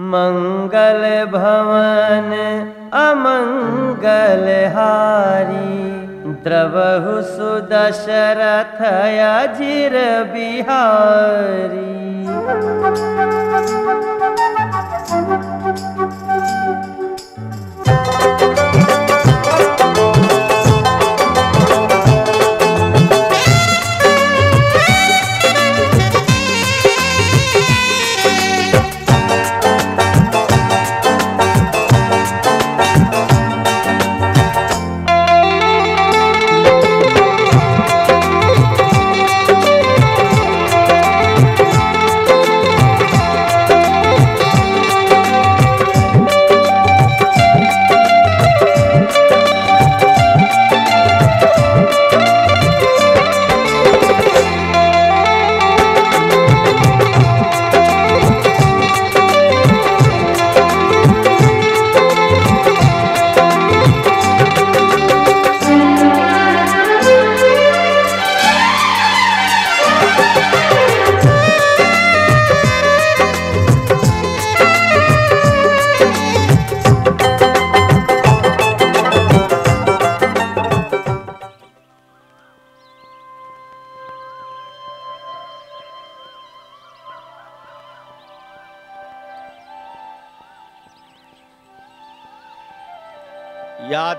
मङ्गल भवन अमङ्गलहारी द्रवु सुदशरथया जिरविहारी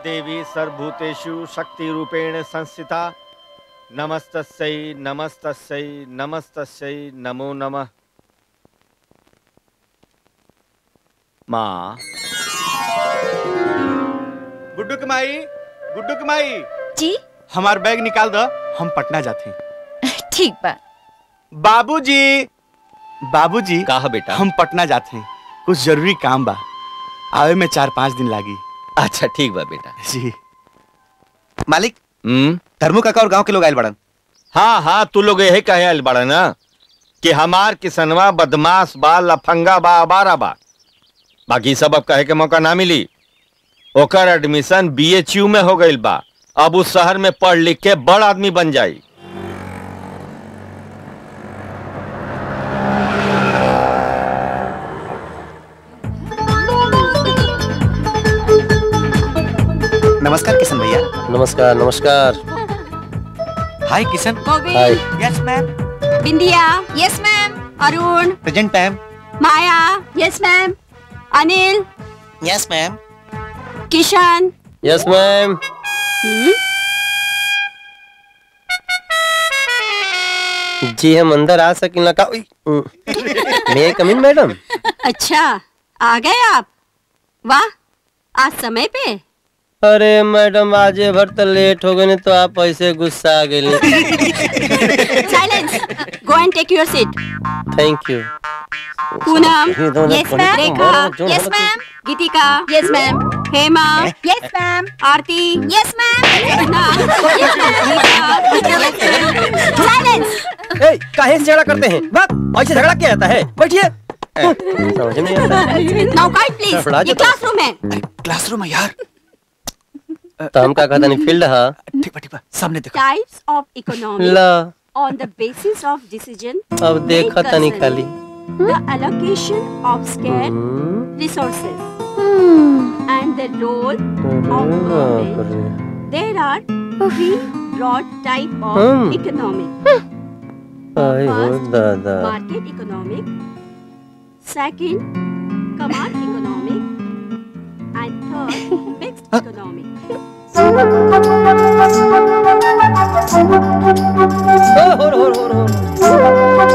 देवी सर्वभूतेषु शक्तिरूपेण संस्थिता। नमस्तस्यै नमस्तस्यै नमस्तस्यै नमो नमः। माँ। गुड्डू कमाई गुड्डू कमाई जी? हमार बैग निकाल दो हम पटना जाते हैं। ठीक बा। बाबूजी। बाबूजी कहा बेटा? हम पटना जाते हैं। कुछ ज़रूरी काम बा। आवे में चार पाँच दिन लागी। अच्छा ठीक बा बेटा। जी। मालिक हम्म? धर्मू काका और गाँव के लोग आयल बड़न। हाँ हाँ तू लोग यही कहे आइल बड़ा ना कि हमार किसनवा बदमाश बा लफंगा बा अबारा बा। बाकी सब अब कहे के मौका ना मिली। ओकर एडमिशन बीएचयू में हो गईल बा। अब उस शहर में पढ़ लिख के बड़ आदमी बन जाई। नमस्कार किशन भैया। नमस्कार नमस्कार। Hi Kishan. Hi yes ma'am Bindiya yes ma'am Arun. Present ma'am Maya yes ma'am Anil. Yes ma'am Kishan. Yes ma'am जी हम अंदर आ सकें ना का मे कम इन मैडम अच्छा आ गए आप? वाह आज समय पे। अरे मैडम आज भर तो लेट हो गए तो आप ऐसे गुस्सा आ गए silence go and take your seat thank you Poonam yes ma'am को Rekha yes ma'am Geetika yes ma'am Hema yes ma'am Aarti yes ma'am silence ए, काहे से झगड़ा करते हैं? बात ऐसे झगड़ा क्या आता है? बैठिए। समझ नहीं आता। नाउ प्लीज़ ये क्लासरूम है। क्लासरूम है यार। Uh, तो तम का खाता तो नहीं फ़ील्ड हा? ठीक ठीक सामने देखो। Types of economy La. On the basis of decision अब देखा तो खाली। The allocation of scarce resources and the role of there are three broad type of economy आई हो। दादा। Market economic second command economic And third, mixed economic. ओ, हो हो हो हो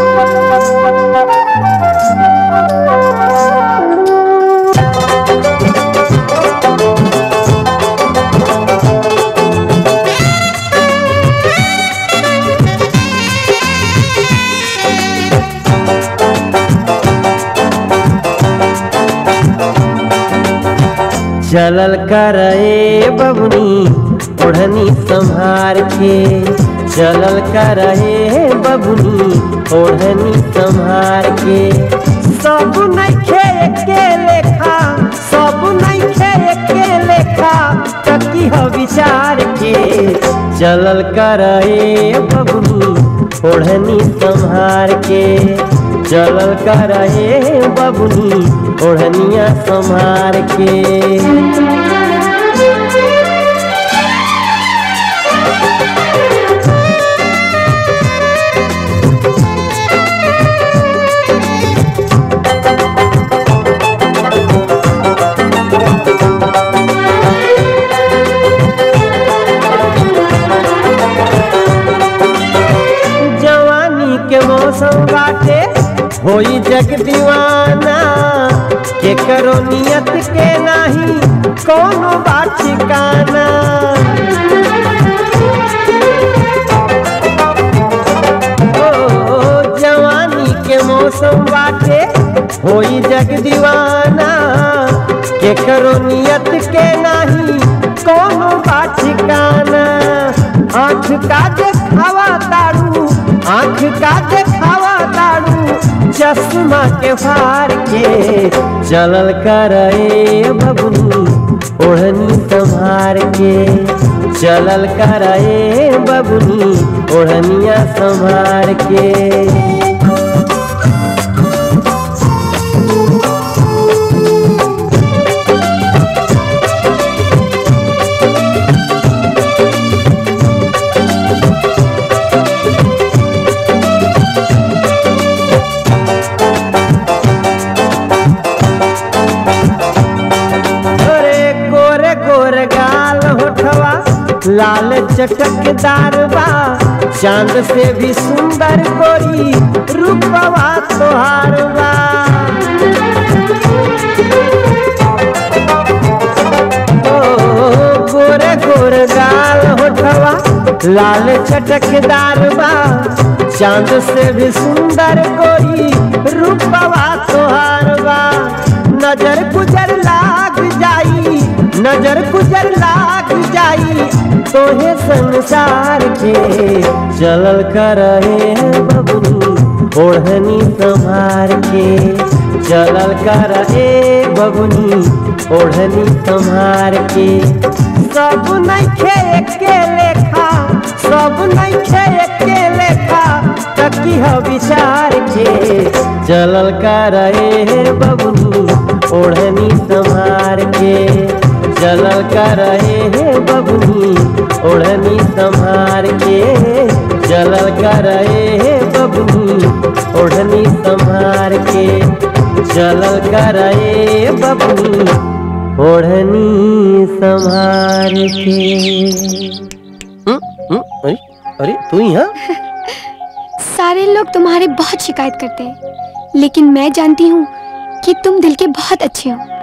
चलल करे बबनी, ओढ़नी संभार के। चलल करे बबनी, ओढ़नी संभार के। सब नइखे के लेखा, सब नइखे के लेखा तकी हो विचार के। चलल करे बबनी, ओढ़नी संभार के। चलल कर बबुनी ओढ़निया संभार के। जग दीवाना के करो नियत के नाही, कोनो बात ठिकाना। जवानी के मौसम बाटे, होई जग दीवाना के करो नियत के नाही, कोनो बात ठिकाना। आँख का देखावा तारू, आँख का देखावा तारू चश्मा के फार के चलल कर बबुनी ओढ़नी संभार के। चलल करे बबुनी ओढ़निया संभार के। चटकदार बा चाँद से भी सुंदर गोरी रूपवा तोहार बा गोरे गोरे गाल होठवा, लाल चटकदार बा चाँद से भी सुंदर गोरी रूपवा तोहार बा नज़र गुजर नज़र गुजर लाग जाई तोहे संसार के चलल कर बबुनी ओढ़नी संभार के चलल कर ए बबुनी, ओढ़नी संभार के। सब नइखे एके लेखा, सब नइखे एके लेखा, तकी ह विचार के चलल कर ए बबुनी, ओढ़नी संभार के। चलल कर ए बबुनी ओढ़नी संभार के। चलल कर ए बबुनी ओढ़नी संभार के। चलल कर बबुनी ओढ़नी संभार के। हम्म, हम्म, अरे अरे तू यहाँ सारे लोग तुम्हारे बहुत शिकायत करते हैं लेकिन मैं जानती हूँ कि तुम दिल के बहुत अच्छे हो।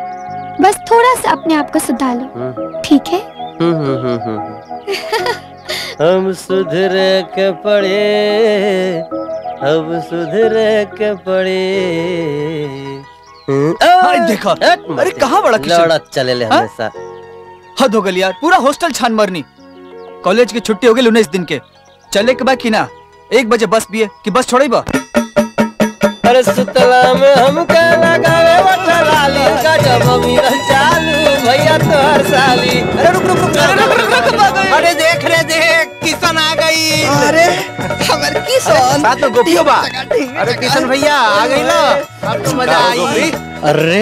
बस थोड़ा सा अपने आप को सुधार लो ठीक है? हम्म, हम्म, हम्म। हम सुधर के पड़े अब सुधर के पड़े। हाय, देखा। अरे, कहाँ बड़ा किशन? लड़त चले ले हाँ? हमेशा। हद हो गई यार पूरा हॉस्टल छान मरनी। कॉलेज की छुट्टी हो गई उन्नीस दिन के। चले के बाद की ना? एक बजे बस भी है कि बस छोड़े बा? अरे सुतला में हमके लगावे वठा लाली का जब मिलन चालू भैया तो हर साली। अरे रुक रुक रुक अरे रुक रुक रुक अरे देख रे देख किशन आ गई। अरे। हमर किशन। साथ में गोपियो बा अरे किशन भैया आ गई ना। अब तो मज़ा आई। अरे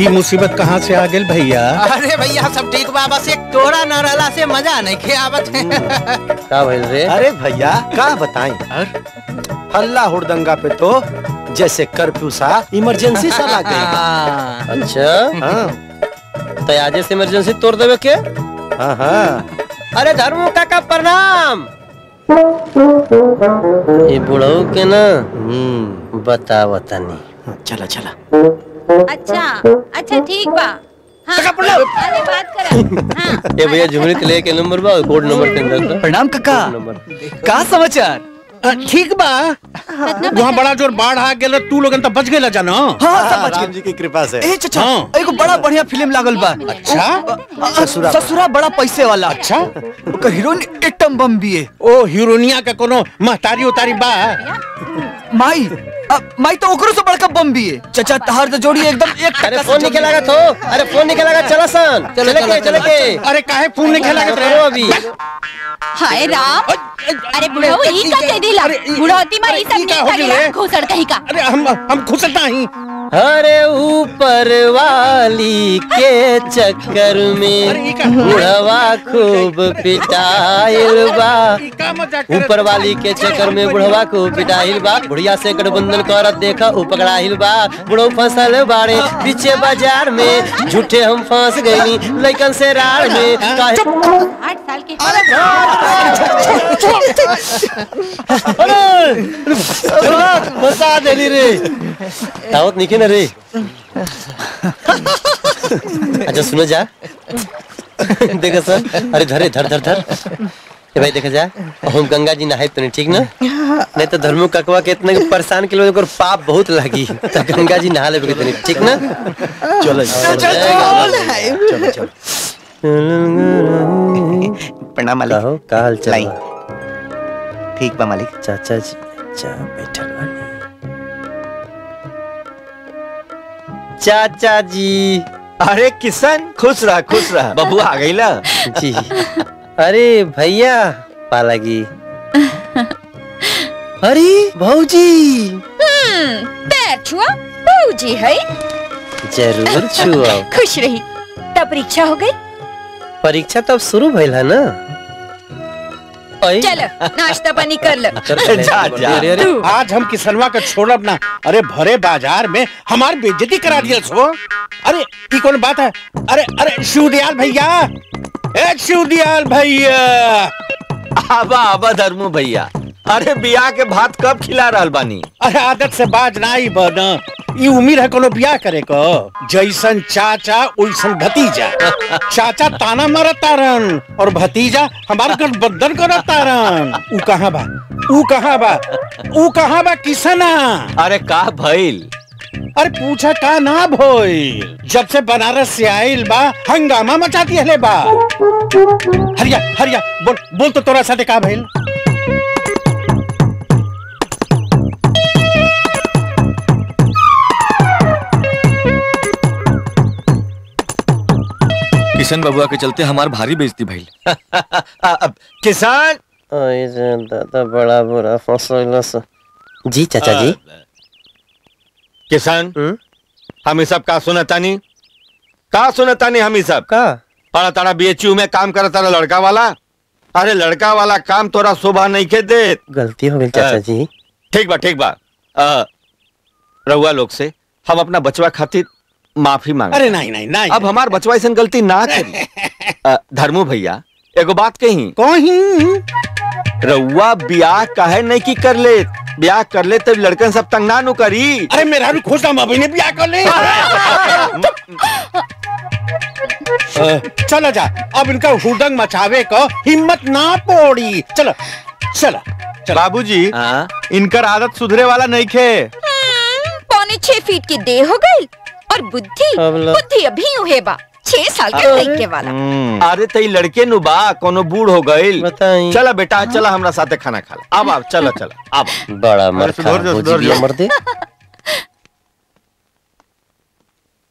ई मुसीबत कहाँ से आ गेल भैया? अरे भैया सब ठीक बा बस एक तोरा न रहला से मज़ा नहीं खे आवत है। का भइल रे? अरे भैया का बताई हल्ला हुड़दंगा पे तो जैसे कर्फ्यू सा इमरजेंसी सा लग गई। अच्छा। हाँ। तो आजे से इमरजेंसी तोड़ देवे के? हाँ हाँ। अरे धर्मो काका प्रणाम। ये बुढ़ऊ के ना हम्म। बताव तनी चला चला। अच्छा अच्छा ठीक बा। हाँ, अरे बात कर। हाँ, ए भैया झुमरी के लेके नंबर बा कोड नंबर प्रणाम काका। का समाचार? ठीक बा। वहाँ बड़ा ज़ोर बाढ़ आ गेल तू लोगन तो बच गेला जानो। हाँ सब बच राम जी की कृपा से। गए ए चचा हाँ। एगो बड़ा बढ़िया फ़िल्म लागल बा। अच्छा। ससुरा ससुरा बड़ा पैसे वाला। अच्छा। ओकर हीरोइन एटम बम भी है ओ हीरोनिया का कोनो महतारी उतारी बा। माई माई तो ओकरो से बड़का बम भी है। चाचा तहार तो जोड़ी एकदम एक अरे फ़ोन निकल लगा तो। अरे फ़ोन निकल लगा चला सन। चले के चले के। अरे काहे फ़ोन नहीं खेला करो अभी? हाय राम। अरे बुढ़ऊ ई का कह दिला? बुढ़ौती में ई सब नहीं करेला घोसड़ कहीं का? अरे हम हम खुशता ही। अरे ऊपर वाली के चक्कर में बुढ़वा खूब पिटाइल बा। ऊपर वाली के चक्कर में बुढ़वा को पिटाइल बा। बुढ़िया से गठबंधन करत देखा ऊ पकड़ाइल बा। बुढ़ऊ फ़सल बाड़े पीछे बाज़ार में झूठे हम फंस गईनी लइकन से राड़ में काहे आठ साल के फंसा देली रे। दावत निके ना रे। अच्छा सुनो जा। देखा सर अरे धरे धर धर धर। ए भाई देखा जा हम गंगा जी नहाए तो नहीं ठीक ना? नहीं तो धर्मो ककवा के इतने परेशान के लोग पाप बहुत लगी। तो गंगा जी नहा तनी ठीक ना? चलो चलो चलो प्रणाम मालिक। कहो का हाल चाल? ठीक बा मालिक। चाचा जी चा बैठल बानी चाचा जी। अरे किशन खुश रह खुश रह। बबू आ गई ला जी। अरे भैया पालागी अरे भौजी। पैर छुआ बहूजी है। ज़रूर छुआओ खुश रही। तब परीक्षा हो गई? परीक्षा तब शुरू भइल है ना? चलो नाश्ता पानी कर लो। जा, जा। अरे, अरे, आज हम किसनवा का छोड़ब ना अरे भरे बाज़ार में हमार बेइज्जती करा दिया सो अरे ई कौन बात है? अरे अरे शिवदयाल भैया। भैया। आबा आबा धर्मू भैया। अरे बिया के भात कब खिला रहल बानी? अरे आदत से बाज ना आई बन। ई उम्मीद है कोनो बियाह करे को। जैसन चाचा वैसन भतीजा। चाचा ताना मारत तारन और भतीजा हमार गठबंधन करत तारन। ऊ कहाँ बा? ऊ कहाँ बा? ऊ कहाँ बा किसना? अरे का भइल? अरे पूछा का ना भइल जब से बनारस से आइल बा हंगामा मचा दिया बा हरिया हरिया बोल बोल तो तोरा साथे का भइल? किशन बबुआ के चलते हमार भारी बेइज्जती भइल। अब किसान? दादा बड़ा बुरा फंसैला स जी चाचा जी। किसान? हम्म? हम सब का सुनतानी का सुनतानी हम सब? का? पड़ा तारा बीएचयू में काम करत तारा लड़का वाला। अरे लड़का वाला काम तोरा शोभा नहीं के दे गलती हो गई चाचा जी ठीक बा ठीक बा। रउआ लोग से हम अपना बचवा खातिर माफ़ी मांग अरे नहीं नहीं नहीं अब हमार बचवा ऐसा गलती ना करी। धर्मू भैया एगो बात कही। कहीं रउआ ब्याह काहे नहीं की कर ले ब्याह कर ले तब लड़कन सब तंग ना नु करी। अरे मेरा भी खुश हम अभी ने बियाह कर ले। चलो जा अब इनका हुदंग मचावे को हिम्मत ना पोड़ी चलो चलो चलो। बाबूजी हाँ? इनकर आदत सुधरे वाला नहीं खे। पौने छह फीट की देह हो गई और बुद्धि बुद्धि अभी उहे बा। छह साल के लड़के वाला। अरे तई लड़के नु बा कोनो बूढ़ हो गईल बताई। चला बेटा चला हमरा साथे खाना खा ला। अब अब चलो चलो अब। बड़ा। मर दे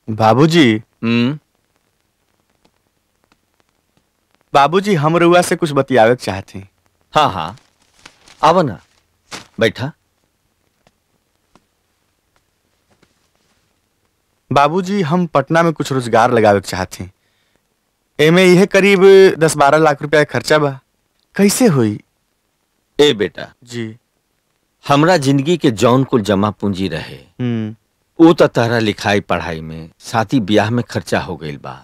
बाबूजी। हम्म। बाबूजी हम रउआ से कुछ बतियावे चाहते हाँ हाँ। आव ना। बैठा। बाबूजी हम पटना में कुछ रोज़गार लगावे के चाहते हैं। एमे यह करीब दस बारह लाख रुपया खर्चा बा। कैसे हुई? ए बेटा जी। हमरा ज़िंदगी के जौन कुल जमा पूंजी रहे हम्म। ऊ तो तारा लिखाई पढ़ाई में साथी ब्याह में खर्चा हो गईल बा।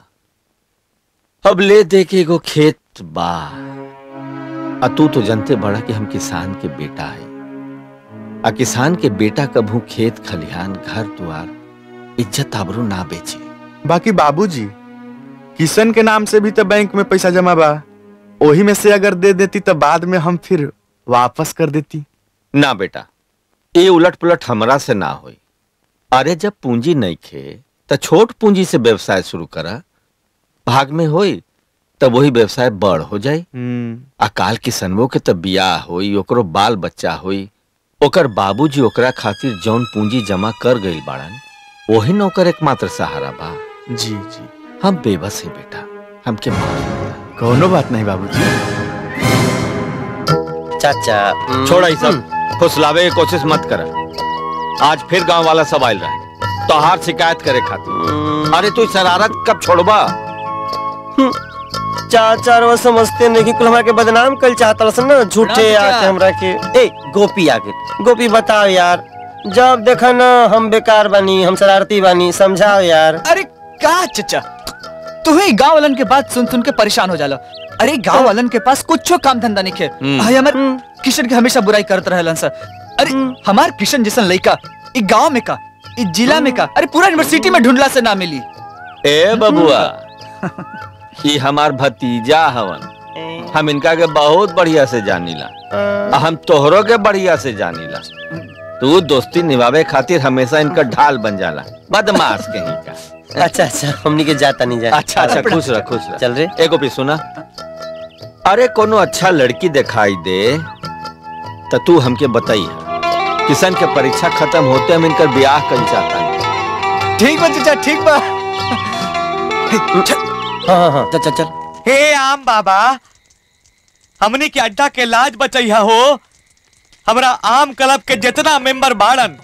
अब ले दे के एगो खेत बा। आ तू तो जानते बड़ा कि हम किसान के बेटा है। आ किसान के बेटा कभू खेत खलिहान घर द्वार इज़्ज़त आबरू ना बेचे। बाकी बाबूजी किशन के नाम से भी तो बैंक में पैसा जमा बा। वही में से अगर दे देती तो बाद में हम फिर वापस कर देती। ना बेटा ये उलट पुलट हमरा से ना होई। अरे जब पूंजी नहीं खे तो छोट पूंजी से व्यवसाय शुरू करा। भाग में होई तब वही व्यवसाय बड़ हो हम्म। अकाल किसनवो के तब बियाह होई ओकरो बाल बच्चा होई। ओकर बाबूजी ओकरा खातिर जौन पूंजी जमा कर गई बाड़न वही न ओकर एकमात्र सहारा बा। जी जी। हम बेबस है बेटा। हमके माफ़। कोनो बात नहीं बाबूजी। चाचा हम्म, छोड़ा ही सब। फुसलावे की कोशिश मत कर। आज फिर गाँव वाला सब आयल रहा। तो हार शिकायत करे खातिर। अरे तू शरारत कब छोड़बा चाचा रो समझते नहीं कि कुल हमरा के बदनाम कल चाहता ना झूठे आके हमरा के। ए गोपी आके। गोपी बताओ यार। जब देखा ना हम बेकार बानी हम शरारती बानी समझाओ यार। अरे का चचा? तुम्हें गाँव वालन के बात सुन सुन के परेशान हो जाला। अरे गाँव वालन के पास कुछ काम धंधा नहीं है। हम्म। हमर किशन के हमेशा बुराई करत रहलन सर अरे हमार किशन जैसन लड़का ई गाँव में का ई जिला में का अरे पूरा यूनिवर्सिटी में ढूंढला से ना मिली। ए बबुआ ये हमार भतीजा हवन। हम इनका के बहुत बढ़िया से जानीला। हम तोहरो के बढ़िया से जानीला। तू दोस्ती निभावे खातिर हमेशा इनका ढाल बन जाला। बदमाश कहीं का। अच्छा अच्छा हमनी के जाता नहीं जाए। अच्छा अच्छा खुश रह खुश रह। चल रे। एगो भी सुना। अरे कोनो अच्छा लड़की दिखाई दे तो तू हमके बताई किशन के परीक्षा खत्म होते हम इनकर ब्याह कर चाहता ठीक बा चचा ठीक बा। हाँ हाँ हाँ चल चल चल। हे आम बाबा हमनी के अड्डा के लाज बचैया हो। हमरा आम क्लब के जितना मेंबर बाड़न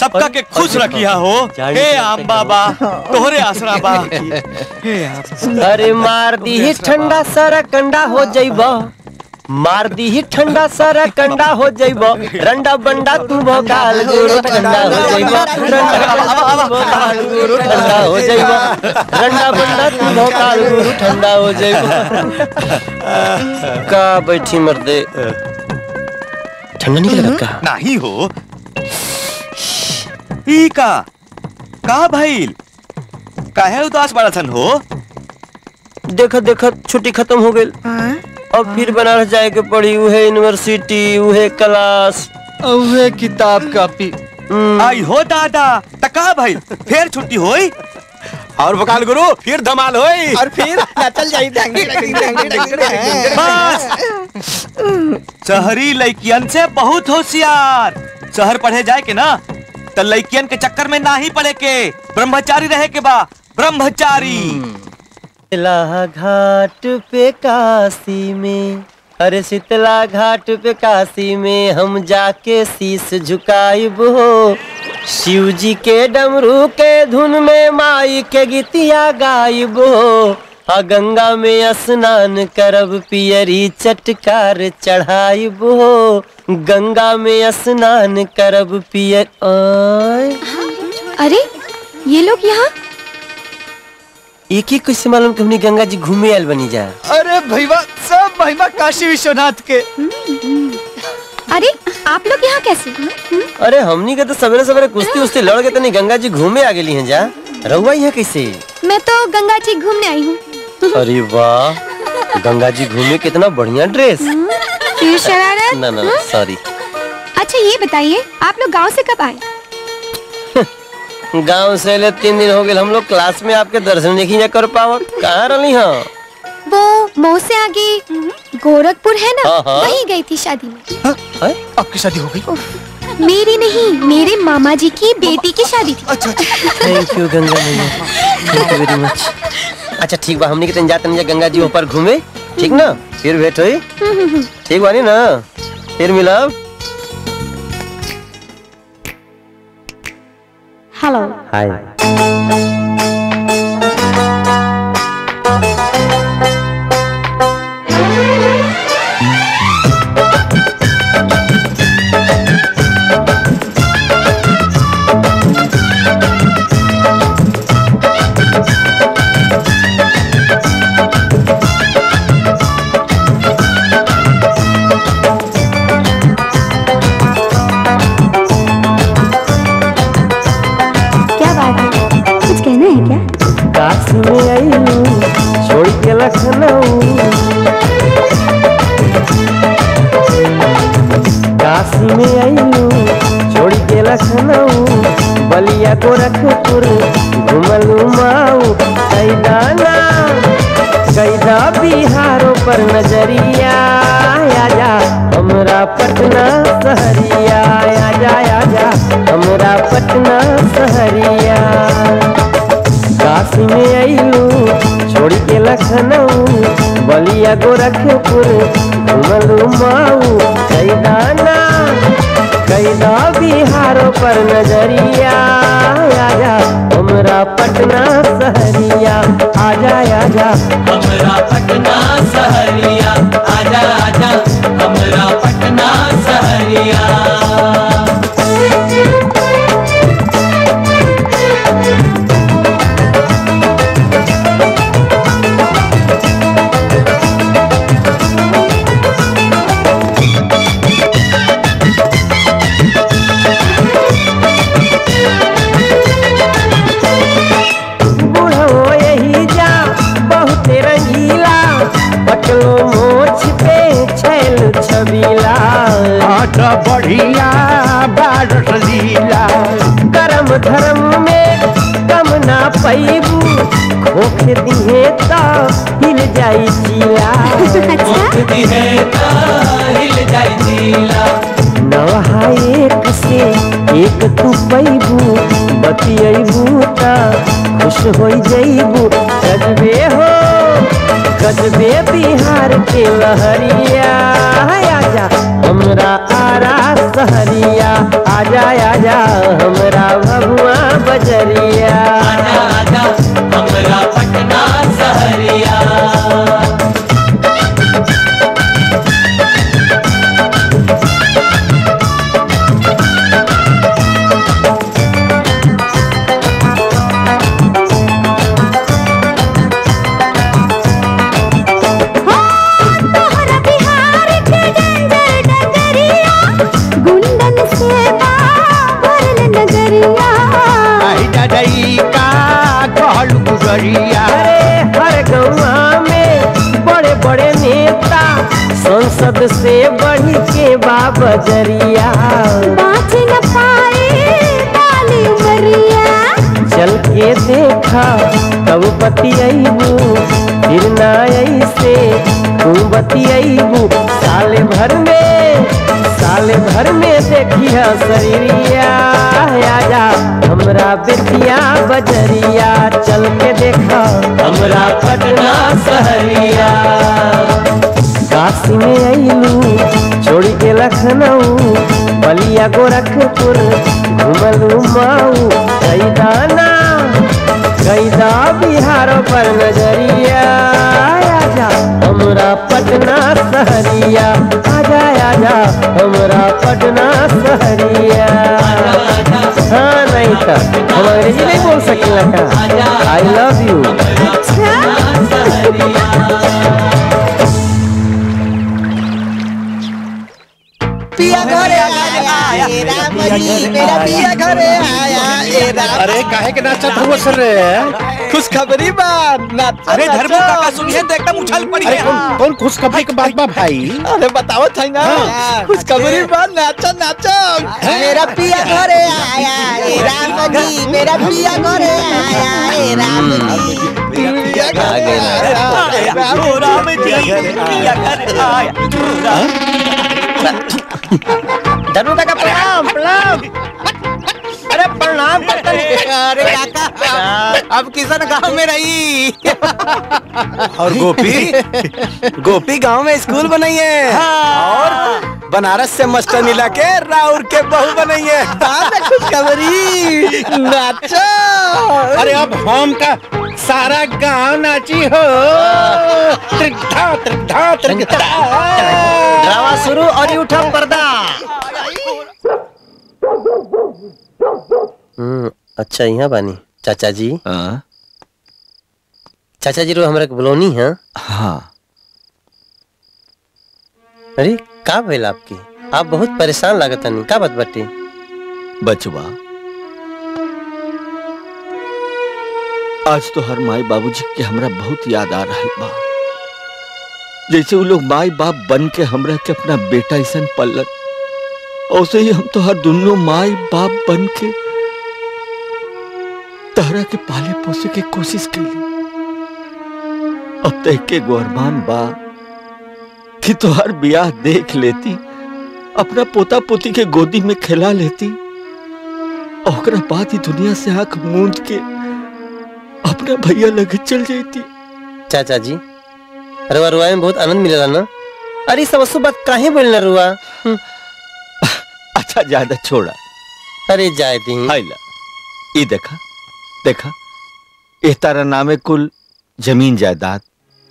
सबका के खुश रखिया हो हे आम बाबा तोहरे आसरा बा अरे मार दी ही ठंडा सारा कंडा हो जाइबा मार दी ही ठंडा सारा कंडा हो जाइबा रंडा बंडा तू भोकाल गुरु ठंडा हो जाइबा रंडा बंडा तू भोकाल गुरु ठंडा हो जाइबा रंडा बंडा तू भोकाल गुरु ठंडा हो जाइबा का बैठी मर्दे ठंडा नहीं लगा का नहीं हो ई का का भइल काहे उदास बड़सन हो देखत देखत छुट्टी खत्म हो गई अब फिर बनारस जाए के पड़ी उहे यूनिवर्सिटी उहे क्लास उहे किताब कॉपी आई हो दादा त का भइल फिर छुट्टी होई और भोकाल गुरु फिर धमाल होई। और फिर चल जाई बस। शहरी लड़कियन से बहुत होशियार। शहर पढ़े जाए के ना त लड़कियन के चक्कर में ना ही पड़े के। ब्रह्मचारी रहे के बा ब्रह्मचारी। शीतला घाट पे काशी में अरे शीतला घाट पे काशी में हम जाके शीश झुकाइब हो। शिव जी के डमरू के धुन में माई के गीतिया गायब हो आ गंगा में स्नान करब पियरी चटकार चढ़ाइब। हो गंगा में स्नान करब पियर आय अरे ये लोग यहाँ? एक एक कैसे मालूम कि हमने गंगा जी घूमे आयल बनी जा। अरे भैया सब महिमा काशी विश्वनाथ के। अरे आप लोग यहाँ कैसे? हम्म? अरे हमनी के तो सवेरे सवेरे कुश्ती उस्ती लड़ के तनी गंगा जी घूमे आ गेली हैं जा। रहुआ यहाँ कैसे? मैं तो गंगा जी घूमने आई हूँ। अरे वाह गंगा जी घूमे कितना बढ़िया ड्रेस। शरारत। ना ना ना सॉरी अच्छा ये बताइए आप लोग गाँव से कब आए? गाँव से ले तीन दिन हो गए हम लोग क्लास में आपके दर्शन नहीं कर पावत। कहाँ रही हाँ? वो मऊ से आगे गोरखपुर है ना? हाँ, हाँ। वहीं गई थी शादी में। आपकी शादी हो गई। मेरी नहीं मेरे मामा जी की बेटी की शादी थी। अच्छा thank you Ganga thank you very much अच्छा ठीक बा हमनी के तनी जाते नहीं गंगा जी ऊपर घूमे। ठीक ना? फिर भेंट होई। ठीक बानी ना? फिर मिला हेलो हाय पर नज़रिया आया हमरा पटना सहरिया गजबे बिहार के लहरिया। आजा हमरा आरा सहरिया। आजा आजा, हमरा बबुआ बजरिया। आजा आजा, हमरा पटना सहरिया। संसद से बढ़ के बाबजरिया बाँच न पाए बाली मरिया। चल के देखा तब बतियबू फिर ना ऐसे तू बतियबू साल भर में साल भर में देखिया शरीरिया आजा हमरा बेटिया बजरिया। चल के देखा हमरा पटना सहरिया। काशी में अइलू, छोड़ी के लखनऊ, बलिया गोरखपुर, घुमलू माऊ कैदाना कैदा बिहार पर नज़रिया। आजा हमरा पटना सहरिया आजा आजा, हमरा पटना सहरिया हाँ नहीं तो हम अंग्रेज़ी नहीं बोल सकेला आई लव यू मेरा पिया घरे आया अरे काहे के नाचत हुआ सर रे खुशखबरी बात ना अरे धर्मो काका सुनिए तो एकदम उछल पड़ी है। कौन कौन खुशखबरी के बात बा भाई? अरे बताओ था ना खुशखबरी बात नाचो नाचो। मेरा पिया घरे आया ए राम जी मेरा पिया घरे आया ए राम जी। पिया घरे आया। ओ राम जी पिया घर आया। धनु काका अरे काका अब किशन गाँव में रही। और गोपी? गोपी गाँव में स्कूल बनाई है। और बनारस से मस्टर मिला के राउर के बहू बनाई है। खुशखबरी। नाचो। अरे अब हम का सारा गाँव नाची हो। त्रिधा त्रिधा त्रिधा। ड्रामा शुरू और उठा पर्दा। हम्म अच्छा यहाँ बानी। चाचा जी हाँ। चाचा जी रो हमरा बुलौनी है? हाँ। अरे का भइल आपकी? आप बहुत परेशान लागत नहीं का बात बाटे? बचवा। आज तो हर माई बाबूजी के हमरा बहुत याद आ रहा बा। जैसे वो लोग माई बाप बन के हमरा के अपना बेटा ऐसा पल्लन वैसे ही हम तो हर दोनों माई बाप बन के तहरा के पाले पोसे के कोशिश कैली अब तो एक गो अरमान बा कि तोहर ब्याह देख लेती अपना पोता पोती के गोदी में खिला लेती ओकरा बाद ही दुनिया से आँख मूंद के अपना भैया लगे चल जाती चाचा जी रुआ रुआ में बहुत आनंद मिलेला ना? अरे सब बात काहे बोलना रुआ? अच्छा ज़्यादा छोड़ा। अरे जाए दी। हाइला ई देखा देखा ए तारा नामे कुल ज़मीन जायदाद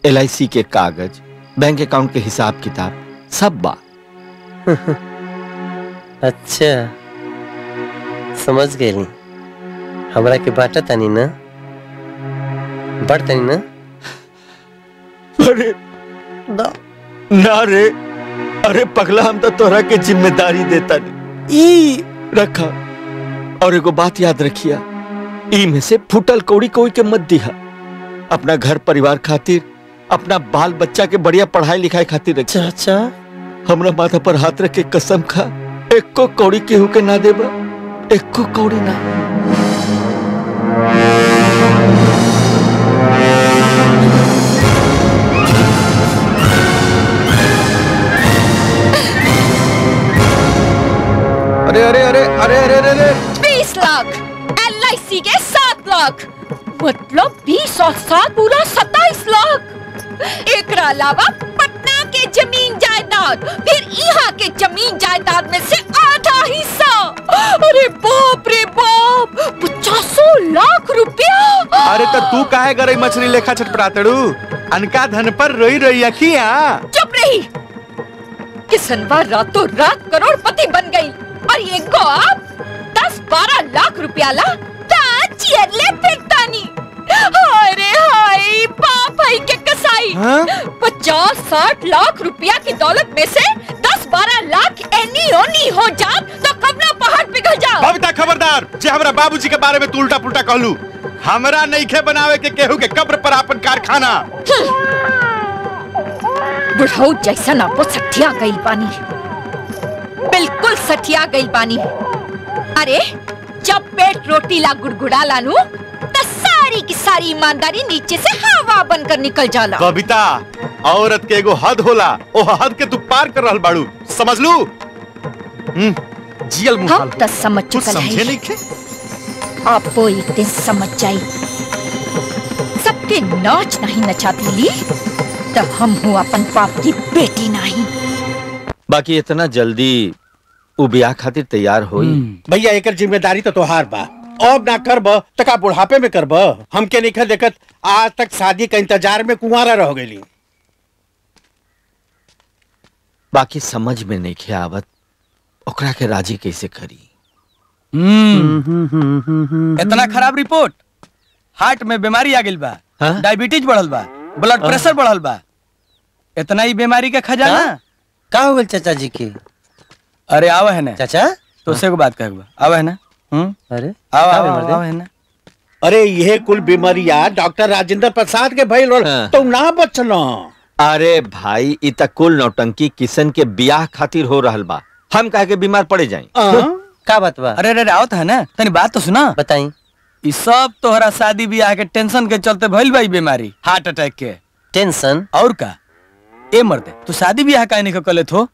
एलआईसी के कागज़ बैंक अकाउंट के हिसाब किताब सब बात। अच्छा। समझ गेली हमरा के बाटा तनी ना? बड़ तनी ना? अरे ना ना रे। अरे पगला हम तो तोहरा के ज़िम्मेदारी देता नहीं। ई रखा। और एगो बात याद रखिया। ई में से फुटल कौड़ी कोई के मत दिहा। अपना घर परिवार खातिर अपना बाल बच्चा के बढ़िया पढ़ाई लिखाई खातिर अच्छा हमरा माथा पर हाथ रख के कसम खा। एको कौड़ी केहू के ना देबा। एको कौड़ी ना। अरे अरे अरे अरे अरे अरे अरे। बीस लाख। एल के सात लाख मतलब बीस और सात पूरा सत्ताईस लाख एक अलावा पटना के ज़मीन जायदाद फिर यहाँ के ज़मीन जायदाद में से आधा हिस्सा अरे बाप रे बाप पचासों लाख रुपया अरे तो तू काहे गरई मछली लेखा छटपटातड़ू अनका धन पर रोई रोई अखिया चुप रही किसनवा रातों रात करोड़पति बन गई और ये गौप दस बारह लाख रुपया ला हाय बाप है के कसाई? पचास साठ लाख रुपया की दौलत में से दस बारह लाख एनी ओनी हो जा तो कबना पहाड़ पिघल जाओ? बबीता खबरदार जे हमरा बाबूजी के बारे में तू उल्टा पुल्टा कहलू। हमरा नईखे बनावे के केहू के कब्र पर अपन कारखाना। बुढ़ऊ जैसा ना सठिया गई पानी बिल्कुल सठिया गई पानी अरे जब पेट रोटी ला गुड़गुड़ा लानू तो सारी की सारी ईमानदारी नीचे से हवा बनकर निकल जाला बबीता औरत के एगो हद होला ओ हद के तू पार कर रहल बाड़ू समझ लू हम्म, जियल मुँह हम तो समझ चुकल समझे है नहीं खे आपको एक दिन समझ जाई सबके नाच नहीं नचाती ली तब हम हूँ अपन पाप की बेटी नहीं बाकी इतना जल्दी उ ब्याह खातिर तैयार होई। भैया एकर ज़िम्मेदारी तो तोहार बा। अब ना करब तो का बुढ़ापे में करब। हमके नहीं देखत आज तक शादी का इंतज़ार में कुंवारा रह गई बाकी समझ में नहीं खे आवत ओकरा के राज़ी कैसे करी। हम्म। इतना खराब रिपोर्ट। हार्ट में बीमारी आ गई बा। डायबिटीज़ बढ़ल बा। ब्लड हाँ? प्रेशर बढ़ल बा। इतना ही बीमारी का खजाना। का हो गल चाचा जी के? अरे आवा है ना। चाचा? तो से को बात कहबा आवा है ना? हम्म? अरे आवा का आवा दे? आवा है ना? अरे यह कुल बीमारियाँ डॉक्टर राजेंद्र प्रसाद के भइल हाँ। तो ना बचना। अरे भाई इ त कुल नौटंकी किशन के ब्याह खातिर हो रहा बा। हम काहे के बीमार पड़े जाई का बात बा? अरे अरे आवत है ना। तनी बात तो सुना। बताई। ई सब तोहरा शादी ब्याह के टेंशन के चलते भइल बा बीमारी हार्ट अटैक के। टेंशन? और का? ए मर्दे तू शादी ब्याह काहे नहीं कले थो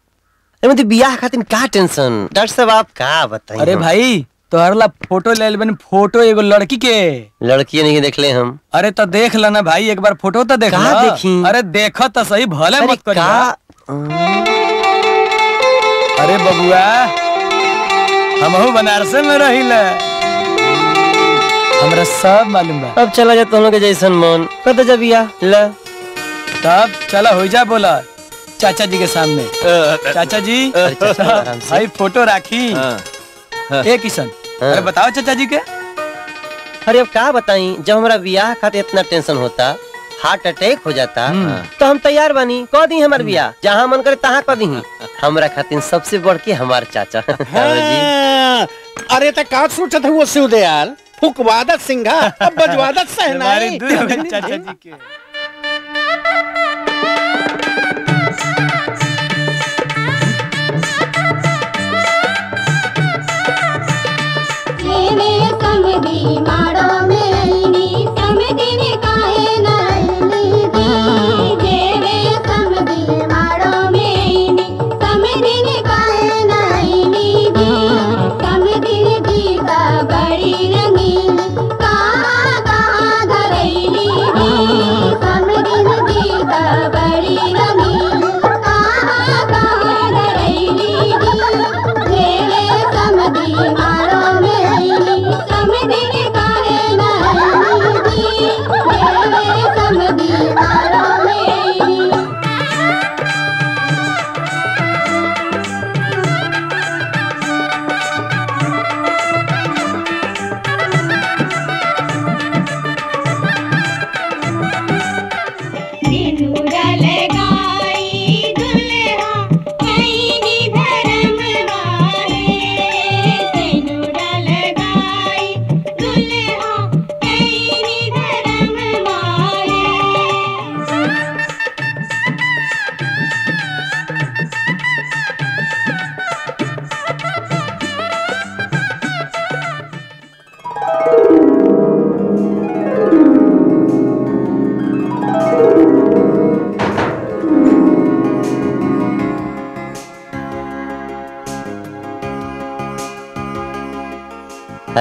मतलब बियाह खातिर का टेंशन डॉक्टर साहब आप का बताई अरे भाई तोहर ला फ़ोटो ले बन फ़ोटो एगो लड़की के लड़की नहीं देखले हम अरे तो देख ला ना भाई एक बार फ़ोटो तो देख ला। देखी? अरे देखो तो सही भले मत करी का- अरे बबुआ हमहू बनारसे में रहिला हमरा सब मालूम बा अब चला जा तुम लोग के जैसन मन कर दे जा बियाह ला तब चला हो जा बोला चाचा जी के सामने। चाचा जी। भाई फ़ोटो राखी। ए किशन अरे बताओ चाचा जी के। अरे अब का बताई? जब हमारा बियाह खातिर इतना टेंशन होता हार्ट अटैक हो जाता तो हम तैयार बनी। कह दी हमार बियाह जहाँ मन करे तहाँ कह दी हमरा खातिर सबसे बढ़ के हमारे चाचा। जी हाँ, अरे तो का सोचत हुआ शिवदयाल फुकवादत सिंघा अब बजवादत सहनाई। हो चाचा जी के। बीमा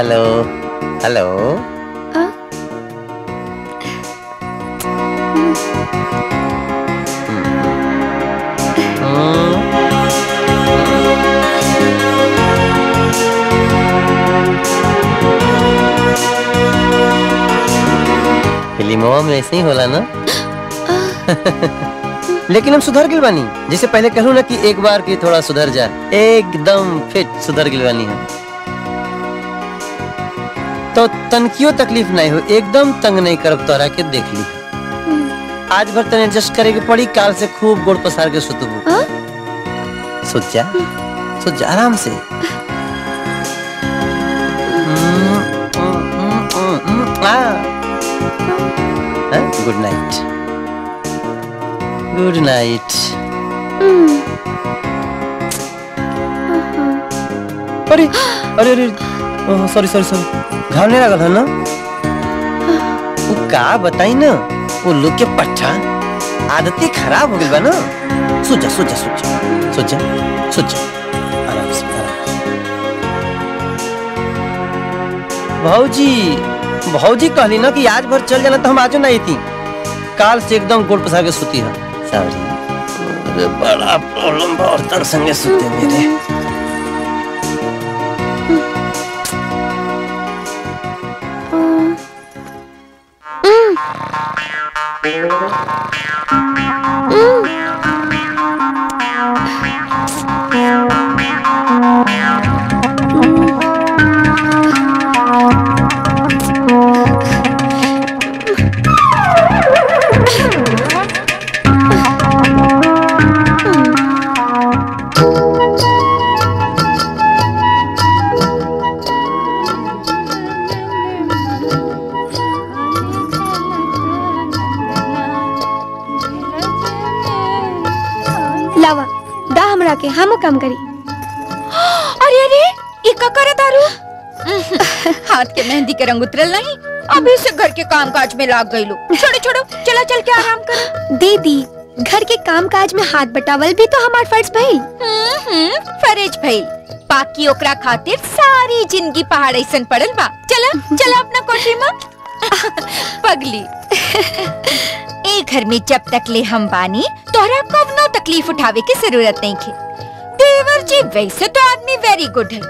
हेलो हेलो फ़िल्मों में ऐसे ही होला ना? लेकिन हम सुधर गिल बानी। जैसे पहले कहूँ ना कि एक बार की थोड़ा सुधर जा एकदम फिट सुधर गिल बानी हम। तो तनकियो तकलीफ़ नहीं हो एकदम तंग नहीं करब तोरा के देख ली आज भर तने एडजस्ट करे के पड़ी काल से खूब गोड़ पसार के सुतबू सोच जा सोच जा आराम से गुड नाइट गुड नाइट अरे अरे अरे सॉरी सॉरी सॉरी घाव नहीं लगा था ना? वो का बताई ना? वो लोग के पट्टा आदतें खराब हो गई बा ना? सोच सोच सोच। सोच सोच। आराम से आराम से भाऊजी भाऊजी कहली ना कि आज भर चल जाना तो हम आजो नहीं थी। काल से एकदम गोल पसार के सुती है। सॉरी बड़ा प्रॉब्लम बा और तर संगे सुते मेरे। हाथ के रंग उतरल नहीं अभी से घर के काम काज में लाग गई लो। छोड़ो छोड़ो चला चल के आराम करो। दीदी घर के काम काज में हाथ बटावल भी तो हमार फ़र्ज़ भइल। हम्म फरेज भइल। बाकी ओकरा खातिर सारी ज़िंदगी पहाड़ ऐसन पड़ल बा। चला चला अपना कोठरी में पगली। ए घर में जब तक ले हम बानी तोहरा कवनो तकलीफ़ उठावे की ज़रूरत नहीं खे। देवर जी वैसे तो आदमी वेरी गुड है।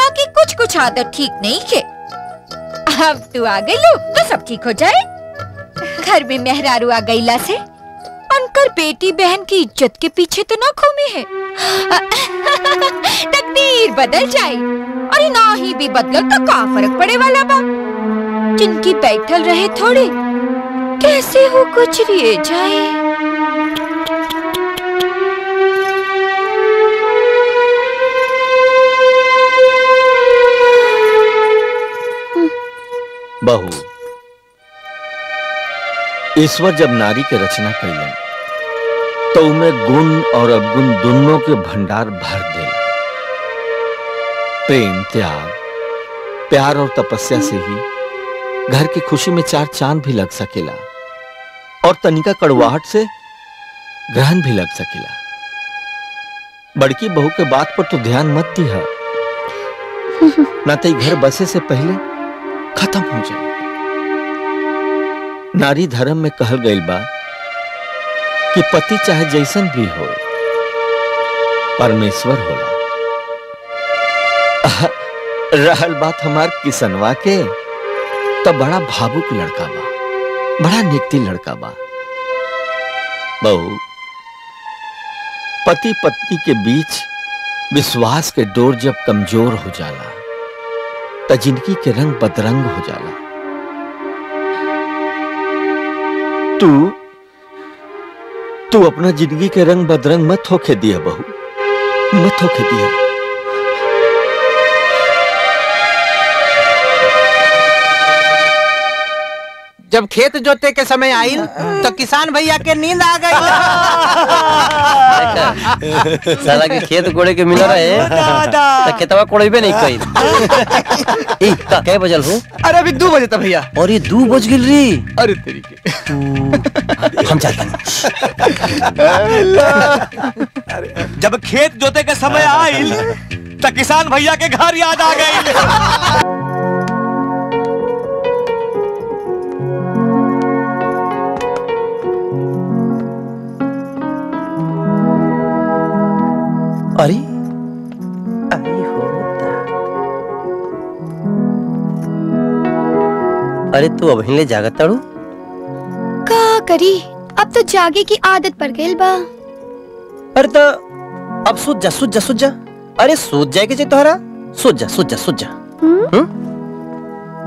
बाकी कुछ कुछ आदत ठीक नहीं खे। अब तू आ गई लो तो सब ठीक हो जाए। घर में मेहरारू आ गईला से अनकर बेटी बहन की इज़्ज़त के पीछे तो ना घूमे है। तकदीर बदल जाए, और ना ही भी बदलो तो का फ़र्क पड़े वाला बा जिनकी बैठल रहे थोड़ी, कैसे हो कुछ रिए जाए? बहू। ईश्वर जब नारी के रचना कैलन तो उनमें गुण और अवगुण दोनों के भंडार भर दे। प्रेम त्याग प्यार और तपस्या से ही घर की खुशी में चार चाँद भी लग सकेला और तनिका कड़वाहट से ग्रहण भी लग सकेला। बड़की बहू के बात पर तो ध्यान मत दिया। ना तो घर बसे से पहले खत्म हो जाए। नारी धर्म में कहल गई बा कि पति चाहे जैसन भी हो, परमेश्वर होला। रहल बात हमार किसनवा के तो बड़ा भावुक लड़का बा, बड़ा निकती लड़का बा। बहू पति पत्नी के बीच विश्वास के डोर जब कमज़ोर हो जाला तो ज़िंदगी के रंग बदरंग हो जाला। तू तू अपना ज़िंदगी के रंग बदरंग मत होके दिया बहू। मत होके दिया। जब खेत जोते के समय आई तो किसान भैया के नींद आ गई। साला के खेत कोड़े के मिल रहे तो खेतवा कोड़ेबे नहीं कइल ए का बजल हो? अरे अभी दो बजे था भैया। और ये दू बज गिल री। अरे तेरी के। हम जाता जब खेत जोते के समय आई तो किसान भैया के घर याद आ गई अरे। आई होता। अरे तू अभी जागत ताड़ू। का करी? अब तो जागे की आदत पड़ गई बा। अरे तो अब सूझ जा सूझ जा सूझ जा। अरे सूझ जाए के तोहरा। सूझ जा सूझ जा सूझ जा।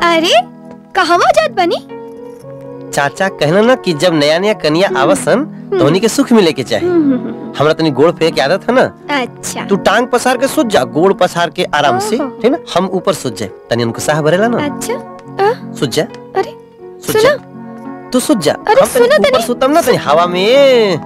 अरे कहवा जात बनी? चाचा कहना ना कि जब नया नया कनिया आवसन तो उन्हीं के सुख मिले के चाहे। हमरा तनी गोड़ फेंक के आदत है ना? अच्छा। तू टांग पसार के सोच जा गोड़ पसार के आराम से ठीक ना? हम ऊपर सोच जाए। तनी उनको साह भरेला ना? अच्छा। सोच जा। अरे सुना। तू सोच जा। अरे सुना तनी ऊपर। सुतम ना तनी हवा में।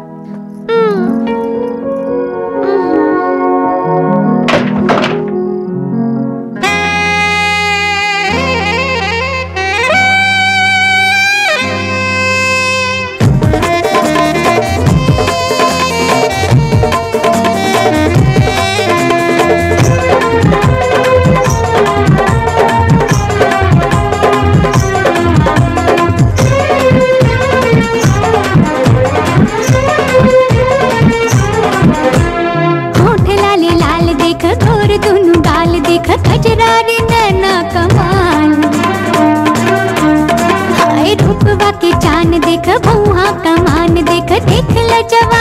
चान देख बुआ कमान देख देख ल जवानी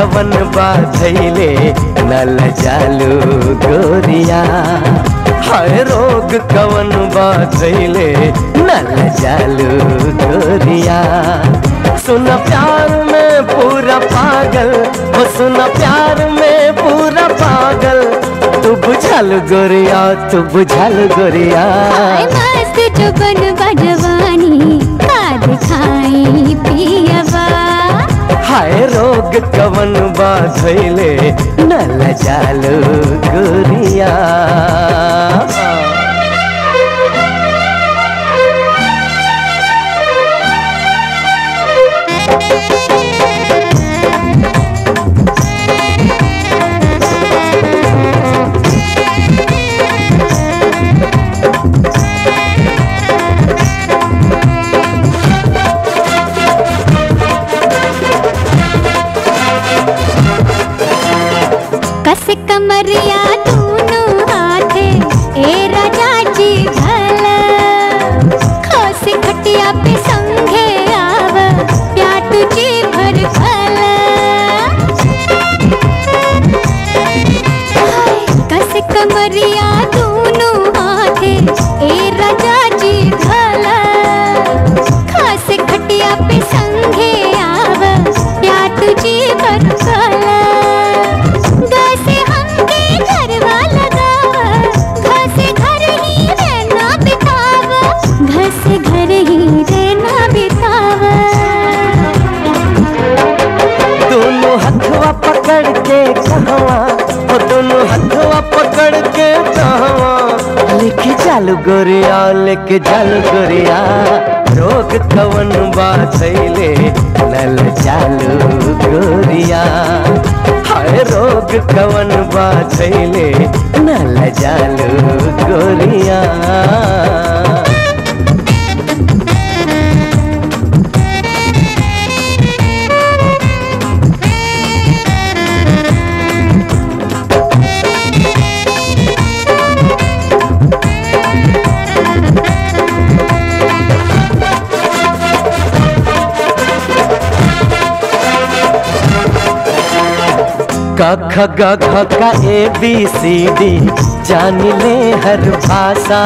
कवन बाधैले, नल जालू गोरिया। हाय रोग कवन बाधैले, नल जालू गोरिया। सुन प्यार में पूरा पागल हो सुन प्यार में पूरा पागल। तू बुझल गोरिया तू बुझल गोरिया। मस्त जो बन जवानी का दिखाई पियवा हाय रोग कवन बाधैले नल जालू गोरिया कमरिया दोनों हाथे, ए राजा जी भला। खस खटिया पे संगे आव प्या तुझे भर भला। कस कमरिया गोरिया लेके जल गोरिया। रोग कवन बाछले नल चालू गोरिया। हाय, रोग कवन बाधैले नल चालू गोरिया। ख, ग, घ का ए, बी, सी, डी। जान ले हर भाषा,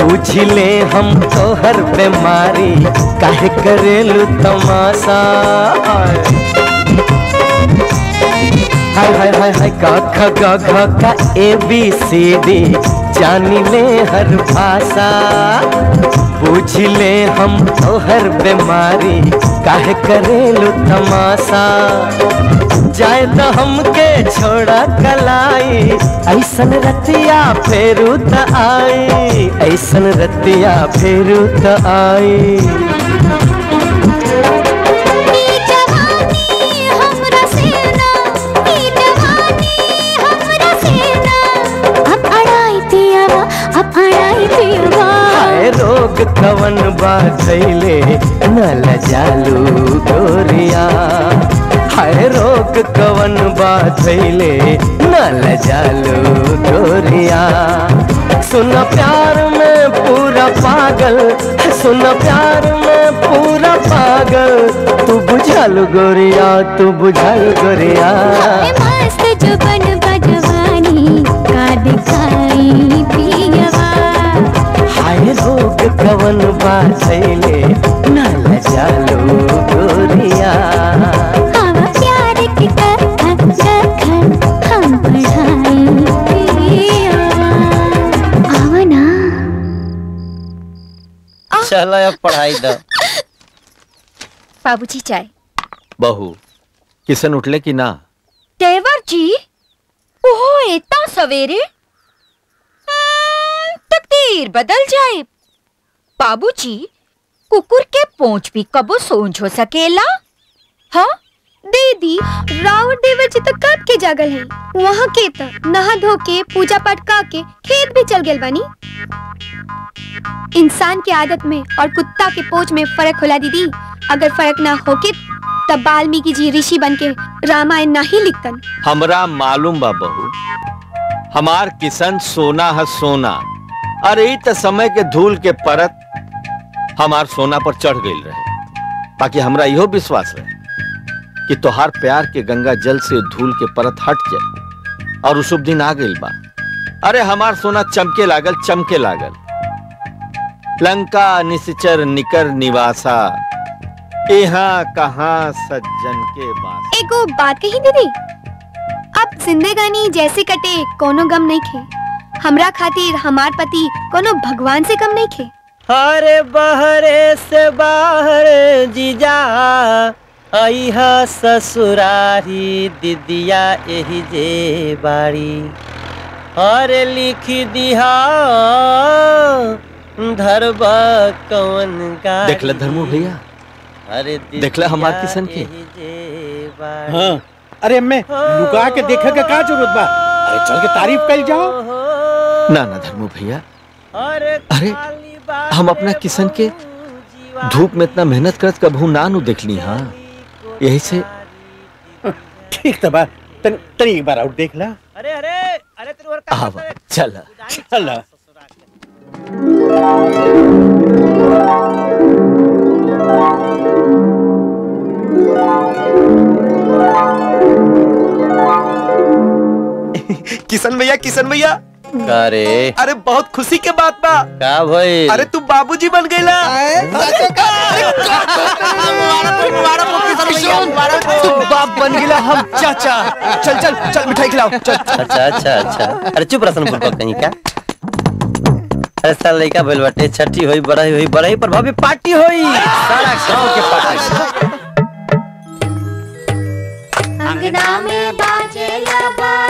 पूछ ले हम तो हर बीमारी। काहे करेलू तमाशा? हाय हाय हाय हाय क ख, ग, घ, का, ए, बी, सी, डी। जान ले हर भाषा, पूछ ले हम तो हर बीमारी। काहे करेलू तमाशा? जाए तो हमके छोड़ा कलाई। ऐसन रतिया फेरू त आई। ऐसन रतिया फेरू त आई। रोग कवन बाधैले न लजालू गोरिया। हाय रोग कवन बाधैले न लजालू गोरिया सुन प्यार में पूरा पागल सुन प्यार में पूरा पागल। तू बुझल गोरिया तू बुझल गोरिया। हाय मस्त जुबन बजवानी का दिखाई पियावा। हाय रोग कवन बाधैले न लजालू गोरिया चलो अब पढ़ाई दो। बाबूजी चाय बहू किशन उठले कि ना? देवर जी ओहो इतना सवेरे। हम्म, तकदीर बदल जाए। बाबूजी कुकुर के पोंछ भी कबो सोंझ हो सकेला? हाँ? दीदी राउर देवर जी तो कब के जागल है? वहाँ के त नहा धो के पूजा पाठ का के खेत भी चल गेल बानी। इंसान की आदत में और कुत्ता के पोच में फ़र्क होला दीदी। अगर फ़र्क ना होके, तब वाल्मीकि जी ऋषि बन के रामायण ना ही लिखतन। हमरा मालूम बा बहू, हमार किशन सोना है सोना अरे त समय के धूल के परत हमार सोना पर चढ़ गई रहे बाकी हमरा इहो विश्वास रहे। कि तोहार प्यार के गंगा जल से धूल के परत हट जाए और उ शुभ दिन आ गइल बा अरे हमार सोना चमके लागल चमके लागल। लंका निश्चर निकर निवासा यहाँ कहाँ सज्जन के बास। एगो बात कही दीदी। अब जिंदगानी जैसे कटे कोनो गम नहीं खे। हमरा खातिर हमार पति कोनो भगवान से कम नहीं खे। अरे बहरे से बाहर जीजा आईहा ससुरारी दिदिया एही जे बाड़ी अरे लिख दिहा धरबा कवन गाड़ी देखला धर्मो भैया। अरे देखला हमार किशन के। हाँ अरे अम्मे लुका के देखे का का ज़रूरत बा? अरे चल के तारीफ़ कर जाओ। ना ना धर्मो भैया। अरे हम अपना किशन के धूप में इतना मेहनत करत कभू ना नु देखली हाँ। यही से। ठीक तो बा तन तनी एक बार और देख ला। अरे अरे अरे तेरे आवा चल। चल। किशन भैया किशन भैया। का रे? अरे बहुत खुशी के बात बा। का भाई? अरे तू बाबूजी बन गईला। तू बाप बन गिला हम चाचा। चल चल चल मिठाई खिलाओ चल। अच्छा अच्छा अच्छा। अरे चुप रसन बुलबक कहीं का अरे साल लड़का भइल बाटे छठी होई बड़ाई होई बड़ाई पर भाभी पार्टी होई। सारा गाँव के पार्टी अंगना में बाजेला बधैया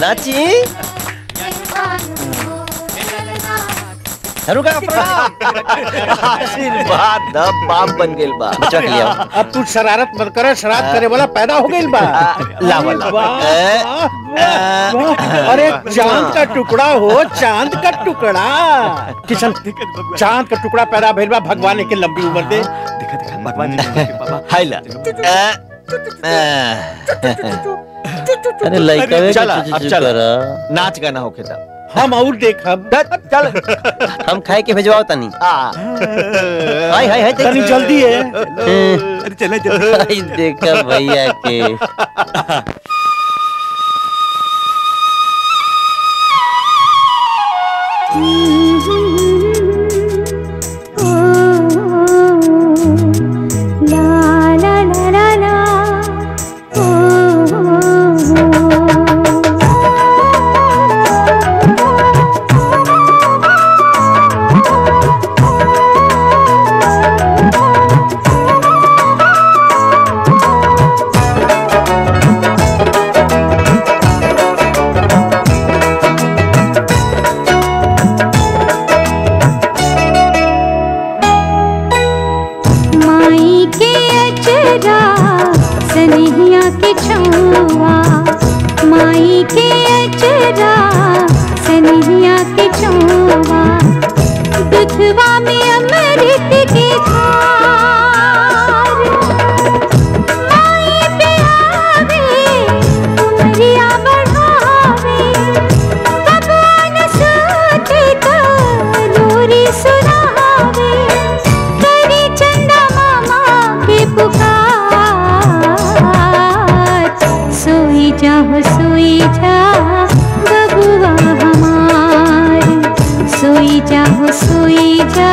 नाची आशीर्वाद द बाप बन गेल बा अब तू शरारत मत करे श्राद्ध करे वाला पैदा हो वाह। अरे चाँद का टुकड़ा हो चाँद का टुकड़ा किशन चाँद का टुकड़ा पैदा भगवान के लंबी उम्र दे हाय ला अरे लइका वे चला अब चला नाच गाना होके था हम और देखब चल हम खाए के भेजवाओ तनी हाय हाय हाय तनी जल्दी है अरे चले जल्दी देखा भैया के La to सोई जा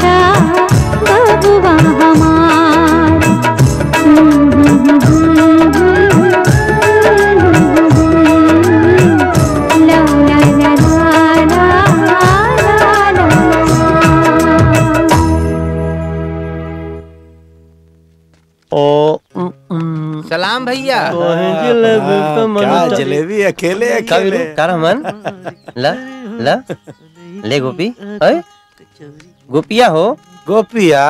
जा बबुआ हमार। ला ला ला ला ला ला ओ। सलाम भैया। क्या जलेबी अकेले अकेले। ला ला ले गोपी। अय गोपिया हो? गोपिया?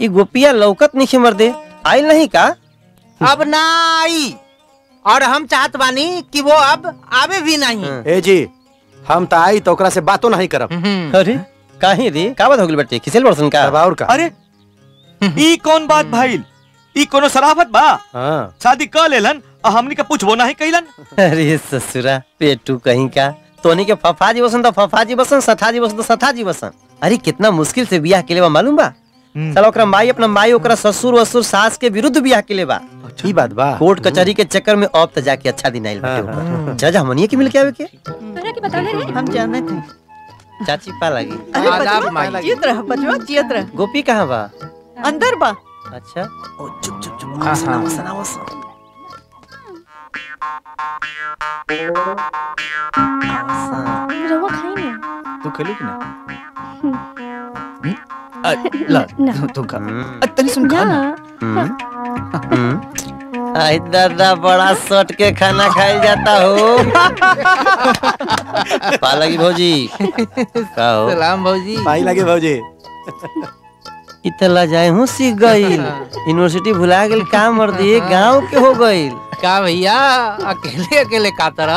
ई गोपिया लौकत नहीं मर दे। आइल नहीं का? अब ना आई और हम चाहत बानी कि वो अब आवे भी नहीं। ए जी हम तो आई तो ओकरा से बातों नहीं करब। अरे काहे रे? का बात हो गइल बेटे? किसेल बरसन का? और का? अरे ई कौन बात भाईल ई कोनो शराफत बा? हाँ। शादी कर लेलन आ हमनी के पूछबो नहीं कैलन अरे ससुरा पेटू कहीं का? तोनी के फफाजी बसन तो फफाजी बसन सठाजी बसन तो सठाजी बसन अरे कितना मुश्किल से बियाह के लिए मालूम बा? साला ओकरा माई अपना माई ओकरा ससुर वसुर सास के विरुद्ध बियाह के लिए बा। ई बात बा। कोर्ट कचहरी के चक्कर में अब तो जाके अच्छा दिन आइल बाटे जज हमनिए के मिल के आवे के? तोरा के बता रे। हम जाने थे चाची पा लगी। अरे बचवा माई। जियत रह बचवा जियत रह। गोपी कहाँ बा? अंदर बा। अच्छा। रवा खाई ना तू खेलू कि ना हम्म? ला तू- तू खा. तनी सुन खा ना. आई दादा बड़ा सट के खाना खाई जाता हो. पालकी भौजी। का हो सलाम भौजी। पाई लगे भौजी। इतला जाए हूँ सीख गईल। यूनिवर्सिटी भुला गेल का मर दिए गाँव के हो गईल। का भैया? अकेले अकेले का तरह?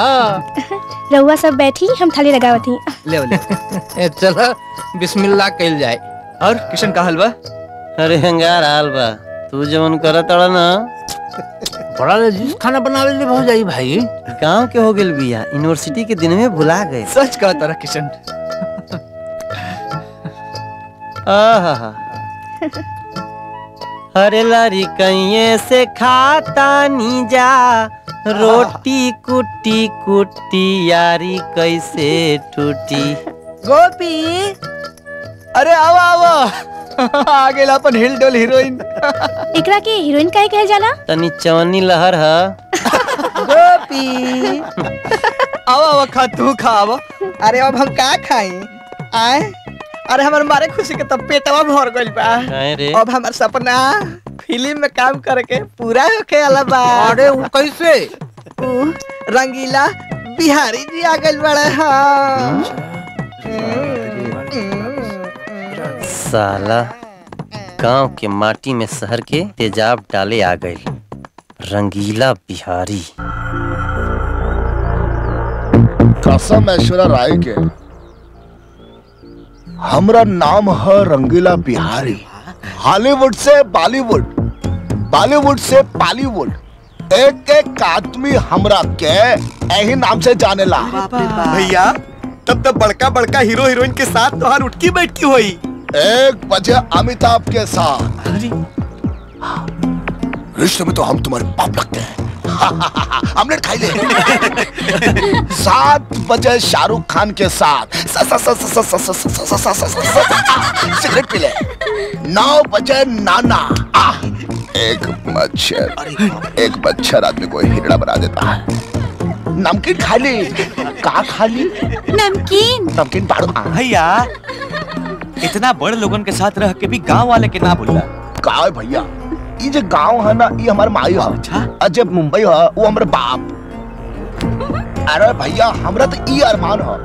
रउआ सब बैठी हम थाली लगावत। ही ले। ले चलो बिस्मिल्लाह कइल जाए। और किशन का हलवा अरे हंगार हाल बा। तू जवन करत तड़ा ना। बड़ा लजीज खाना बना ले भौजाई भाई। गाँव के हो गेल बिया। यूनिवर्सिटी के दिन में भुला गए सच कहा तारा किशन। आहा अरे लारी कहीं से खाता नी जा। रोटी कुटी कुटी यारी कैसे टूटी। गोपी। अरे आवा आवा। आ गेला अपन हिल डोल हीरोइन। एकरा के हीरोइन काहे कहल जाला? तनी चवनी लहर ह। गोपी। आवा आवा खा तू खा आवा। अरे अब हम का खाई? आए? अरे हमारे मारे खुशी के तब पेटवा भर गइल बा। अब हमार सपना फ़िल्म में काम करके पूरा होके वाला बा। अरे वो कैसे? उ, रंगीला बिहारी जी आ गइल बड़े। हाँ। साला गाँव के माटी में शहर के तेजाब डाले आ गए रंगीला बिहारी। कसम ऐश्वर्या राय के। हमरा नाम है रंगीला बिहारी। हॉलीवुड से बॉलीवुड बॉलीवुड से बॉलीवुड। एक एक आदमी हमरा के यही नाम से जाने ला भैया तब तब बड़का बड़का हीरो हीरोइन के साथ तोहार उठकी बैठकी हुई। एक बजे अमिताभ के साथ। रिश्ते में तो हम तुम्हारे बाप लगते हैं। आमलेट खाई ले सात बजे शाहरुख खान के साथ सिगरेट पी ले नौ बजे नाना एक मच्छर एक मच्छर आदमी को हिरड़ा बना देता है नमकीन खाली का खाली नमकीन नमकीन पाड़ो भैया इतना बड़े लोगों के साथ रह के भी गाँव वाले के ना भूलना का भैया ये जो गाँव है ना ये हमारे माई है। और जब मुंबई है वो हमारे बाप। अरे भैया हमरा तो ये अरमान है।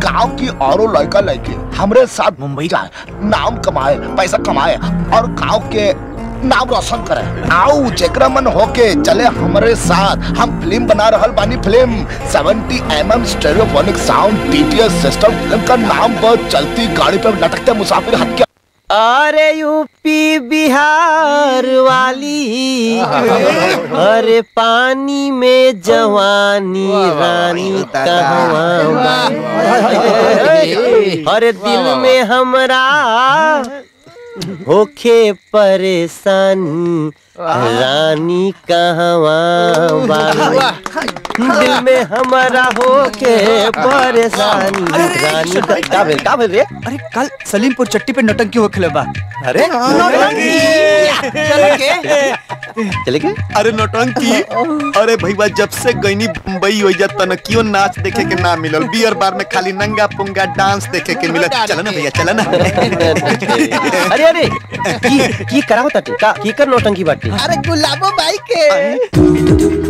गाँव की औरों लड़का लड़के हमरे साथ मुंबई जाए नाम कमाए पैसा कमाए और गाँव के नाम रोशन करे। आओ जेकरा मन होके चले हमारे साथ। हम फ़िल्म बना रहल बानी film. 70 MM stereophonic sound DTS system film का नाम बहुत चलती गाड़ी पे लटकते मुसाफिर हट अरे यूपी बिहार वाली अरे पानी में जवानी रानी कहवा। अरे दिल में हमरा होखे परेशानी रानी कहवा दिल में हमारा होके परेशानी। रानी का का भेल का भेल रे? अरे कल सलीमपुर चट्टी पे नौटंकी हो खिले बा। अरे। चले के? चले के? अरे नौटंकी। अरे भैया जब से गईनी मुंबई हो जात न क्यों नाच देखे के ना मिलल। बियर बार में खाली नंगा पुंगा डांस देखे के मिलल चल ना भैया चल ना। अरे अरे। की की करा होता? का की कर नौटंकी बाटी? अरे गुलाबो बाइक के।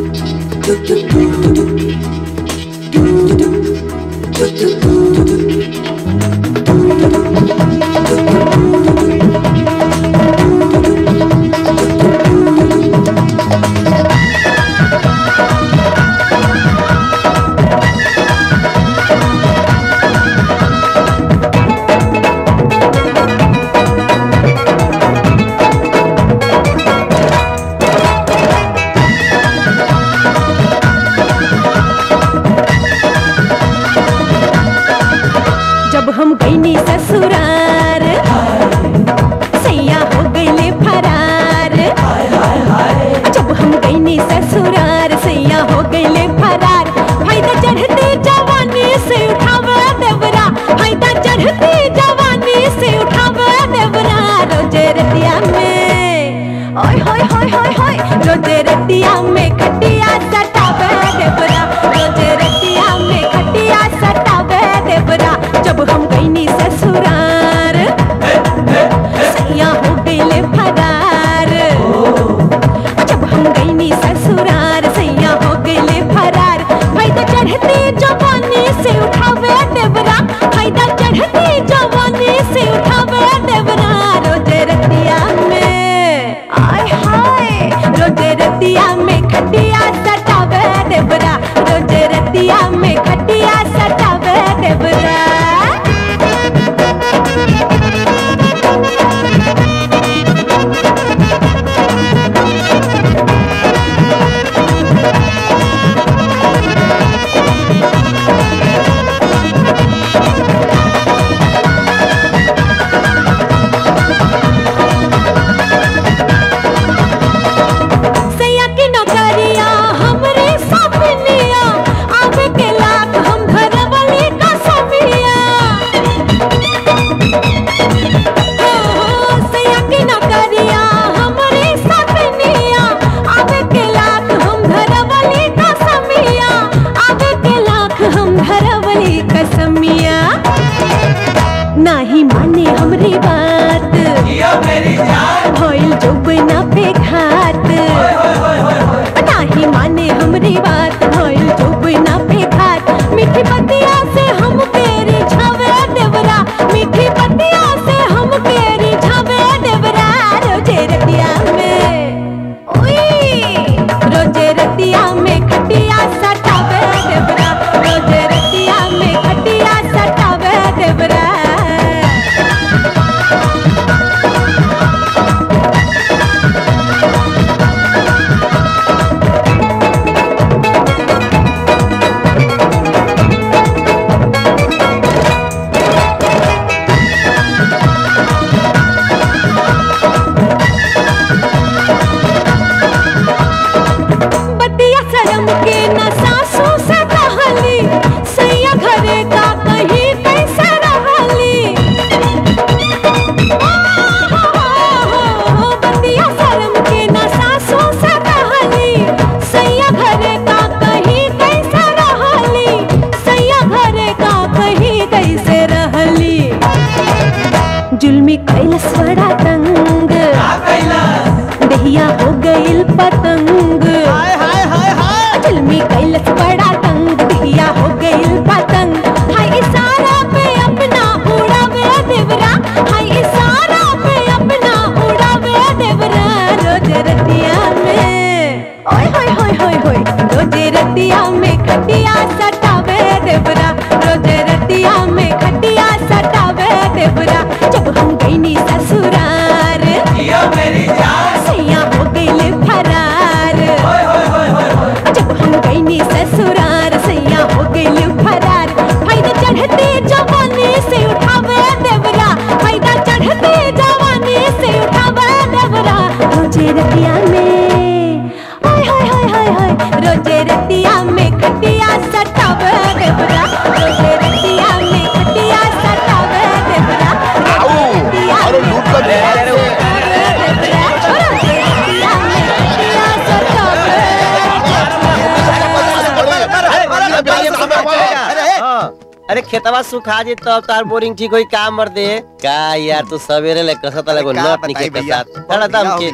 सुखा जी तब तार बोरिंग ठीक होई काम मर दे। का यार तू सवेरे ले कसत लगो का न अपनी के साथ। थोड़ा दम के।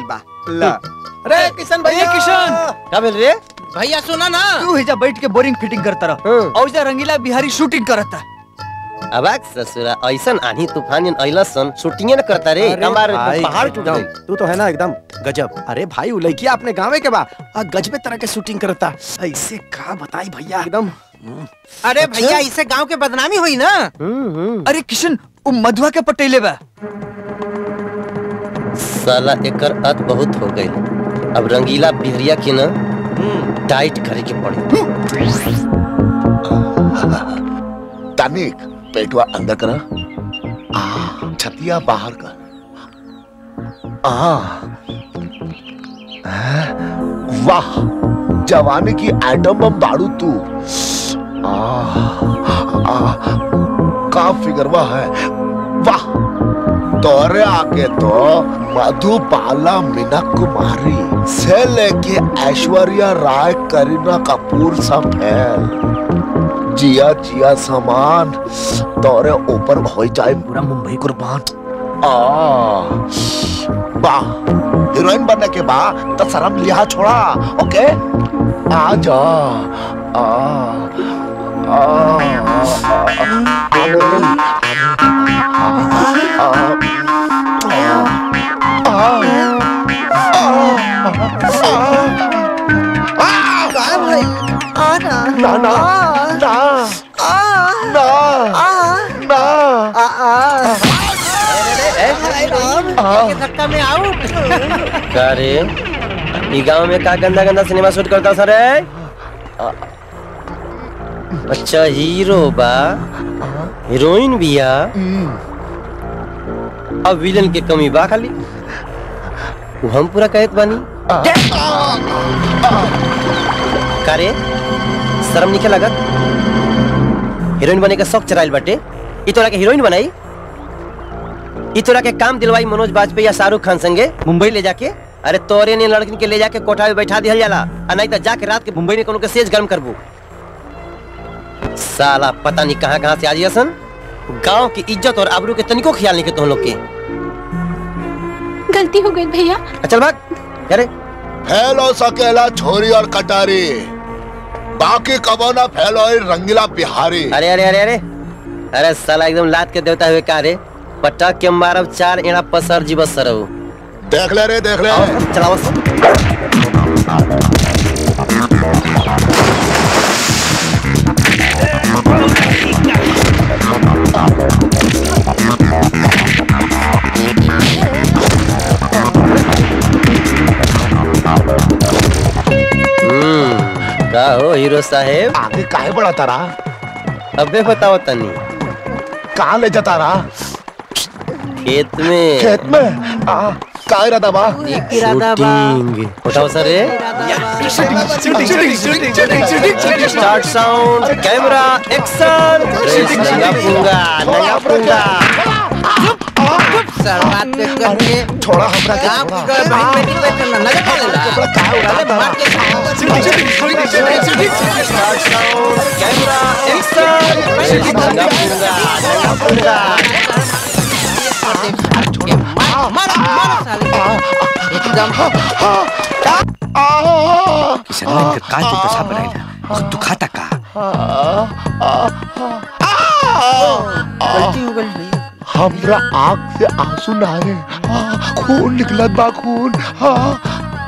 अरे किशन भैया। किशन! का बोल रे? भैया सुना ना। तू हिजा बैठ के बोरिंग फिटिंग करता रह। और जा रंगीला बिहारी शूटिंग करता। अबाक ससुरा ऐसन आनी तूफ़ान अइलसन शूटिंग न करता रे। हमार पहाड़ टूट गई। तू तो है ना एकदम गजब। अरे भाई उ लड़किया अपने गाँव के बा। आ, गजबे तरह के शूटिंग करता। ऐसे का बताई भैया? एकदम। अरे भैया इससे गाँव के बदनामी हुई ना। अरे किशन वो मधुआ के पटेले बा। साला एकर अत बहुत हो गई। अब रंगीला बिहरिया के न टाइट करे के पड़ी। तानिक पेटवा अंदर करा। आ छतिया बाहर कर। आ वाह जवानी की एटम बम बाड़ू तू। आ, आ, का फिगरवा है। वाह। तोरे आगे तो मधुबाला मीना कुमारी से लेके ऐश्वर्या राय करीना कपूर सब फैल जिया जिया सामान तोरे ऊपर हो जाए। पूरा मुंबई कुर्बान। वाह। हीरोइन बनने के बाद तो शर्म लिया छोड़ा। ओके। आ जा। आ। आ ना ना ना ना ना धक्का में आउट का रे ई गाँव में का गंदा गंदा सिनेमा शूट करता सर अच्छा हीरो बा। हीरोइन बिया अब विलन के कमी बा खाली। वो हम पूरा कहत बानी। का रे शर्म निके लगत? हीरोइन बने का शौक चराइल बाटे। ई तोरा के हीरोइन बनाई। ई तोरा के काम दिलवाई मनोज बाजपेयी या शाहरुख खान संगे। मुंबई ले जाके। अरे तोरे ने लड़किन के ले जाके कोठा में बैठा दिया जाला। आ नहीं तो जाके रात के मुंबई में कोनो के सेज गर्म करबू। साला पता नहीं कहाँ कहाँ से आ जिया सन। गाँव की इज़्ज़त और आबरू के तनिको ख्याल नहीं के तुम लोग के। गलती हो गई भैया। चल भाग। अरे। फैलो सकेला छोरी और कटारी। बाकी कबो ना फैलो रंगीला बिहारी। अरे अरे अरे अरे। अरे साला एकदम लात के देवता हुए का रे? पटक के मारब चार एड़ा पसर जीवत सरऊ देख ले रे देख ले। चलाओ। हम्म, का हो हीरो साहेब? आगे काहे बड़ा तारा? अबे बताओ तनी। कहाँ ले जाता रहा खेत में। खेत में? आ का इरादा बा? इरादा शूटिंग उठाओ sir start sound camera action नंगा पूँगा नंगा पूँगा. बात पे करके छोड़ा हमरा के कर बहन बेटी पे करना नज़र डालेला का उड़ा ले मार के स्टार्ट साउंड कैमरा एक्शन नंगा पूँगा नंगा पूँगा. का तू तू गलती हो गई हमरा आँख से आँसू ना रे आ, खून निकलत बा खून हाँ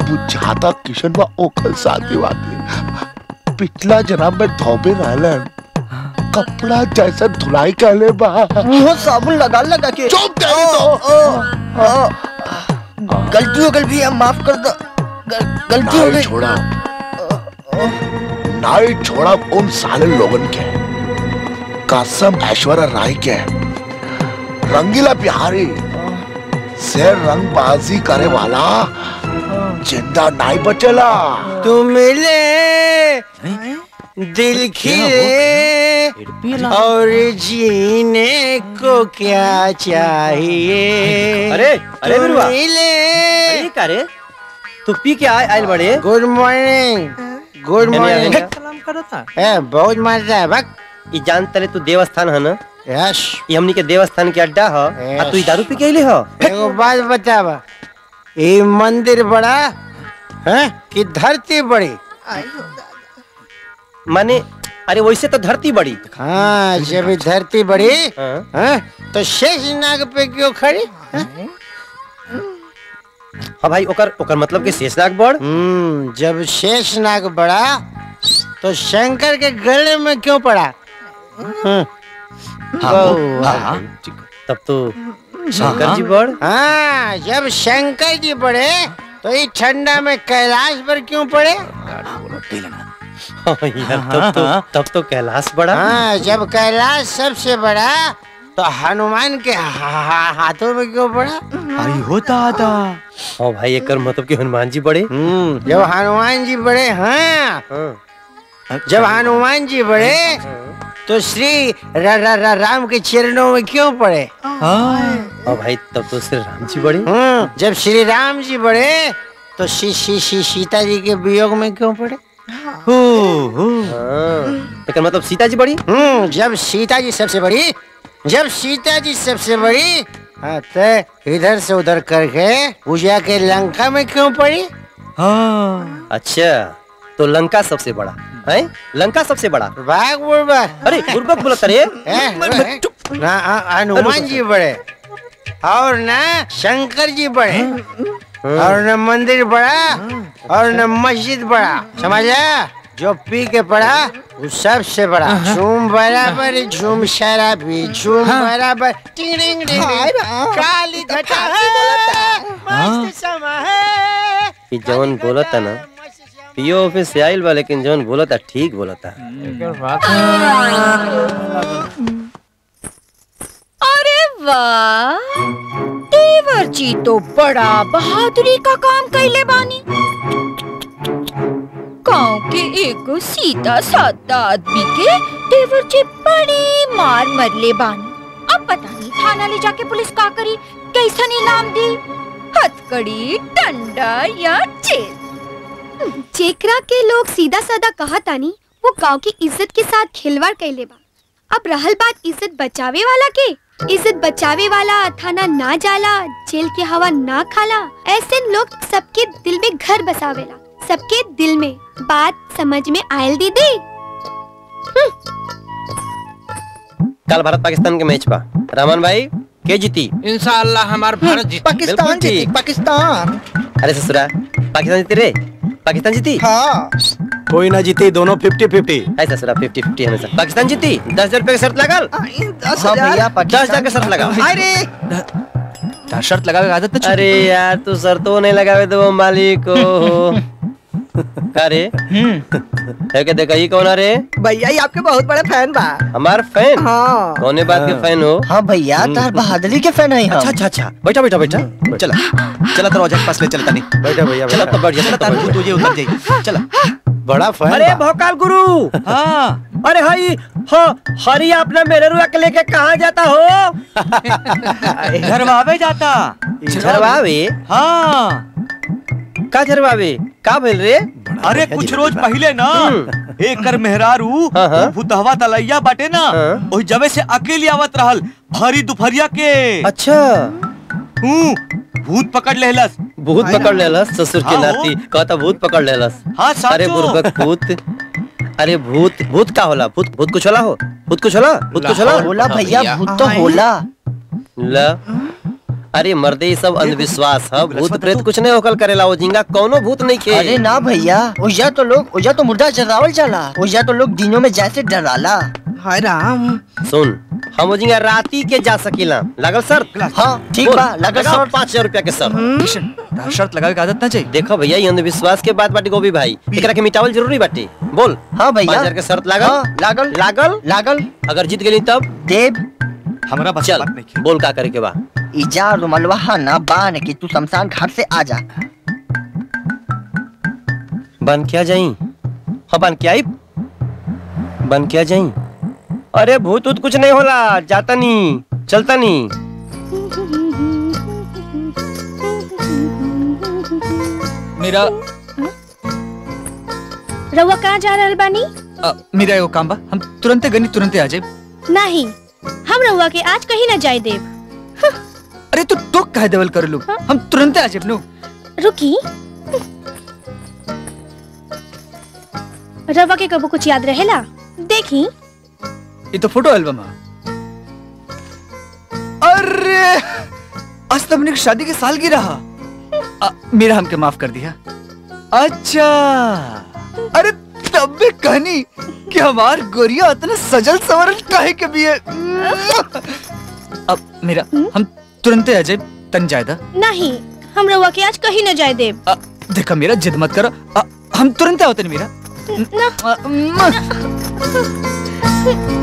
बुझाता किशन बा ओकर साथी वाती पिछला जन्म में धोबे रहलन कपड़ा जैसा धुलाई कहले बा मुँह साबुन लगा लगा के। चुप तेरी तो। गलती हो गई भैया माफ़ कर दो। गल- गलती हो गई। छोड़ा। नाई छोड़ा उन साले लोगन के कसम ऐश्वर्या राय के रंगीला बिहारी से रंगबाजी करे वाला। ज़िंदा नाई बचेला। तू मिले। दिल खिले और जीने को क्या चाहिए? अरे अरे मिले। अरे तू पी के आए आइल बड़े। Good morning. Good morning. सलाम था। बहुत मज़ा है बक। ई जान तले तू देवस्थान है ना? यस ये हमनी के देवस्थान के अड्डा ह। आ तू दारू पी के आइले ह? एगो बात बतावा ये मंदिर बड़ा है? कि धरती बड़ी? माने अरे वैसे तो धरती बड़ी। हाँ जब धरती बड़ी हाँ। हाँ, तो शेष नाग पे क्यों खड़ी? हाँ? भाई ओकर ओकर मतलब के शेषनाग बड़? हम्म जब शेष नाग बड़ा तो शंकर के गले में क्यों पड़ा? हाँ, हाँ, हाँ, हाँ, तब तो शंकर जी बड़। हाँ जब शंकर जी बड़े तो ये ठंडा में कैलाश पर क्यों पड़े? हाँ, यार तब तो तब तो कैलाश बड़ा। हाँ जब कैलाश सबसे बड़ा तो हनुमान के हा- हा- हाथों में क्यों पड़ा? अरे होता था हाँ भाई एकर मतलब कि हनुमान जी बड़े। हम्म जब हनुमान जी बड़े हाँ। जब हनुमान जी बड़े तो श्री रा, रा, रा, राम के चरणों में क्यों पड़े? हाँ। भाई तब तो श्री राम जी बड़े। जब श्री राम जी बड़े तो श्री श्री शी, सीता जी के वियोग में क्यों पड़े? हाँ, मतलब सीता जी बड़ी? हम्म जब सीता जी सबसे बड़ी जब सीता जी सबसे बड़ी हाँ तो इधर से उधर करके पूजा के लंका में क्यों पड़ी? हाँ। अच्छा तो लंका सबसे बड़ा है? लंका सबसे बड़ा? भाग बुड़बा अरे बुड़बक बोलत रे। ना हाँ, हनुमान जी बड़े और ना शंकर जी बड़े। और न मंदिर बड़ा और न मस्जिद बड़ा समझा जो पी के पड़ा वो सबसे बड़ा। झूम बराबर झूम शराबी झूम बराबर। टिंग। काली घटा है। जवन बोलता ना पियो ऑफ़िस से आइल बा लेकिन जवन बोलता ठीक बोलता। अरे वाह। देवर जी तो बड़ा बहादुरी का काम कैले बानी। गाँव के एक सीधा साधा आदमी के देवर जी बड़ी मार मरले बानी। अब पता नहीं थाना ले जाके पुलिस का करी कैसन इनाम दी? हथकड़ी, डंडा या जेल? जेकरा के लोग सीधा साधा कहा था तानी वो गाँव की इज़्ज़त के साथ खिलवाड़ कैले बा। अब रहल बात इज़्ज़त बचावे वाला के? इज़्ज़त बचावे वाला थाना ना जाला जेल की हवा ना खाला। ऐसे लोग सबके दिल में घर बसावेला सबके दिल में। बात समझ में आयल दीदी? कल भारत पाकिस्तान के मैच बा। रामन भाई के जीती? इंशाल्लाह हमार भारत जीती। पाकिस्तान जीती पाकिस्तान। अरे ससुरा पाकिस्तान जीती रे? पाकिस्तान जीती? हाँ। कोई ना जीती दोनों फिफ्टी फिफ्टी ऐसा सर फिफ्टी फिफ्टी हमेशा। पाकिस्तान जीती? दस हज़ार रुपए की शर्त लगा दस हाँ हज़ार? का दस हज़ार की शर्त लगा अरे। शर्त लगा आदत तो अरे यार तू शर्तों नहीं लगावे दो वो मालिक को का रे? है के देखा? ही कौन है रे? भैया ये आपके बहुत बड़े फ़ैन बा। हमार फ़ैन? हाँ। कौने बात के फ़ैन हो? हाँ भैया तार बहादुरी के फ़ैन है। हम अच्छा अच्छा अच्छा। बैठा बैठा बैठा। चला। चला दरवाज़ा के पास ले चलता नहीं बैठा भैया चला तब बैठ। जा चला तार तुझे उतर जाई। चला। बड़ा फ़ैन अरे। भोकाल गुरु। हाँ। अरे हाई हाँ हरी अपना मेरे रुआ के लेके कहाँ जाता हो? झरवावे जाता। झरवावे हाँ। का झरवावे का भेल रे? अरे कुछ रोज पहले ना एकर मेहरारू हाँ, हाँ। भुतहवा तलैया बाटे ना हाँ। ओही जबे से अकेले आवत रहल भारी दुपहरिया के। अच्छा। हूँ भूत पकड़ लेहलस। भूत पकड़ लेलस ससुर की नाती कहता भूत पकड़ लेलस हाँ साचो। अरे बुर्बक भूत। अरे भूत भूत का होला? भूत भूत कुछ होला हो? भूत कुछ होला? भूत कुछ होला? होला भैया भूत तो होला। ला। अरे मर्दे सब अंधविश्वास है भूत प्रेत कुछ नहीं होकल करेला वो झिंगा कौनो भूत नहीं खे। अरे ना भैया ओजा तो लोग ओजा तो मुर्दा जरावल जाला। ओजा तो लोग दिनों में जैसे डराला। हाय राम। सुन हम वो झिंगा राती के जा सकीला। लागल सर? हाँ ठीक बा लगल सर। पाँच हज़ार रुपया के सर। शर्त लगावे के आदत ना चाहिए। देखो भैया ये अंधविश्वास के बात बाटे गोभी भाई। एकरा के मिटावल ज़रूरी बाटे। बोल। हाँ भैया। के शर्त लागल? हाँ, लागल। लागल? लागल। अगर जीत गेली तब? देव। हमरा बस चल बोल का करे के बा? इजा रुमलवा हा ना बान कि तू शमशान घाट से आ जा। बन क्या जाई? हाँ बन क्या आई बन क्या जाई? अरे भूत उत कुछ नहीं होला जाता नहीं चलता नहीं मेरा। रउआ कहाँ जा रहल बानी? अ, मेरा एगो काम बा हम तुरंते गनी तुरंते आ जाए नहीं हम रउआ के आज कहीं न जाए देव। अरे तू तो कह देवल कर लू। हम तुरंते आ जाए रुकी। रवा के कबू कुछ याद रहेला? देखी। ये तो फ़ोटो एल्बम है। अरे आज तो अपनी शादी के साल की रहा। अ, मेरा हमके माफ़ कर दिया। अच्छा। अरे तब भी कहनी कि हमार गोरिया इतना सजल सवरल काहे के भी है अब मेरा हम तुरंत आ जाए तन जायदा। नहीं हम रउआ के आज कहीं न जाए देव देखा मेरा जिद मत करो। हम तुरंत आओ तेरे मेरा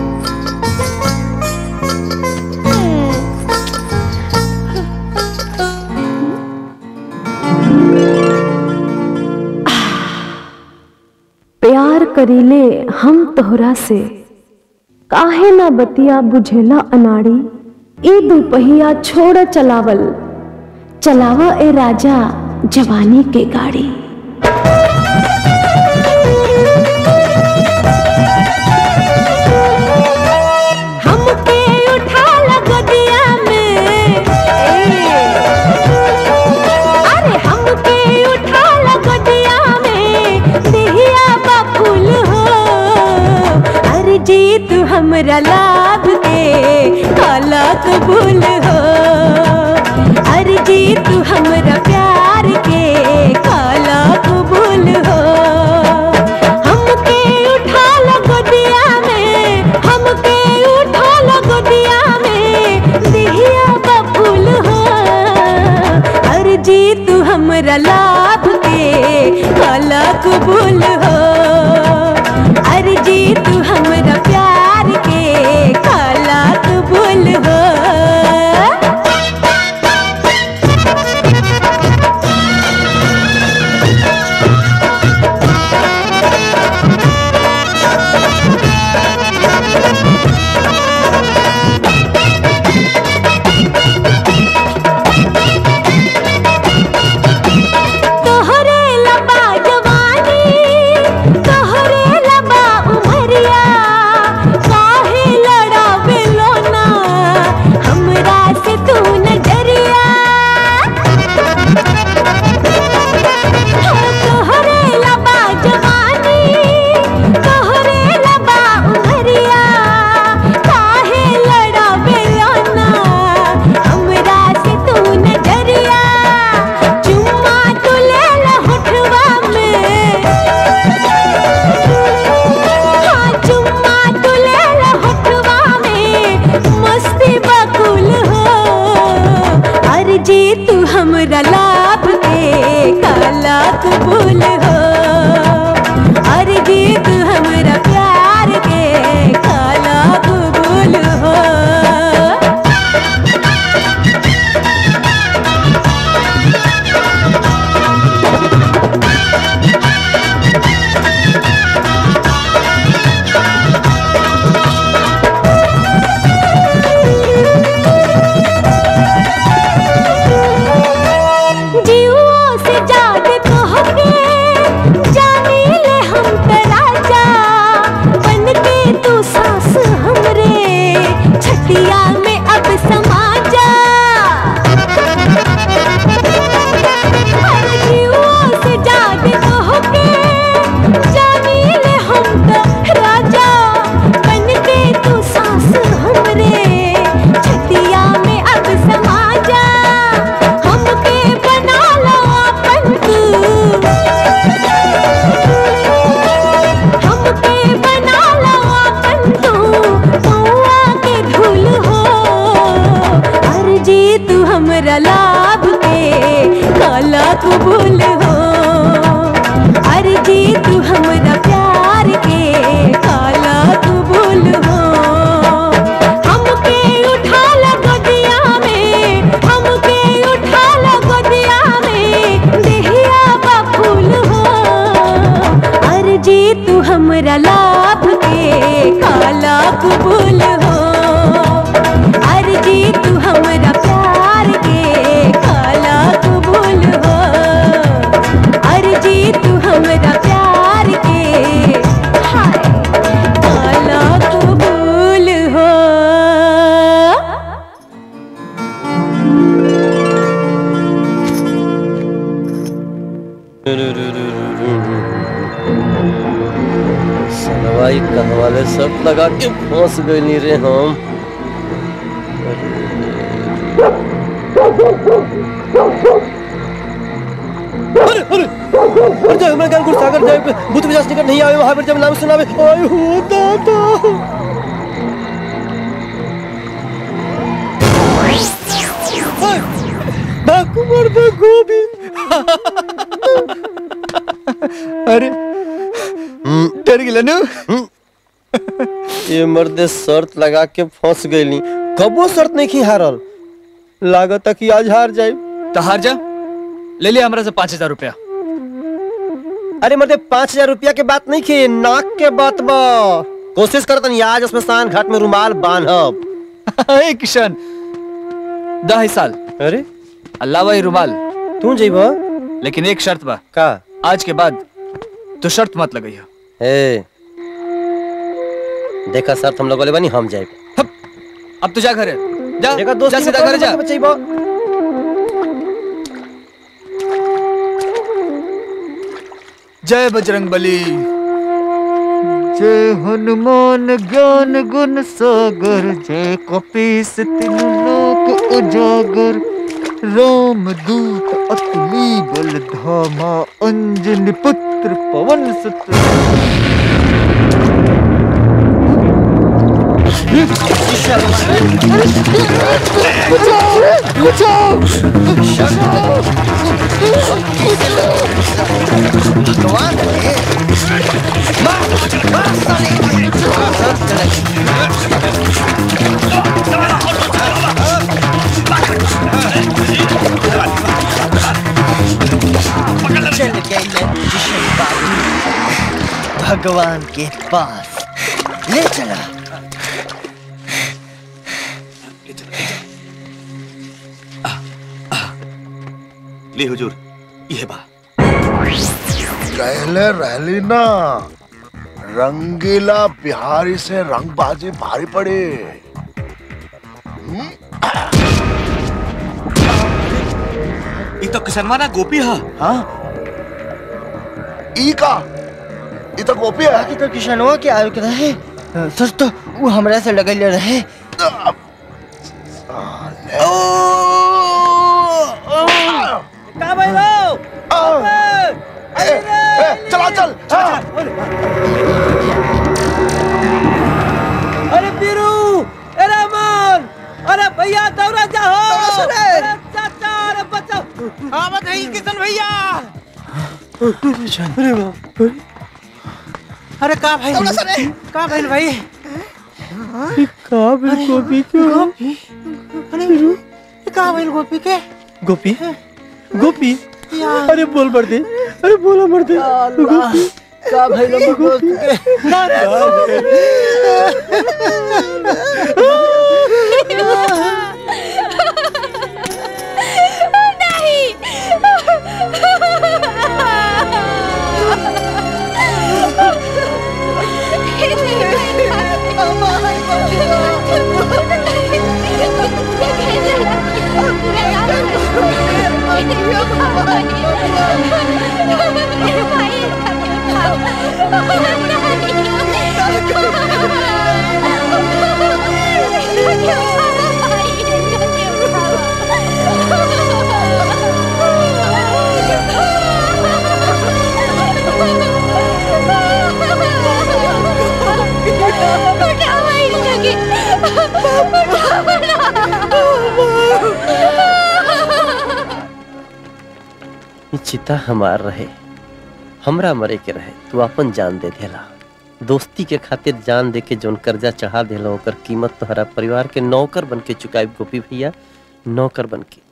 प्यार करीले हम तोहरा से। काहे ना बतिया बुझेला अनाड़ी ए दुपहिया छोड़ चलावल। चलावा ए राजा जवानी के गाड़ी। हमरा लाभ के हालात कबूल के नहीं रहे हम। अरे अरे अरे जब मैं गंगुर सागर जाए, बुद्ध विजय नहीं आए वहाँ पर जब नाम सुनावे आय हो मर्दे शर्त लगा के फंस गईली। कबो शर्त नहीं की हारल। लागत कि आज हार जाए। तो हार जा। ले लिया हमरा से पाँच हज़ार रुपया। अरे मर्दे पाँच हज़ार रुपया के बात नहीं की नाक के बात बा। कोशिश करतन आज उसमें शान घाट में रुमाल बांधब। किशन। दही साल। अरे। अल्लाह भाई रुमाल। तू जइब लेकिन एक शर्त बा। का? आज के बाद तो शर्त मत लगाइयो। ए। देखा सर हम लोग वाले बनी हम जाए अब तो जा घर। जा देखा दोस्त जा सीधा घर जा। जय बजरंग बली। जय हनुमान ज्ञान गुण सागर जय कपीस तीन लोक उजागर। राम दूत अतुली बल धामा अंजन पुत्र पवन सुत भगवान के पास। ले चला। ले हुजूर ये बा रहले रहली ना रंगीला बिहारी से रंगबाजी भारी पड़े ये तो किसनवा ना गोपी हा हाँ ई का ई तो गोपी है बाकी तो किशनवा के के रहे सच तो वो हमरा से लगल रहे का भाई लो चला चल अरे बीरू अरे मन अरे भैया दौड़ा जाओ चाचा अरे हाँ बताइए किशन भैया अरे बाप अरे का भाई का भाई भाई का भाई गोपी के गोपी अरे का भाई गोपी के गोपी गोपी अरे बोल दे अरे बोला मर दे। का भाई लोग ơi Rước Hậu ơi Đừng phải yên tâm Rước Hậu Con đây Rước Hậu Pertama ini lagi Pertama चिता हमार रहे। हमरा मरे के रहे, तू अपन जान दे देला दोस्ती के खातिर जान दे के जोन कर्जा चढ़ा देला ओकर कीमत तोहरा परिवार के नौकर बन के चुकाई गोपी भैया, नौकर बन के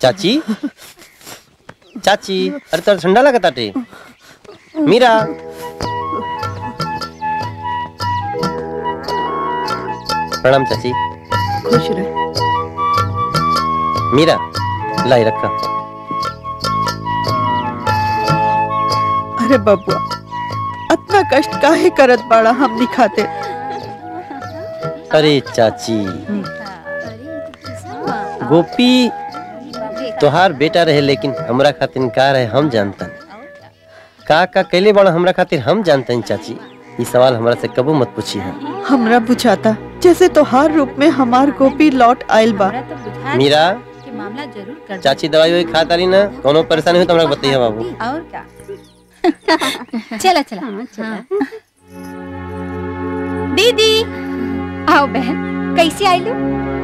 चाची? चाची, अरे तोरा ठंडा लगा ताटे मीरा? प्रणाम चाची। खुश रह। मीरा लाई रखा अरे बबुआ इतना कष्ट काहे करत बाड़ा हमनी खाते अरे चाची गोपी तोहार बेटा रहे लेकिन हमरा खातिर का रहे हम जानतन। का का कैले बड़ा हमरा खातिर हम जानतन चाची। ये सवाल हमरा से कबो मत पूछी है हमरा बुझाता जैसे तोहार रूप में हमार गोपी लौट आयल बा। मीरा मामला ज़रूर कर चाची दवाई वही खा तारी ना कोनो परेशानी हो तो हमरा बताइए बाबू। और क्या? चला चला। चला। दीदी! आओ बहन। कैसे आइलू?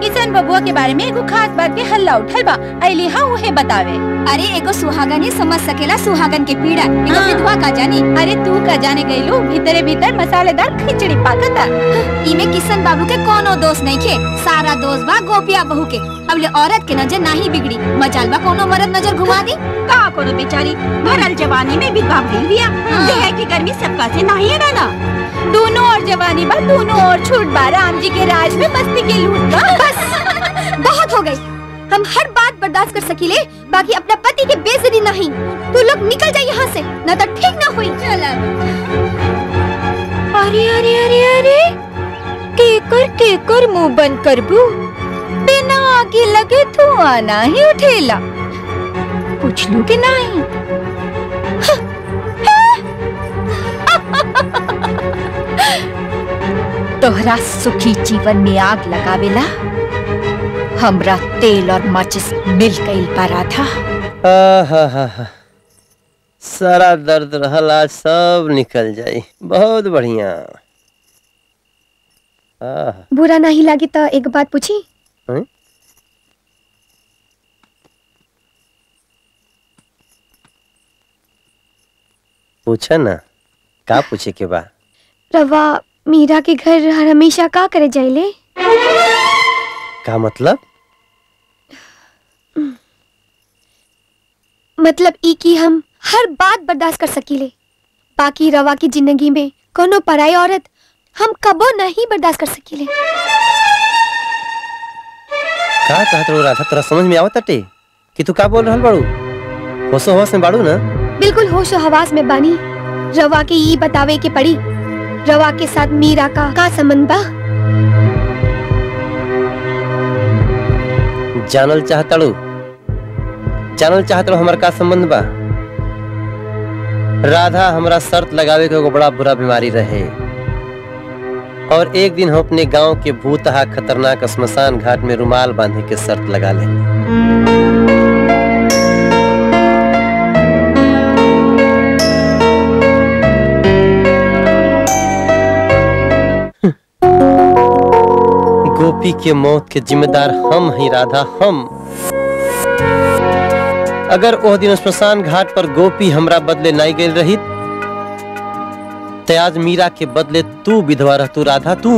किशन बबुआ के बारे में एगो खास बात के हल्ला उठल बा आइली हाँ उहे बतावे। अरे एगो सुहागन ही समझ सकेला सुहागन के पीड़ा। एगो हाँ। विधवा का जानी। अरे तू का जाने गईलू भीतरे भीतर मसालेदार खिचड़ी पाकता। इमे किशन बाबू के कोनो दोष नहीं खे। सारा दोष बा गोपिया बहू के। अबले औरत के नज़र नहीं बिगड़ी। मचाल बा कोनो मर्द नज़र घुमा दी। का कोनो बेचारी? भरल जवानी में विधवा भइल बिया। देह की गर्मी सबका से नहीं है दोनों और जवानी बा दोनों और छूट बा। राम जी के राज में मस्ती के लूट बा बस बहुत हो गई। हम हर बात बर्दाश्त कर सकीले बाकी अपना पति के बेइज्जती नहीं। तू लोग निकल जाए यहाँ से न तो ठीक ना हुई। अरे अरे अरे अरे केकर केकर मुँह बंद करबू बिना आगे लगे तू आना ही उठेला। पूछ लू कि नहीं? तोहरा सुखी जीवन में आग लगावेला? हमरा तेल और माचिस मिल गई पारा था सारा दर्द रहल आज सब निकल जाई। बहुत बढ़िया। बुरा नहीं लगी तो एक बात पूछी? हैं? पूछा ना? का पूछे के बा? रवा मीरा के घर हमेशा का करे जाइले? का मतलब? मतलब ई कि हम हर बात बर्दाश्त कर सकीले। बाकी रवा की ज़िंदगी में कोनो पराई औरत हम कबो नहीं बर्दाश्त कर सकीले। का कहत रहो राधा तोरा समझ में आवत अटे कि तू का बोल रहल बाड़ू? होशो हवस में बाड़ू ना? बिल्कुल होश हवास में बानी। रवा के ई बतावे के पड़ी रवा के साथ मीरा का का संबंध बा? जानल चाहताड़ू जानल चाहताड़ू हमार का संबंध बा? राधा हमरा शर्त लगावे के बड़ा बुरा बीमारी रहे। और एक दिन हम अपने गाँव के भूतहा खतरनाक स्मशान घाट में रुमाल बांधे के शर्त लगा ले गोपी के मौत के जिम्मेदार हम ही, राधा, हम। अगर ओह दिन स्मशान घाट पर गोपी हमरा बदले नहीं गई रही ते आज मीरा के बदले तू विधवा रह तू राधा तू।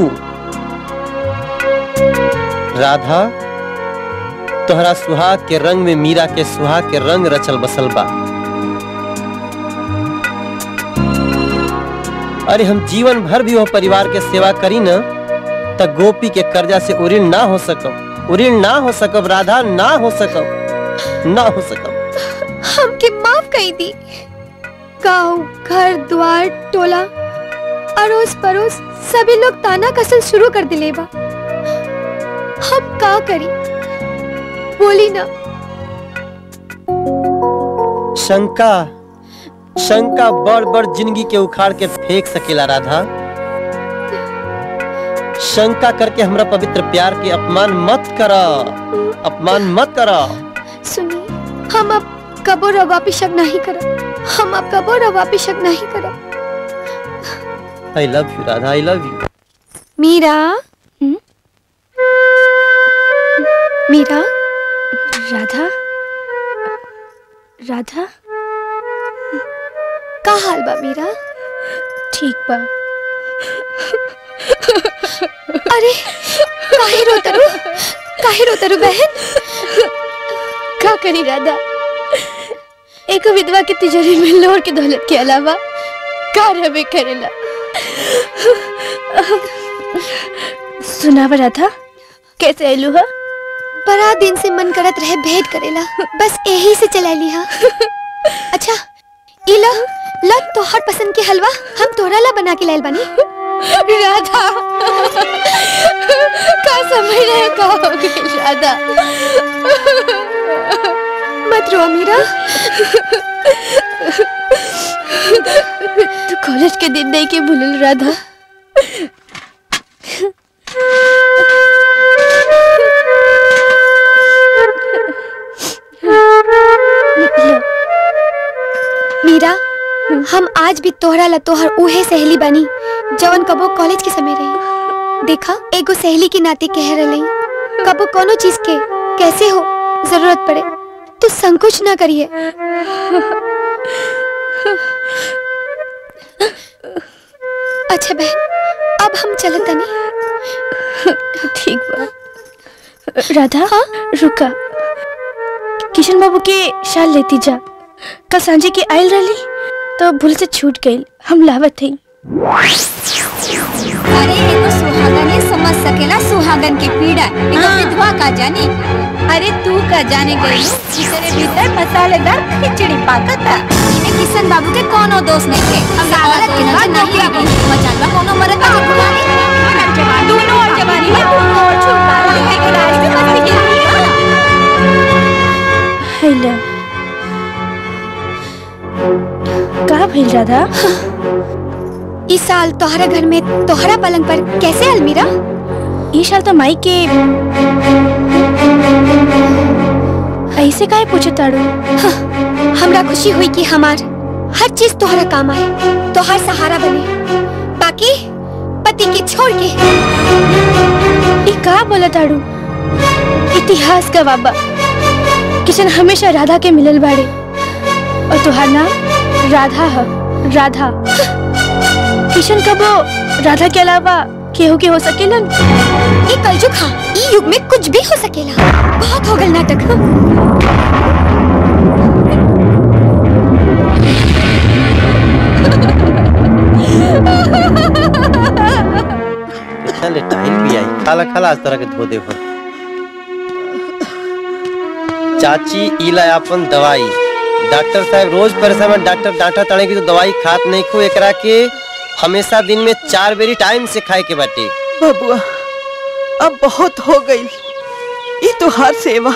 राधा, तोहरा सुहाग के रंग में मीरा के सुहाग के रंग रचल बसल बा। अरे हम जीवन भर भी वो परिवार के सेवा करी न त गोपी के कर्जा से उऋण ना हो सकब। उऋण ना हो सकब राधा ना हो सकब। ना हो सकब। हमके माफ़ कर दी। गाँव घर द्वार टोला अड़ोस पड़ोस सभी लोग ताना कसल शुरू कर दिले बा। हम का करी? बोली ना। शंका शंका बड़ बड़ ज़िंदगी के उखाड़ के फेंक सकेला राधा। शंका करके हमरा पवित्र प्यार के अपमान मत करा। अपमान मत करा। सुनिए हम अब कबो रवा पे शक नहीं करब हम अब कबो रवा पे शक नहीं करब I love you Radha I love you Meera? Hmm? Meera? Radha? Radha? का हाल बा मीरा? ठीक बा। अरे काहे रोतरू काहे रोतरू बहन? का करी राधा? एक विधवा के तिजोरी में लोर के दौलत के अलावा का रहे करेला? सुना बड़ा था कैसे आलू हा? बड़ा दिन से मन करत रहे भेंट करेला। बस यही से चला लिया अच्छा इला ला तोहर पसंद के हलवा हम तोरा ला बना के लाइल बानी। राधा। का हो राधा? मत रो मीरा तू कॉलेज के दिन नहीं के भूलल, राधा। मीरा हम आज भी तोहरा ला तोहर उहे सहेली बनी जवन कबो कॉलेज के समय रही। देखा एगो सहेली के नाते कह रही कबो कोनो चीज़ के कैसे हो ज़रूरत पड़े। तो संकोच ना करिए। अच्छा बहन अब हम चलत तनी। ठीक बा। राधा हाँ? रुका। किशन बाबू के शाल लेती जा। कल सांझे के आयल रही तो भूल से छूट गई हम लावत थी अरे एगो सुहागन ही समझ सकेला सुहागन के पीड़ा। एगो विधवा का जाने। अरे तू का जाने गई तेरे भीतर मसालेदार खिचड़ी पाकता इने किशन बाबू के कोनो दोष नहीं थे? साला के बाद नहीं। गई मचाल बा कोनो मरद का बुला दोनों और जवानी में दोनों और छूट पा है कि राज में मस्ती के हेलो का भइल राधा? इस साल तोहरा घर में तोहरा पलंग पर कैसे अलमीरा? इस साल तो माई के ऐसे काहे पूछे ताड़ू? हाँ, हमरा खुशी हुई कि हमार हर चीज़ तोहरा काम आए तोहर सहारा बने। बाकी पति के छोड़ के। का बोला ताड़ू? इतिहास का बाबा किशन हमेशा राधा के मिलल बाड़े। और तुहार नाम? राधा है राधा। किशन कबो राधा के अलावा केहू के हो सकेलन? ई कलजुग हाँ ई युग में कुछ भी हो सकेला। बहुत हो गल नाटक। चले टाइल भी आई। खाला खाला आज तरह के धो दे चाची इला अपन दवाई। डॉक्टर साहब रोज परेशान में डॉक्टर डांटा तड़े की तो दवाई खात नहीं खो। एकरा के हमेशा दिन में चार बेरी टाइम से खाए के बाटे। बबुआ अब बहुत हो गई। ये तुहार सेवा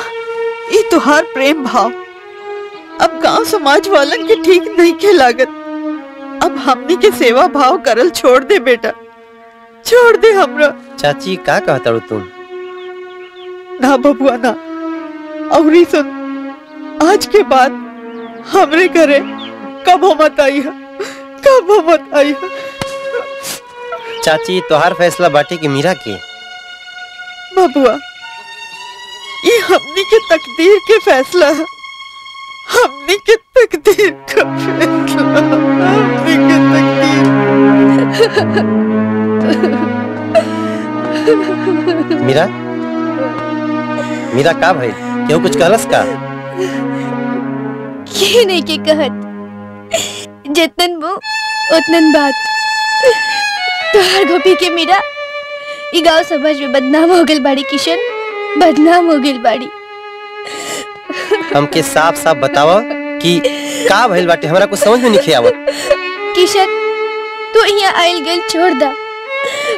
ये तुहार प्रेम भाव। अब गाँव समाज वालन के ठीक नहीं के लागत। अब हमनी के सेवा भाव करल छोड़ दे बेटा। छोड़ दे हमरा। चाची का कहता तुम ना बबुआ ना और सुन। आज के बाद हमरे घरे कब मत आई है? कब मत आई है? चाची तोहार फैसला बाटे की मीरा के? बबुआ ये हमनी के तकदीर के फैसला है। हमनी के तकदीर का फैसला हमनी के तकदीर। मीरा? मीरा का भाई? क्यों कुछ कहलस का? ये नहीं के कहत? जितन वो उतनन बात। तोहार गोपी के मीरा ई गाँव समाज में बदनाम हो गइल बाड़ी किशन। बदनाम हो गइल बाड़ी। हमके साफ़ साफ़ बतावा कि का भइल बाटे हमरा कुछ समझ में नहीं आवत। किशन तू यहाँ आइल गइल छोड़ दा।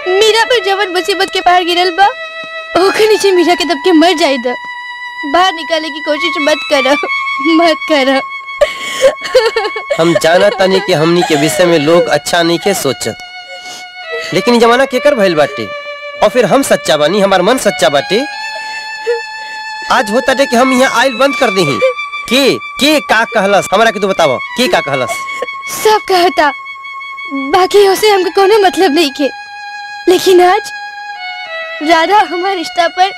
मीरा पर जवन मुसीबत के पार गिरल बा ओके नीचे मीरा के दब के मर जाए दा। बाहर निकालने की कोशिश मत करो। मत करो। हम जाना तानी कि हमनी के विषय में लोग अच्छा नहीं के सोचत। लेकिन जमाना केकर भइल बाटे? और फिर हम सच्चा बानी हमार मन सच्चा बाटे? आज होता है कि हम यहाँ आइल बंद कर दी के के का कहलस? हमरा के तू बतावा के का कहलस? सब कहता। बाकी उसे हमको कोनो मतलब नहीं के लेकिन आज राधा हमारे रिश्ता पर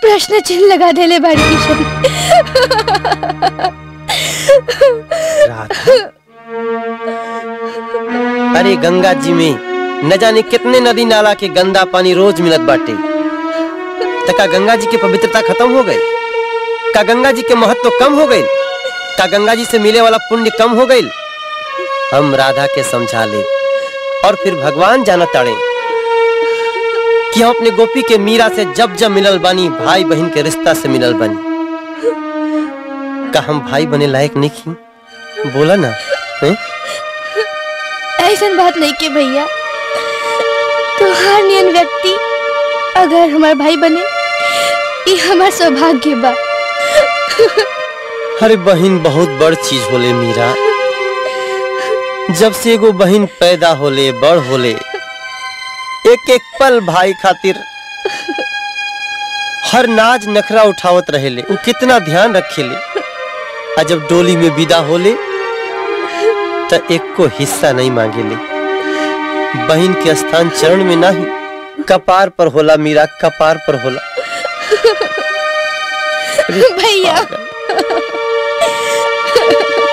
प्रश्न चिन्ह लगा देले बाड़ी किशन अरे गंगा जी में, न जाने कितने नदी नाला के गंदा पानी रोज मिलत बाटे। त का गंगा जी की पवित्रता खत्म हो गई? का गंगा जी के महत्व कम हो गई? का गंगा जी से मिले वाला पुण्य कम हो गई? हम राधा के समझा ले और फिर भगवान जाना ताड़े। कि हम अपने गोपी के मीरा से जब जब मिलल बानी भाई बहन के रिश्ता से मिलल बानी। का हम भाई बने लायक नहीं की बोला ना ऐसा बात नहीं के भैया। तोहार नियन व्यक्ति अगर हमार भाई बने ये हमार सौभाग्य बा। अरे बहन बहुत बड़ चीज़ होले मीरा। जब से एगो बहन पैदा होले बड़ होले एक एक पल भाई खातिर। हर नाज नखरा उठावत रहेले वो कितना ध्यान रखेले। आ जब डोली में विदा होले त एक को हिस्सा नहीं मांगेले। बहन के स्थान चरण में नहीं कपार पर होला मीरा कपार पर होला। भैया।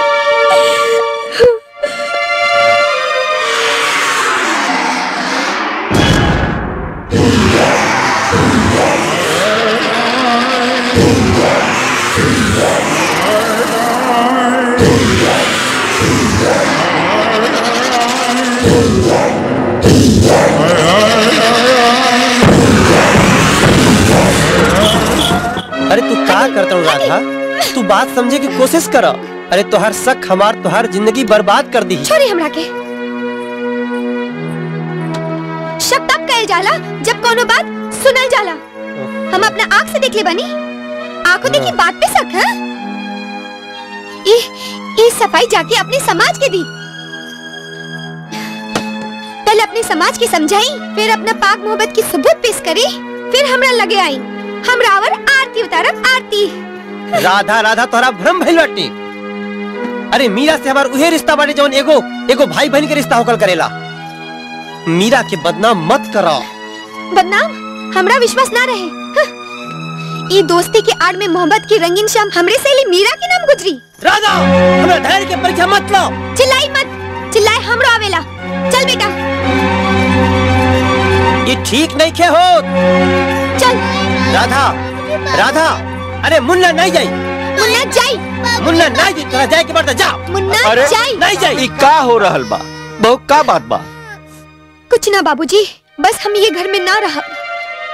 का करता हूँ राधा? तू बात समझे की कोशिश कर। अरे तुहार शक हमार तुहार ज़िंदगी बर्बाद कर दी। छोड़ी हमरा के। शक तब कल जाला जब कोनो बात सुनल जाला। हम अपना आँख से देख ले बनी। आँखों देखी बात पे शक है? ये ये सफ़ाई जाके अपने समाज के दी। पहले अपने समाज की समझाई फिर अपना पाक मोहब्बत की सबूत पेश करी फिर हमरा लगे आई। हम रावर आरती उतारब आरती। राधा राधा तोहरा भ्रम भइल बाटे अरे मीरा से हमार उहे रिश्ता बाटे जवन एगो एगो भाई बहन के रिश्ता होकर करेला। मीरा के बदनाम मत करो। बदनाम? हमरा विश्वास ना रहे। ई दोस्ती के आड़ में मोहब्बत की रंगीन शाम हमरे सहेली मीरा के नाम गुजरी। राधा हमरा धैर्य के परीक्षा मत लो। चिल्लाई मत। चिल्लाए हमरो आवेला। चल बेटा। ये ठीक नहीं खे हो चल राधा राधा अरे मुन्ना नहीं जाई। मुन्ना जाई। मुन्ना नहीं जाई तोरा जाए के बाद जा। मुन्ना अरे जाई। नहीं जाई। ई का हो रहल बा? बहुत का बात बा? कुछ ना बाबूजी। बस हम ये घर में ना रहा।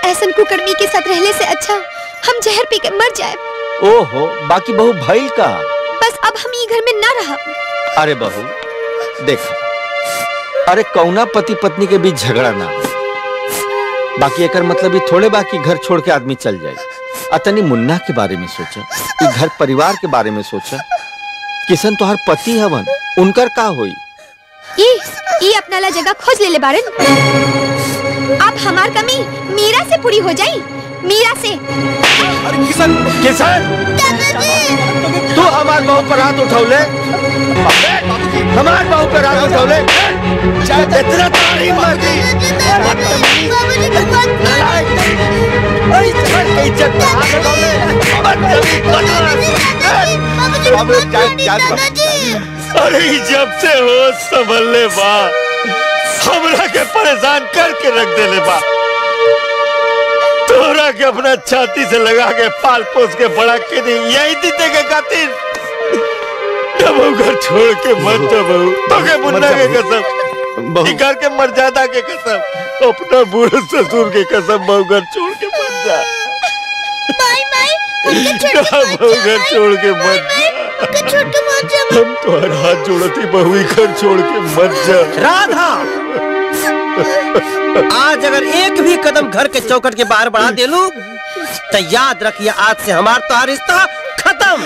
ऐसन कुकर्मी के साथ रहने से अच्छा हम जहर पी के मर जाए ओहो बाकी बहू भइल का? बस अब हम ये घर में ना रहा। अरे बहू देख। अरे कौना पति पत्नी के बीच झगड़ा ना हो। बाकी एकर मतलब ये थोड़े बाकी घर छोड़ के आदमी चल जाए। अतनी मुन्ना के बारे में सोचा ई घर परिवार के बारे में सोचा। किशन तोहर पति हवन उनकर का होई? ये ये अपना ला जगह खोज ले ले बारन। अब हमार कमी मीरा से पूरी हो जाई? मीरा से। अरे किशन किशन तू हमार बहू पर हाथ उठौले अबे, हमार बहू का राज उठौले इतना तारीफ़ मर्दी अरे जब से हो संभलने बा। हमरा के परेशान करके रख देले बा। तोरा के अपना छाती से लगा के पाल पोस के बड़ा के दी यही दीते के खातिर। तब घर छोड़ के मत जा बहू तो के मुन्ना के कसम घर के मर्यादा के कसम। अपना बूढ़े ससुर के कसम बहू घर छोड़ के मत जा। बहू घर छोड़ के मत जा। हम तुम्हारा हाथ जोड़ती बहू ई घर छोड़ के मत जा। राधा! आज अगर एक भी कदम घर के चौकट के बाहर बढ़ा दे लू तो याद रखिए आज से हमारा तो रिश्ता खत्म।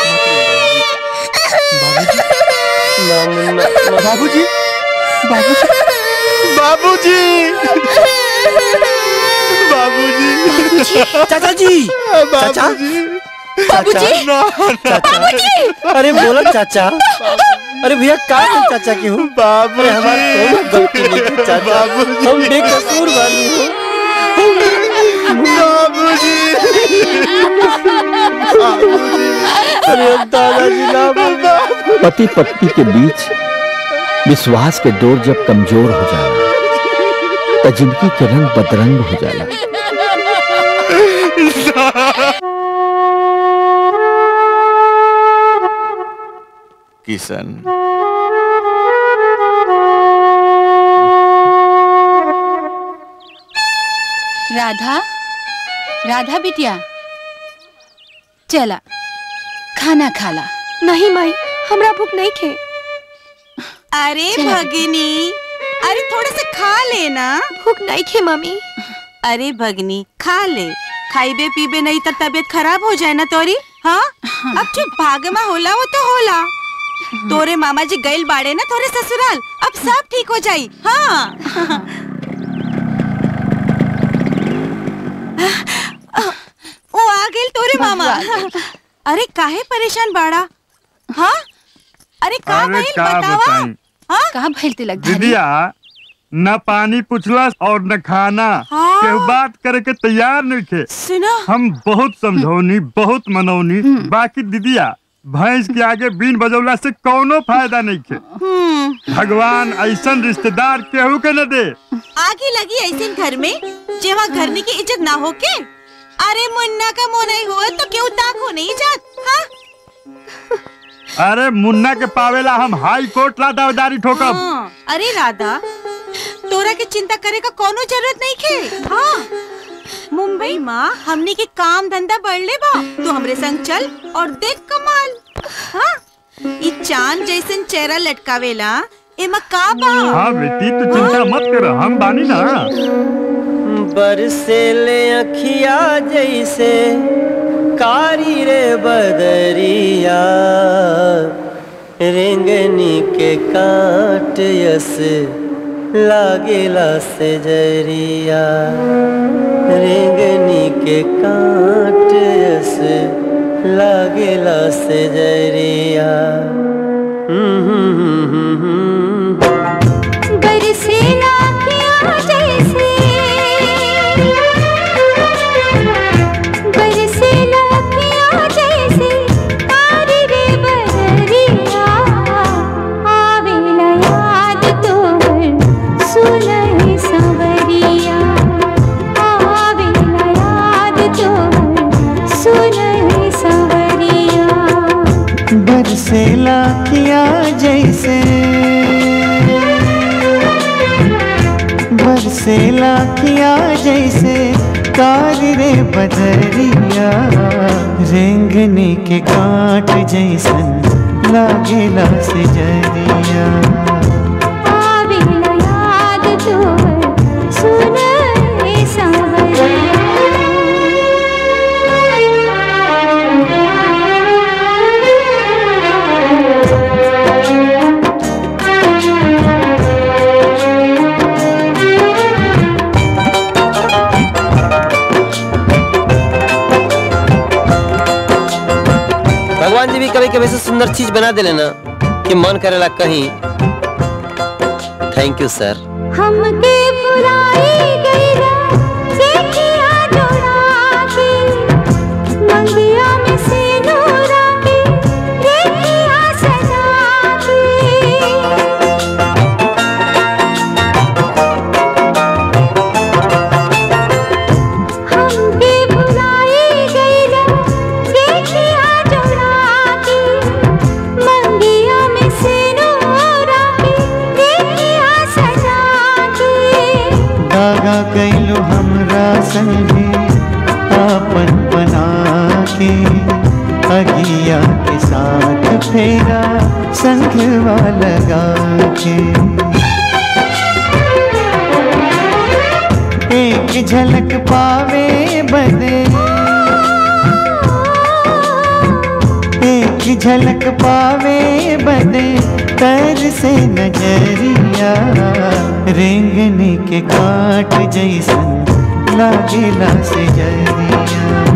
जा जा जा बाबूजी? बाबूजी। बाबूजी चाचा? जी चाचा? बाबूजी? चाचा अरे बोला चाचा। अरे भैया का है चाचा की हूँ? बाबू हमारे थी हम बेकसूर वाली हो। पति पत्नी के बीच विश्वास के डोर जब कमज़ोर हो जाला तो ज़िंदगी के रंग बदरंग हो जाला किशन। राधा? राधा बिटिया चला खाना खाला। नहीं माई हमरा भूख नहीं खे। अरे। भगिनी अरे थोड़े से खा लेना। भूख नहीं खे मम्मी अरे भगनी खा ले। खाइबे पीबे नहीं तो तबीयत खराब हो जाए ना तोरी हाँ? अब जो भाग में होला वो तो होला। तोरे मामा जी गैल बाड़े ना तोरे ससुराल अब सब ठीक हो जाई हाँ? ओ आ तोरे मामा। अरे काहे परेशान बाड़ा? हाँ? अरे का अरे भइल? का बतावा हाँ? कहा भइल तिलक दीदिया न पानी पुछलस और न खाना। हाँ। केहू बात करे के तैयार नहीं थे। सुना। हम बहुत समझौनी बहुत मनौनी। बाकी दीदिया भैंस के आगे बीन बजौला से कोनो फ़ायदा नहीं थे। हम्म। भगवान ऐसा रिश्तेदार केहू के न दे। आगे लगी ऐसे घर में जेवा घरनी की इज़्ज़त ना हो के? अरे मुन्ना का मुँह नहीं हुआ तो क्यों ताक हो नहीं जात? हाँ? अरे मुन्ना के पावेला हम हाई कोर्ट ला दावेदारी ठोकब। हाँ, अरे राधा तोरा के चिंता करे का कोनो ज़रूरत नहीं खे? हाँ। मुंबई माँ हमने के काम धंधा बढ़ ले बा तू हमरे संग चल और देख कमाल। हाँ? ई चाँद जैसन चेहरा लटकावेला एमा का बा? हाँ बेटी तू चिंता मत कर हम बानी ना। बरसे ले अखिया जैसे कारी रे बदरिया। रेंगनी के काट यस लागेला से ज़रिया। रेंगनी के काट यस लागेला से ज़रिया। बरसेला जैसन जय। सन्सीया सब ऐसे सुंदर चीज़ बना दे लेना कि मन करेला कहीं। थैंक यू सर हम के बुराई गई झलक पावे बदे तर से नज़रिया रेंगने के काट जैसन लागेला से ज़रिया।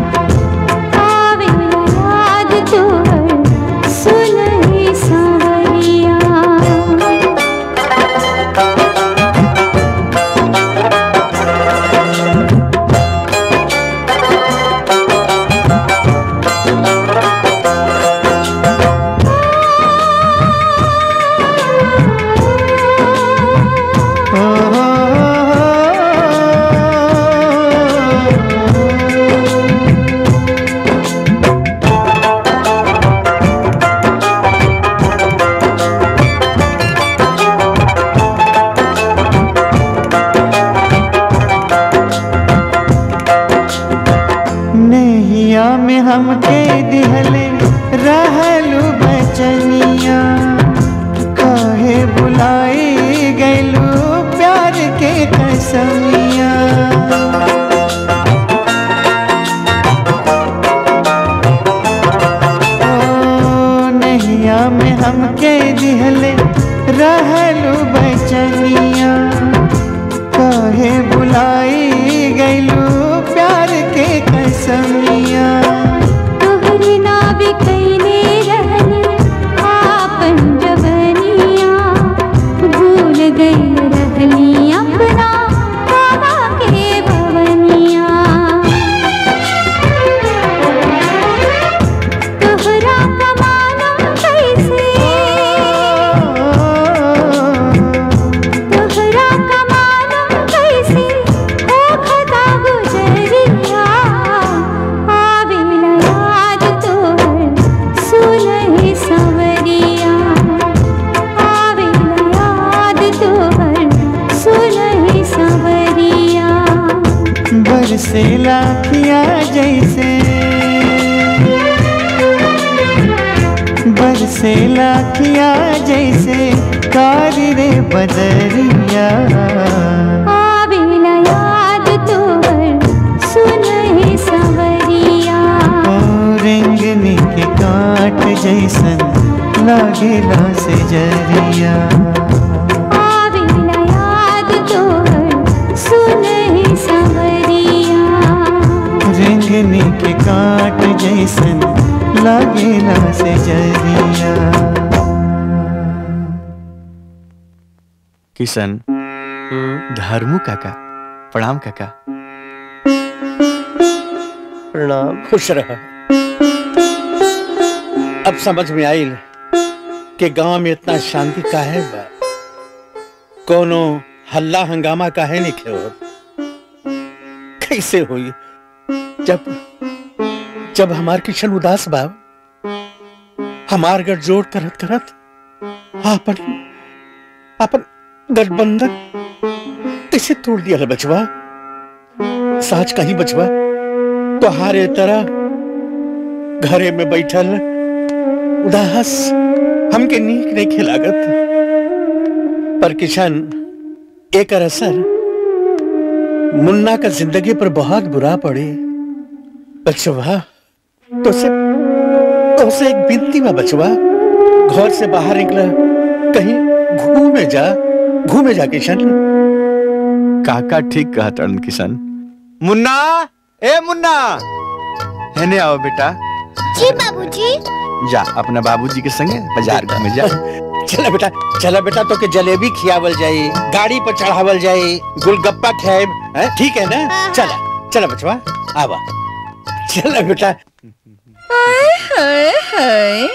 किशन। धर्मू काका, प्रणाम काका। प्रणाम, खुश रहा। अब समझ में आई कि गाँव में इतना शांति का है कोनो हल्ला हंगामा का है नहीं हो कैसे हुई? जब जब हमार किशन उदास बाब, हमार घर जोड़ करत करत अपन अपन गठबंधन, इसे तोड़ दिया है बचवा। साज का ही बचवा। तोहारे तरह, घरे में बैठल, उदास, हमके नीक नहीं खिलागत पर किशन, एक असर, मुन्ना का ज़िंदगी पर बहुत बुरा पड़े। बचवा तो से तो से एक बिनती में बचवा। घर से बाहर निकला, कहीं घूमे जा। घूमे जा किशन काका ठीक कहा तरुण किशन। मुन्ना ए मुन्ना। हेने आओ बेटा। जी बाबूजी। जा अपना बाबूजी के संगे बाज़ार घूमे जा। चला बेटा चला बेटा तो के जलेबी खियावल जाई गाड़ी पर चढ़ावल जाई गोलगप्पा खाए ठीक है ना? चला चला बचवा आवा। चला बेटा। हाय हाय हाय।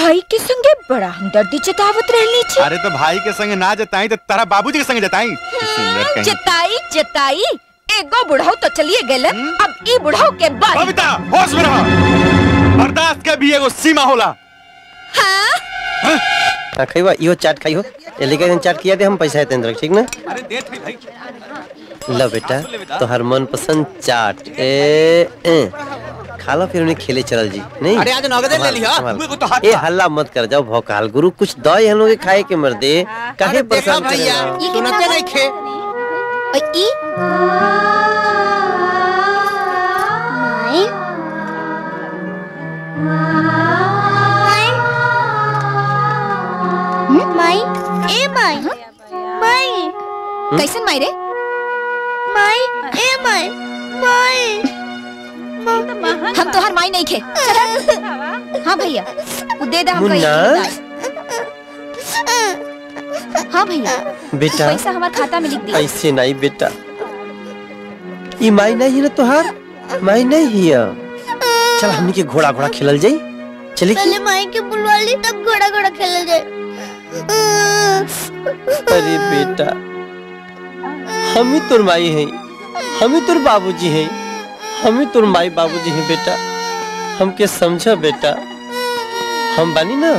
भाई के संगे बड़ा हमदर्दी जतावत रहली छी अरे तो भाई के संगे ना जताई तो तारा बाबूजी के संगे जताई। जताई जताई। एगो बुढ़ाऊ तो चलिए गेलन अब ई बुढ़ाऊ के बाद बबीता होश में रहो। बर्दाश्त के भी एगो सीमा होला। हाँ? खाइबा इहो चाट खाइहो ये लेके चाट किया दे हम पैसा देते अंदर ठीक ना? अरे दे थे भाई। लो बेटा तो हर मन पसंद चाट। ए, ए। लो फिर उन्हें खेले चल जी। नहीं? अरे आज नगदे ले लिया। मुझे तो हाथ ए हल्ला मत कर जाओ भौकाल। गुरु कुछ दो हम लोग के खाए के मर दे काहे परेशान भैया? सुनते नहीं खे। और ई माई। माई। ए माई। माई। कैसन माई रे? माई। ए माई। माई। हम तोहर माई नहीं खे। हाँ भैया वो दे दे हमको मुन्ना? हाँ भैया बेटा। पैसा हमारे खाता में लिख दिया। ऐसे नहीं बेटा। ये माई नहीं है ना तुहार? माई नहीं है। चल हमनी के घोड़ा घोड़ा खेलल जाई। चले पहले माई के बुलवा ली तब घोड़ा घोड़ा खेला जाए अरे बेटा हम ही तोर माई हैं। हम ही तोर बाबूजी हैं। हम ही तुर माई बाबूजी हैं बेटा। हमके समझ बेटा। हम बानी ना?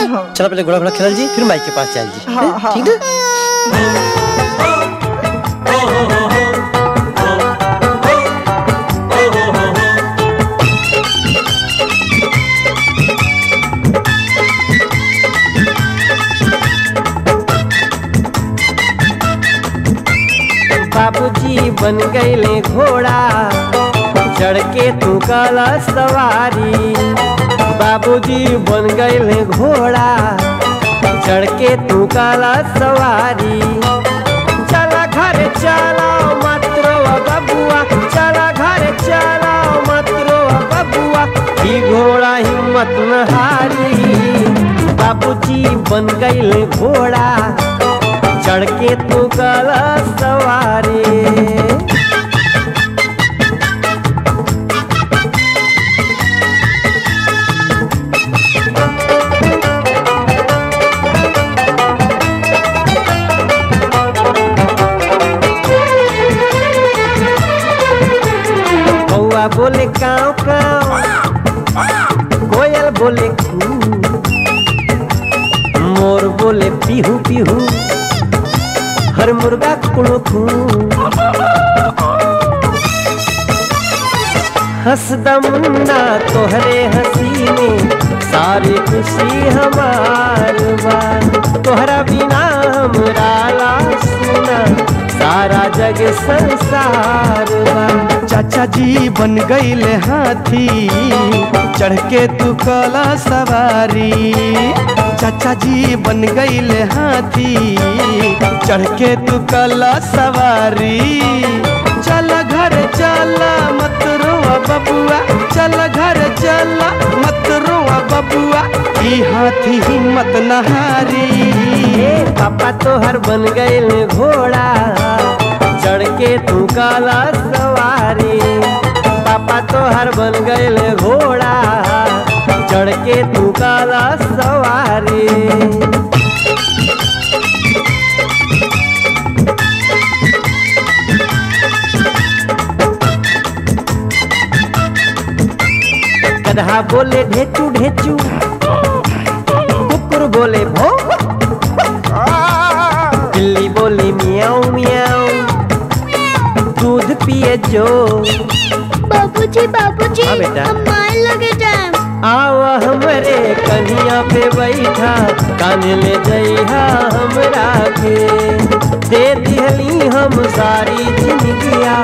चलो पहले घोड़ा घोड़ा खेल जी फिर माई के पास चल जी हाँ, हाँ। ठीक है बन गईले घोड़ा। चढ़ के तू काला सवारी। बाबूजी बन गईले घोड़ा। चढ़ के तू काला सवारी। चला घर चला मात्रो बबुआ। चला घर चला मात्रो बबुआ। ई घोड़ा हिम्मत न हारी। बाबूजी बन गईले घोड़ा। चढ़ के तू काला सवारी। बोले कोयल बोले कू मोर बोले पीहू पीहू। मुर्गा ना मुन्ना तोहरे हँसी में सारी खुशी हमार बा तोहरा बिना हमरा ला सुना। सारा जग संसार चाचा जी बन गईले हाथी चढ़ के तू कला सवारी। चाचा जी बन गईले हाथी चढ़ के तू कला सवारी। चल घर चल मत रोआ बबुआ। चल घर चल मत रोआ बबुआ। ई हाथी हिम्मत नहारी। पापा तोहर बन गईल घोड़ा। काला सवारी। पापा तोहर बन गए घोड़ा। चढ़ के तू काला सवारी। गधा बोले, ढेचू ढेचू। जो। बाबूजी बाबूजी हाँ बेटा। लगे जाए आव हमरे कन्हिया पे बैठा कान ले जइहा हमरा के। दे दिहली हम सारी जिंदगिया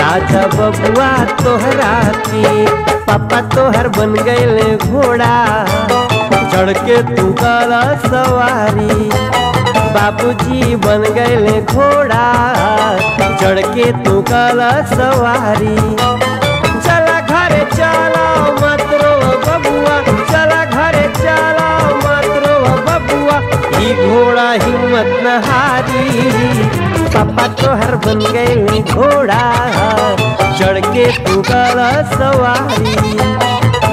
राजा बबुआ तोहरा की। पापा तोहर बन गए घोड़ा चढ़ के तू काला सवारी। बाबूजी बन गए घोड़ा चढ़ के तू काला सवारी। चला घरे चला मतरो बबुआ, चला घरे चला मतरो बबुआ, ई घोड़ा हिम्मत न हारी। पापा तोहर बन गए घोड़ा चढ़ के तू काला सवारी।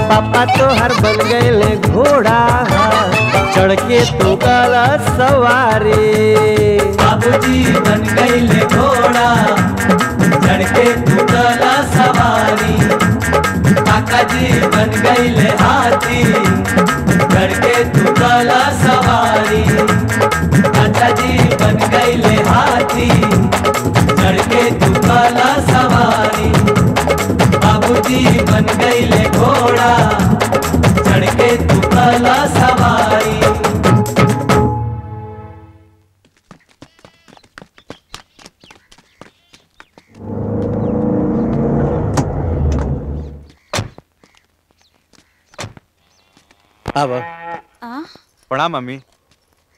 पापा तोहर बन गए घोड़ा चढ़ के तू काला सवारी। बाबूजी बन गई घोड़ा। चढ़ के सवारी। काका जी बन गई हाथी। चढ़ के सवारी। चाचा जी बन गई हाथी। चढ़ के सवारी। बाबूजी बन गई घोड़ा। चढ़ के तू सवारी। प्रणाम मम्मी।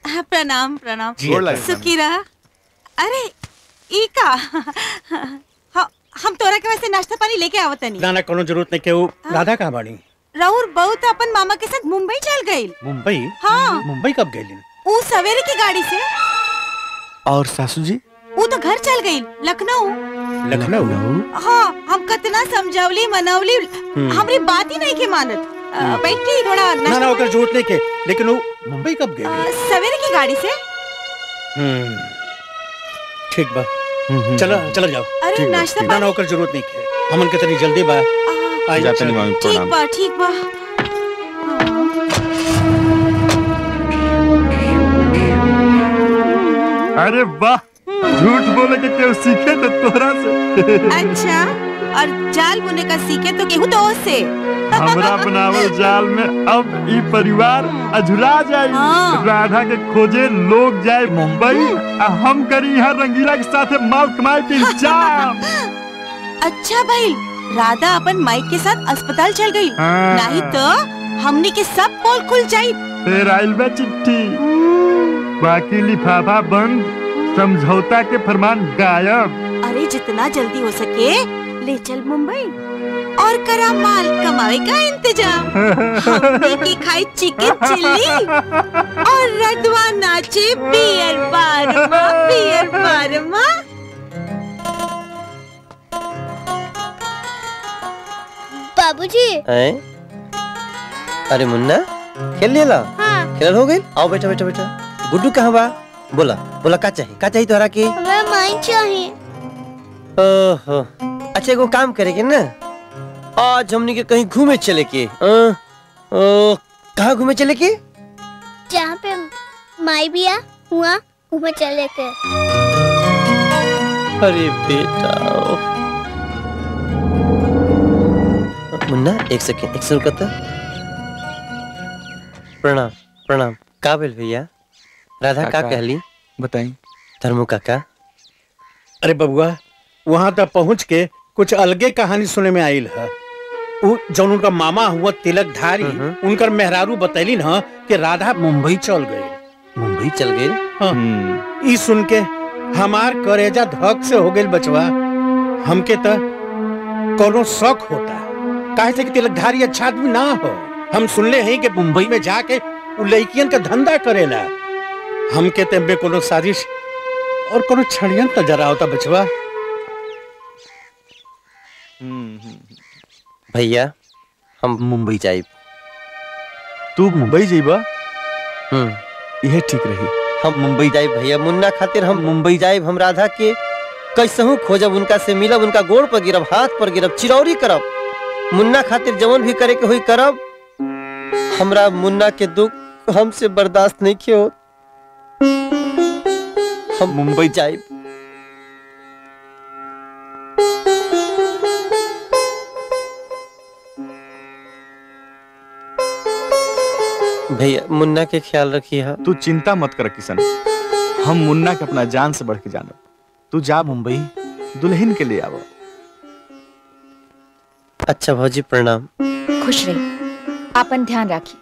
हाँ, प्रणाम प्रणाम। सुखी रहा अरे ई का हम तोरा के वैसे नाश्ता पानी लेके आवत नहीं ना ना कोनो ज़रूरत नहीं केहू। राधा कहाँ बाड़ी? राहुल बहु तो अपन मामा के साथ मुंबई चल गई मुंबई? हाँ। मुंबई कब गई ऊ सवेरे की गाड़ी से। और सासू जी? ऊ तो घर चल गई लखनऊ। लखनऊ? हाँ हम कितना समझावली मनावली हम्म। हमारी बात ही नहीं के मानत। अ, बैठी थोड़ा ना ना ओकर ज़रूरत नहीं के लेकिन वो मुंबई कब गई अ, सवेरे की गाड़ी से। हम्म, ठीक बा चलो चलो जाओ। अरे, नाश्ता ना ना ओकर ज़रूरत नहीं के हमन के तनी जल्दी बा आई जाते नहीं मामी ठीक बा ठीक बा अरे वाह झूठ बोले के केहू सीखे तो तोहरा से। अच्छा। और जाल बुने का सीखे तो केहू तो से हमरा बनावल जाल में अब ई परिवार अझुरा जाए राधा के खोजे लोग जाए मुंबई आ हम करी यहाँ रंगीला के साथ माल कमाए के इंतज़ाम। अच्छा भाई राधा अपन माइक के साथ अस्पताल चल गई। हाँ। नहीं तो हमने के सब पोल खुल जाई। फिर आइल बा चिट्ठी बाकी लिफाफा बंद समझौता के फरमान गायब। अरे जितना जल्दी हो सके ले चल मुंबई। और करा माल कमाए का इंतज़ाम। हमने की खाई चिकन चिल्ली। और रदवा नाचे बियर बारमा बियर बारमा। बाबूजी। हैं? अरे मुन्ना खेल लेला? हाँ। खेल हो गई आओ बैठा बैठा बैठा। गुड्डू कहाँ बा? बोला बोला का चाहिए का चाहिए तोहरा के? हमें माइन चाहिए ओहो। अच्छा एगो काम करे के ना। आज हमनी के कहीं घूमे चले के? अ, कहाँ घूमे चले के? जहाँ पे माई बिया हुआ घूमे चले के। अरे बेटा मुन्ना एक सेकेंड एक सेकंड रुकता प्रणाम प्रणाम। का भेल भैया राधा का कहली। बताई धर्मू काका। अरे बबुआ वहाँ तक पहुँच के कुछ अलगे कहानी सुने में आइल है। उ जौन उनका मामा हुआ तिलक धारी उनकर मेहरारू बतैली न कि राधा मुंबई चल गई। मुंबई चल गई? हाँ। सुन के हमार करेजा धक से हो गई बचवा। हमके तो कोनो शक होता। काहे से कि तिलकधारी अच्छा आदमी ना हो। हम सुनले हैं कि मुंबई में जाके उ लड़कियन का धंधा करेला। हमके ते में कोनो साजिश और कोनो छड़ियन नज़र आवता बचवा। भैया हम मुंबई जाइब। तू मुंबई जाइबा? हम्म। यह ठीक रही। हम मुंबई जाइब भैया मुन्ना खातिर हम मुंबई जाइब हम राधा के कैसहू खोजब उनका से मिलब उनका गोड़ पर गिरब हाथ पर गिरब चिरौरी करब। मुन्ना खातिर जवन भी करे के हुई करब। हमरा मुन्ना के दुख हमसे बर्दाश्त नहीं कियो हम मुंबई जाइब। भैया मुन्ना के ख्याल रखिए हाँ। तू चिंता मत कर किशन। हम मुन्ना के अपना जान से बढ़ के जानो। तू जा मुंबई दुल्हन के लिए आवो अच्छा भौजी प्रणाम। खुश रही अपन ध्यान राखी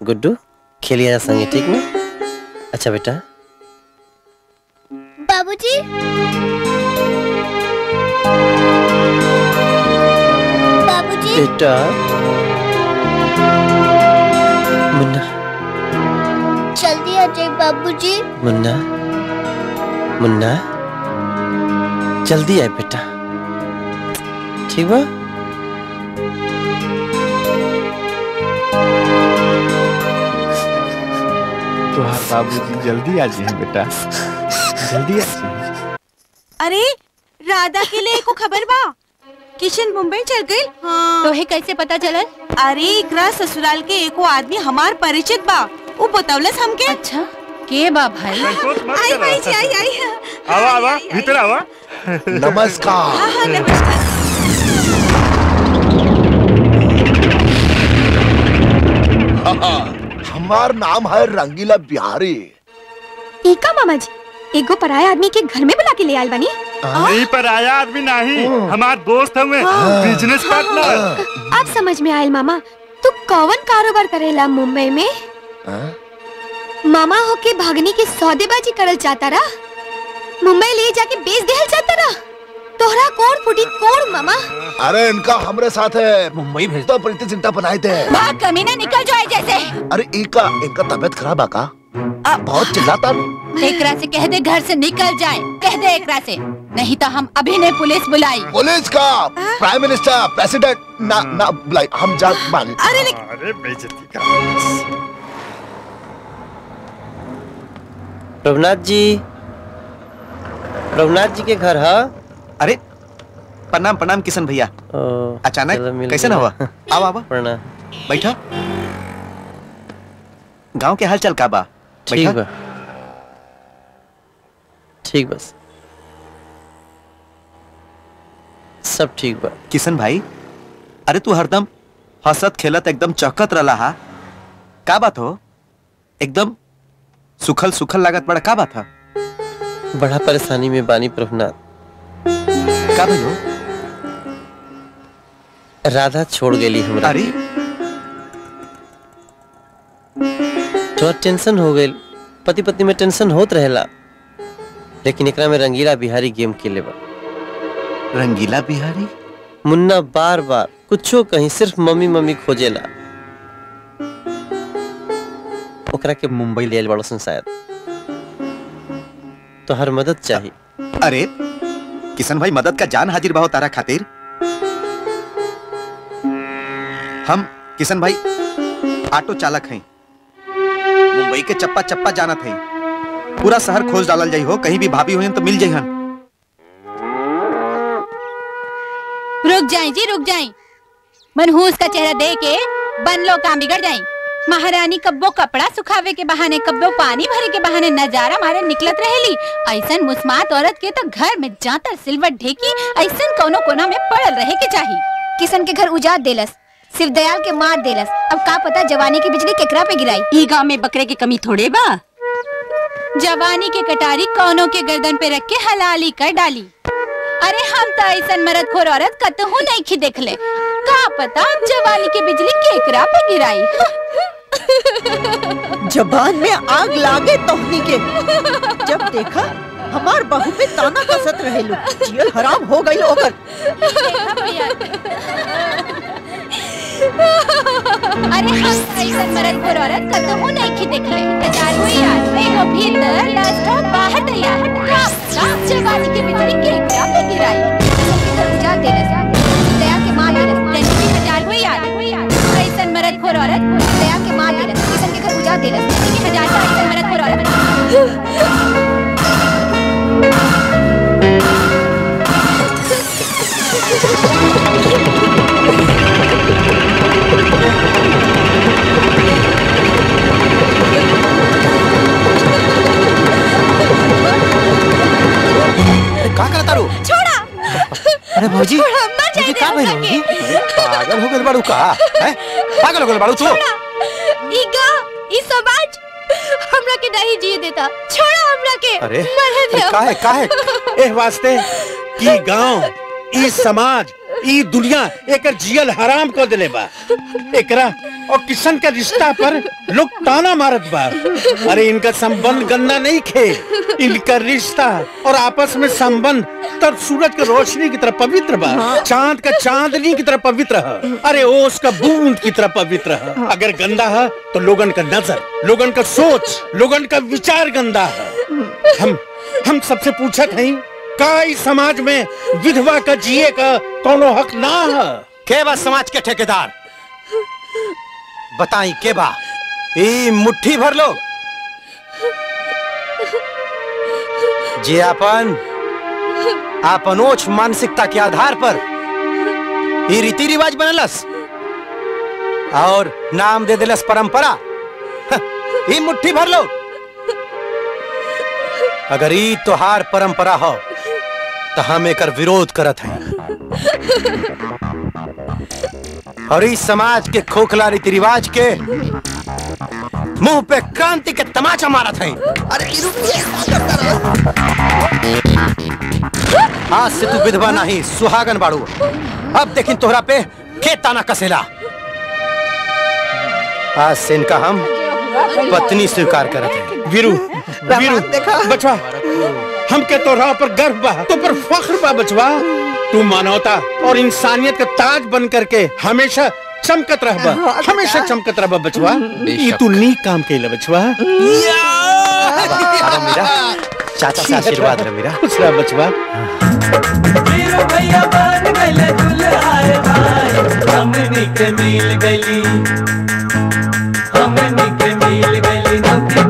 गुड्डू खेलिए संगे ठीक ना? अच्छा बेटा। बाबूजी। बाबूजी। बेटा। मुन्ना। जल्दी आ जाए बाबूजी। मुन्ना। मुन्ना। जल्दी आए बेटा। ठीक बा तुहार बाबूजी जल्दी आ जाइए बेटा। जल्दी आ जाइए। अरे राधा के लिए को खबर बा? किशन मुंबई चल गई? हाँ। तो है कैसे पता चलल अरे एकरा ससुराल के एको आदमी हमार परिचित बा। वो बतौलस हमके। अच्छा के बा भाई? आई भाई जी आई आई। आवा आवा भीतर आवा। नमस्कार। हाँ हाँ नमस्कार। हमार नाम है रंगीला बिहारी। एका मामा जी एगो पराया आदमी के घर में बुला के ले आयल बनी। यही पर आया आदमी नहीं। हमार दोस्त हमें बिज़नेस पार्टनर। अब समझ में आयल मामा तू कौन कारोबार करेला मुंबई में? मामा होके भगनी के सौदेबाजी करल चाहता रहा? मुंबई ले जाके बेच देहल चाहता रहा? तोहरा कोण फुटी कोण मामा? अरे इनका हमरे साथ है। मुंबई भेज। दो प्रीति चिंता बनाए थे। भाग कमीना निकल जाए जैसे। अरे इनका इनका तबीयत खराब आका बहुत चिल्लाता। एकरा से कह दे घर से निकल जाए। कह दे एकरा से। नहीं तो हम अभी ने पुलिस बुलाई। पुलिस का प्राइम मिनिस्टर प्रेसिडेंट ना ना बुलाई हम जा मांगे अरे अरे बेइज्जती का। रघुनाथ जी। रघुनाथ जी के घर है? अरे प्रणाम प्रणाम किशन भैया। अचानक कैसे ना हुआ? आओ आओ प्रणाम। बैठो। गाँव के हाल चाल का बा। ठीक बा। ठीक बस। सब ठीक बा। किशन भाई अरे तू हरदम हंसत खेलत एकदम चौकत रला हा। का बात हो? एकदम सुखल सुखल लागत बड़ा का बात है? बड़ा परेशानी में बानी प्रभुनाथ। का भइलो राधा छोड़ गेली हमरा। अरे। थोड़ा टेंशन हो गई पति पत्नी में टेंशन होत रहेला। लेकिन एकरा में रंगीला बिहारी गेम खेले बा। रंगीला बिहारी? मुन्ना बार बार कुछो कहीं सिर्फ़ मम्मी मम्मी खोजेला। ओकरा के मुंबई ले बड़ो सन शायद। तो हर मदद चाहिए अरे किशन भाई मदद का जान हाजिर बाहो तारा खातिर। हम किशन भाई ऑटो चालक हैं। मुंबई के चप्पा चप्पा जाना थे पूरा शहर खोज डालल जाई हो कहीं भी भाभी हुई तो मिल जाई रुक जाए जी रुक जाए। मनहूस का चेहरा दे के बन लो काम बिगड़ जाए। महारानी कब्बो कपड़ा सुखावे के बहाने कब्बो पानी भरे के बहाने नज़ारा मारे निकलत रहेली। ऐसन मुस्मात औरत के तो घर में जातर सिलवट ढेकी ऐसन कोनो कोना में पड़ल रहे के चाहिए किशन के घर उजाड़ देलस सिर्फ़ दयाल के मार देलस। अब का पता जवानी की बिजली केकरा पे गिराई? ई गाँव में बकरे की कमी थोड़े बा। जवानी के कटारी कौनों के गर्दन पे रख के हलाली कर डाली। अरे हम तो ऐसा मरद खोर औरत कतहू नहीं खी देख ले। का पता जवानी के बिजली केकरा पे गिराई। जबान में आग लागे तोहनी के। जब देखा हमार बहू पे ताना कसत रहे लो जियल हराम हो गई ओकर अरे हम ऐसा ऐसन मरद खोर औरत हो नहीं खी देख ले हज़ार हो यार। एगो भीतर लास्ट बाहर तैयार का पता जवानी भीतर के क्या पे गिराई उजाड़ देलस दया के मार देलस टेंशन हज़ार हो यार। ऐसा मरद खोर औरत दया के मार देलस किशन के घर उजाड़ देलस हज़ार पागल बाड़ू का? हैं? पागल हो गइल बाड़ू तू ईगा ई समाज हमरा के नहीं जिए देता। छोड़ा हमरा के। अरे मरे दे काहे काहे? ए वास्ते ई गाँव ई समाज ई दुनिया एकर जियल हराम कर देले बा। एकरा और किशन के रिश्ता पर लोग ताना मारत बा अरे इनका संबंध गंदा नहीं खे। इनका रिश्ता और आपस में संबंध तब सूरज के रोशनी की तरह पवित्र बा चाँद का चांदनी की तरह पवित्र है। अरे ओस का बूंद की तरह पवित्र है। अगर गंदा है तो लोगन का नज़र लोगन का सोच लोगन का विचार गंदा है। हम हम सबसे पूछत हैं का इस समाज में विधवा का जिए का कोनो हक ना है? के बा समाज के ठेकेदार बताई के बा? मुट्ठी भर लोग। जे अपन आपन ओछ मानसिकता के आधार पर ई रीति रिवाज बनलस, और नाम दे दिलस परंपरा ई मुट्ठी भर लोग। अगर ई तोहार परंपरा हो तो हम एकर विरोध करत हैं। और इस समाज के खोखला रीति रिवाज के मुँह पे क्रांति के तमाचा मारत हैं। अरे आज से तू विधवा नहीं सुहागन बाड़ू। अब देखिन तोहरा पे खेताना कसेला। आज से इनका हम पत्नी स्वीकार करत हैं। वीरू वीरू बचवा। हमके तोहरा पर गर्व बा तो पर फख्र बा बचवा। तू मानवता और इंसानियत का ताज बन करके हमेशा चमकत रहबा हमेशा चमकत रहबा बचवा। ये तू नीक काम कैला बचवा। मेरा चाचा से आशीर्वाद रहे मेरा। खुश रह बचवा। वीरू भैया बन गइले भाई। हमनी के मिल गइली।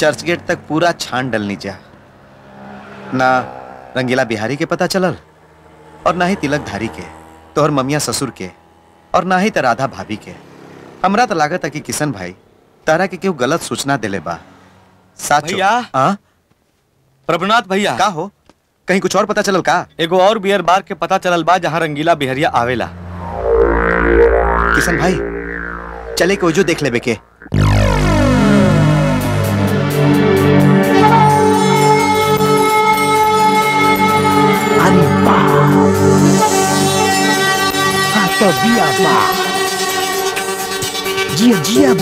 चर्चगेट तक पूरा छान डलनी जा। ना रंगीला बिहारी के पता चलल और ना ही तिलकधारी के तोहर ममिया ससुर के और ना ही त राधा भाभी के। हमरा तो लागत है कि किशन भाई तारा के केहू गलत सूचना देले बा। भैया। हाँ प्रभुनाथ भैया। का हो? कहीं कुछ और पता चलल का? एगो और बियर बार के पता चलल बा जहाँ रंगीला बिहरिया आवेला। किशन भाई चले के ओजो देख लेबे के। हाँ तो बिया वाह जिया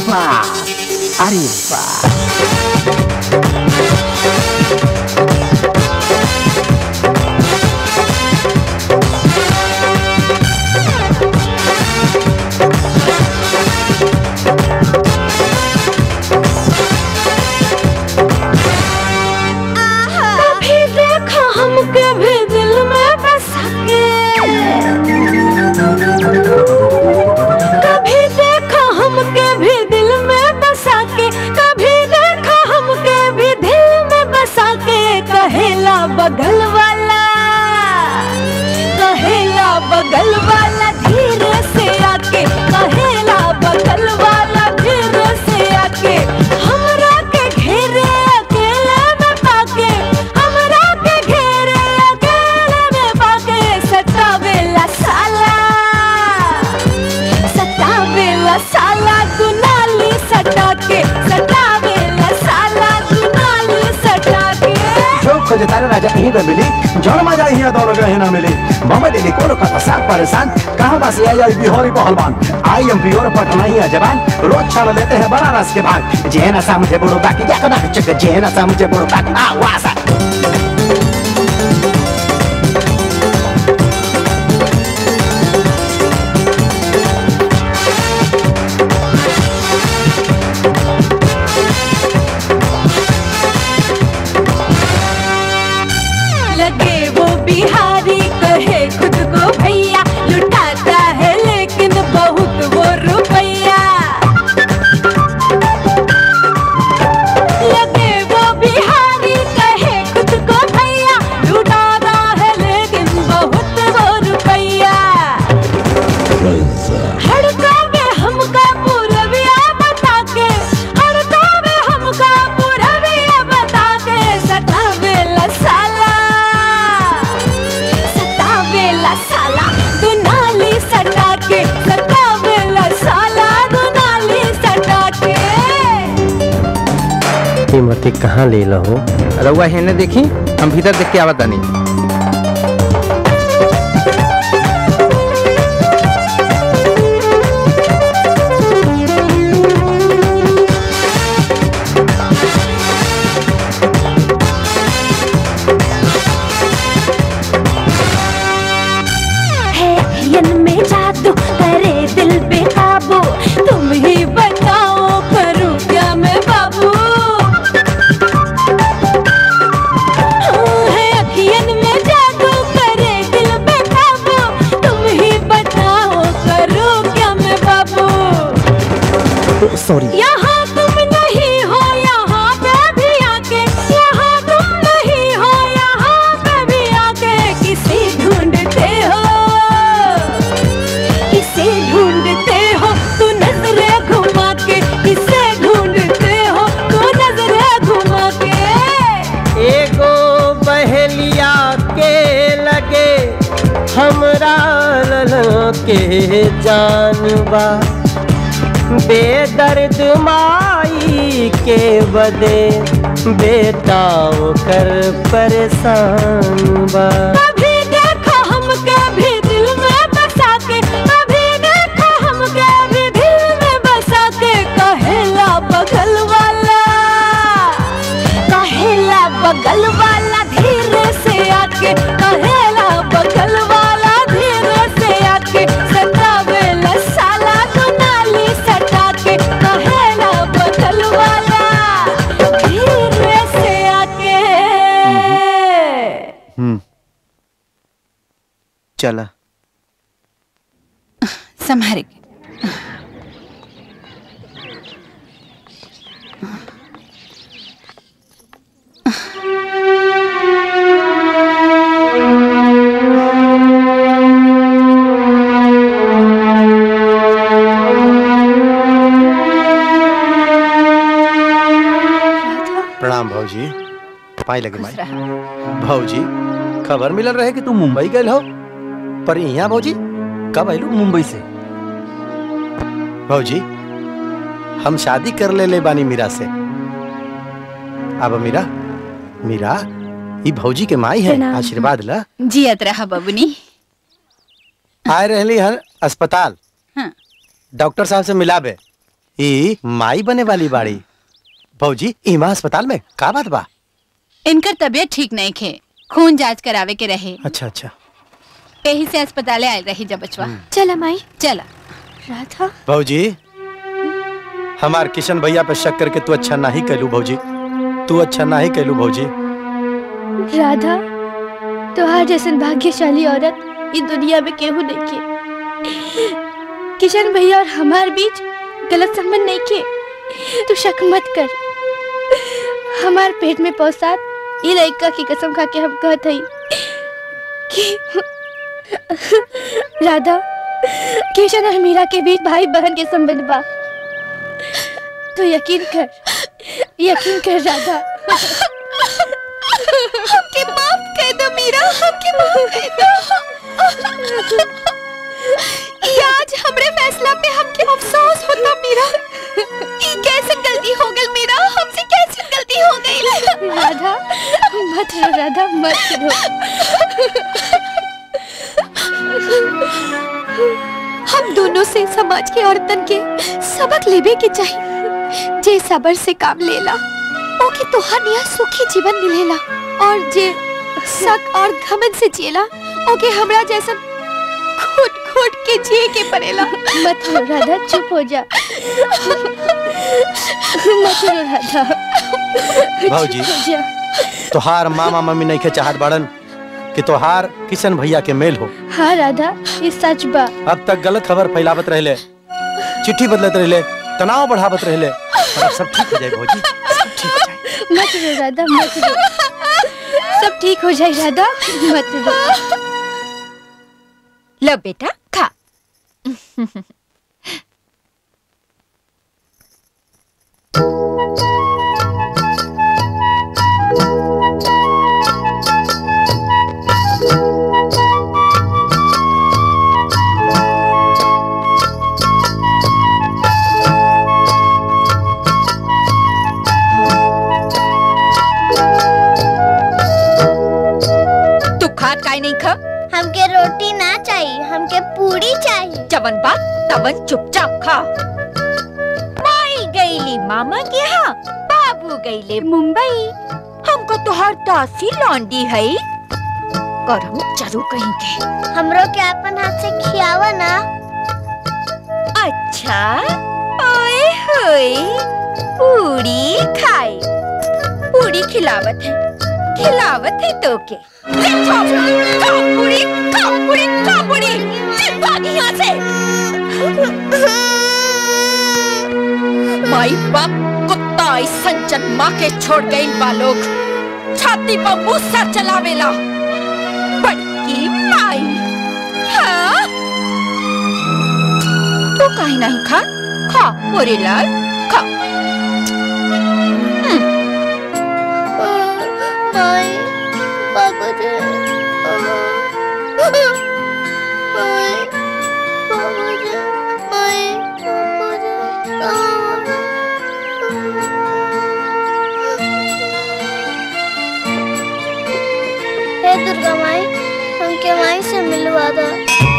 जो तारे राजा यहीं पे मिली। जौन मज़ा यहाँ दोनों कहीं ना मिली। बम्बई दिल्ली कोनो का साग परेशान। कहाँ बस ये आई बिहारी पहलवान? आई एम प्योर पटना है जवान। रोज छान लेते हैं बनारस के भाग। जेना समझे बुढ़ो बाकी जाकर ना जेना जे ना समझे बुढ़ो बाकी। आ। रउआ हेने देखी हम भीतर देख के आवत तानी के जानबा बेदर्द माई के बदे बेटा कर परेशान बा कभी बसा के बसा के बगल वाला। बगल वाला धीरे से आके कहेला भौजी खबर मिलल रहे कि तू मुंबई गए हो? पर यहाँ भौजी कब आयलू मुंबई से? भौजी हम शादी कर ले ले बानी मीरा से। अब मीरा मीरा ई भौजी के माई है आशीर्वाद ला। जियत रहा बबुनी। आए रहली हर अस्पताल। हाँ। डॉक्टर साहब से मिलाबे। ई माई बने वाली बाड़ी। भौजी इमा अस्पताल में का बात बा? इनकर तबीयत ठीक नहीं खे। खून जाँच करावे के रहे। अच्छा अच्छा। यही से अस्पताले आयल रही जब बचवा। चला माई चला। राधा। भौजी हमार किशन भैया पे शक करके तू अच्छा नहीं कैलू भौजी। तू अच्छा नहीं कैलू भौजी। राधा तोहार जैसन भाग्यशाली औरत इस दुनिया में केहू नहीं के किशन भैया और हमार बीच गलत संबंध नहीं के तू शक मत कर। हमार पेट में पौसात ये लड़का की कसम खा के हम कहत हई कि राधा, किशन और मीरा के बीच भाई बहन के संबंध बा तो यकीन कर यकीन कर राधा। हमके माफ़ कर दो मीरा, हमके माफ़ कर दो। आज हमरे फैसला पे हमके अफसोस होता मीरा। ये कैसे गलती हो गई मीरा? हमसे कैसे गलती हो गई? राधा मत रो राधा मत रो। हम दोनों से समाज के औरतन के सबक लेवे के चाहिए जे सबर से काम लेला ओके तोहार निया सुखी जीवन मिलेला और जे शक और घमंड से जिएला ओके हमरा जैसा घुट घुट के जिए के पड़ेला मत रो राधा चुप हो जा। मत रो राधा। भौजी। तोहार मामा मम्मी नहीं के चाहत बाड़न कि तोहार किशन भैया के मेल हो। हाँ राधा ये सच बा। अब तक गलत खबर फैलावत रहले चिट्ठी बदलत रहले तनाव बढ़ावत रहले अब सब ठीक हो जाए भौजी सब ठीक हो जाए। मत रो राधा मत रो सब ठीक हो जाए राधा मत रो लो बेटा खा। जवन बात तवन चुपचाप खा माई गईली मामा के यहाँ बाबू गईले मुंबई हमको तुहार दासी लौंडी है करम चलो कहीं के हमरो के अपन हाथ से खियावा ना अच्छा ओए होए पूरी खाए पूरी खिलावत है खिलावत है तो के ले खा खा पूरी खा पूरी खा पूरी चल भाग यहाँ से माई बाप कुत्ता ऐसन जन्मा के छोड़ गई बा लोग छाती पर गुस्सा चलावेला। बड़की माई। हाँ? तू काहे नहीं खा? खा, मोरे लाल, खा। माई। दुर्गा माई हमके माई से मिलवा दो।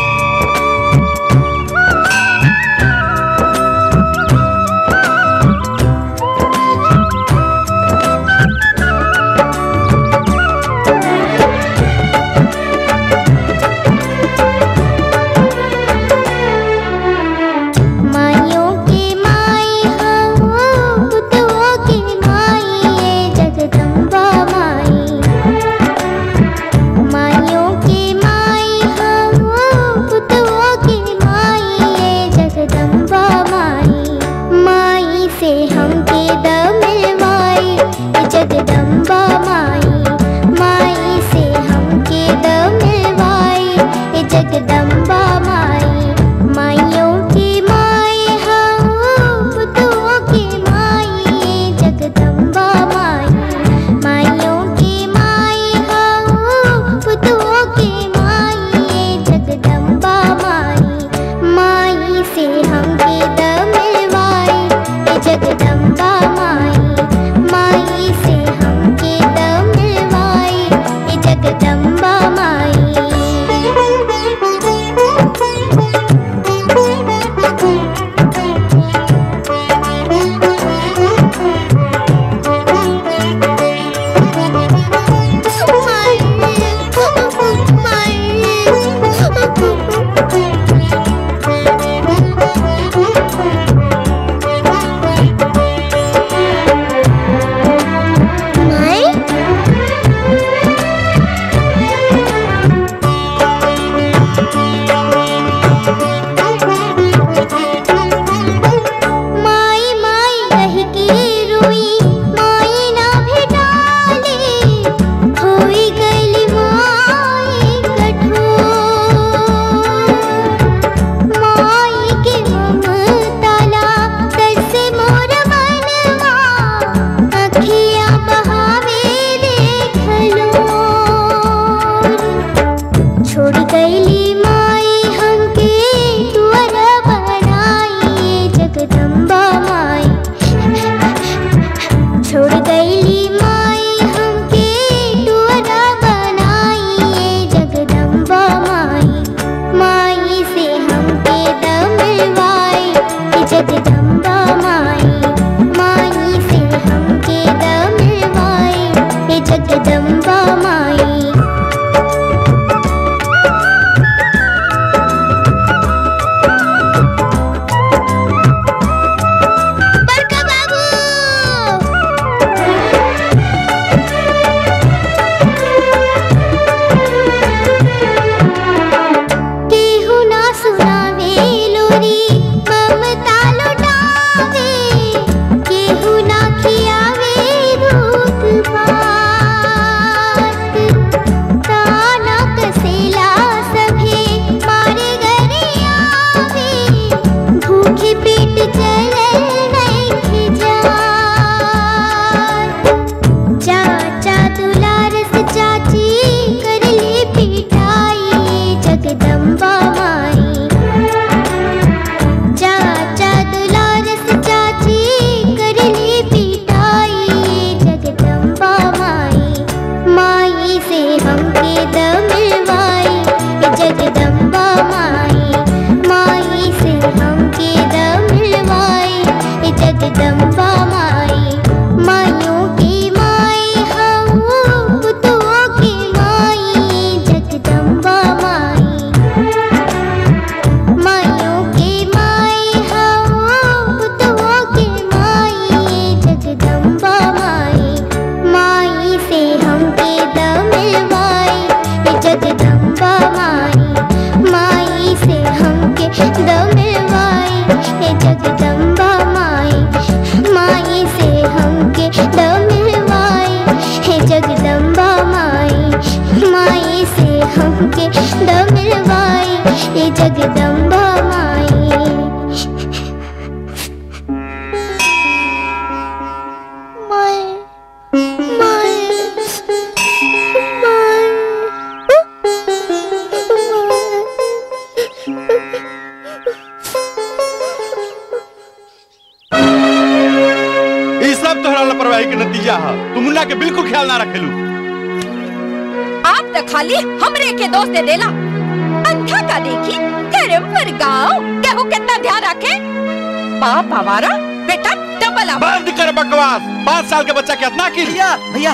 पाँच साल के बच्चा के इतना की। भैया भैया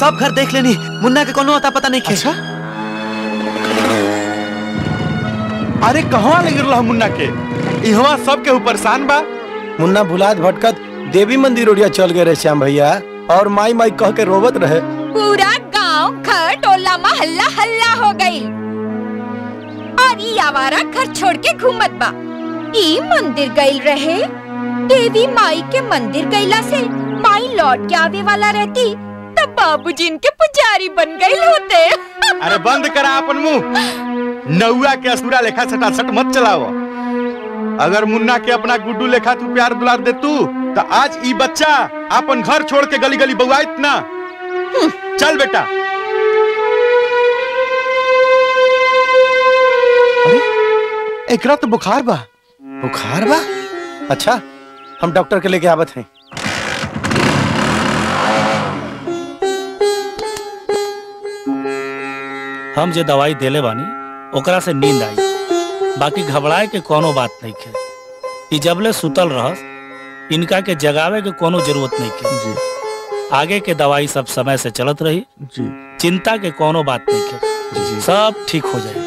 सब घर देख लेनी। मुन्ना के कोनो अता पता नहीं खे अच्छा? अरे कहवा लग रहा मुन्ना के? इहवा सब के परेशान बा। मुन्ना भुलात भटकत देवी मंदिर ओरिया चल गए रहे श्याम भैया और माई माई कह के रोबत रहे। पूरा गाँव घर टोला मोहल्ला हल्ला हो गई। और ई आवारा घर छोड़ के घूमत बा। ई मंदिर गईल रहे देवी माई के मंदिर गईला से लौट के आवे वाला रहती तब बाबूजी इनके पुजारी बन गई होते अरे बंद करा अपन मुँह। नौआ के असुरा लेखा सटा सट मत चलाओ। अगर मुन्ना के अपना गुड्डू लेखा तू प्यार दुलार दे तू तो आज ई बच्चा अपन घर छोड़ के गली गली बउआइत ना। चल बेटा। एकरा तो बुखार बा। बुखार बा? अच्छा हम डॉक्टर के लेके आवत हैं। हम जे दवाई देले बानी ओकरा से नींद आई। बाकी घबराए के कोनो बात नहीं खे। ई जबले सुतल रहस इनका के जगावे के कोनो ज़रूरत नहीं खे। जी। आगे के दवाई सब समय से चलत रही। जी। चिंता के कोनो बात नहीं खे। सब ठीक हो जाए।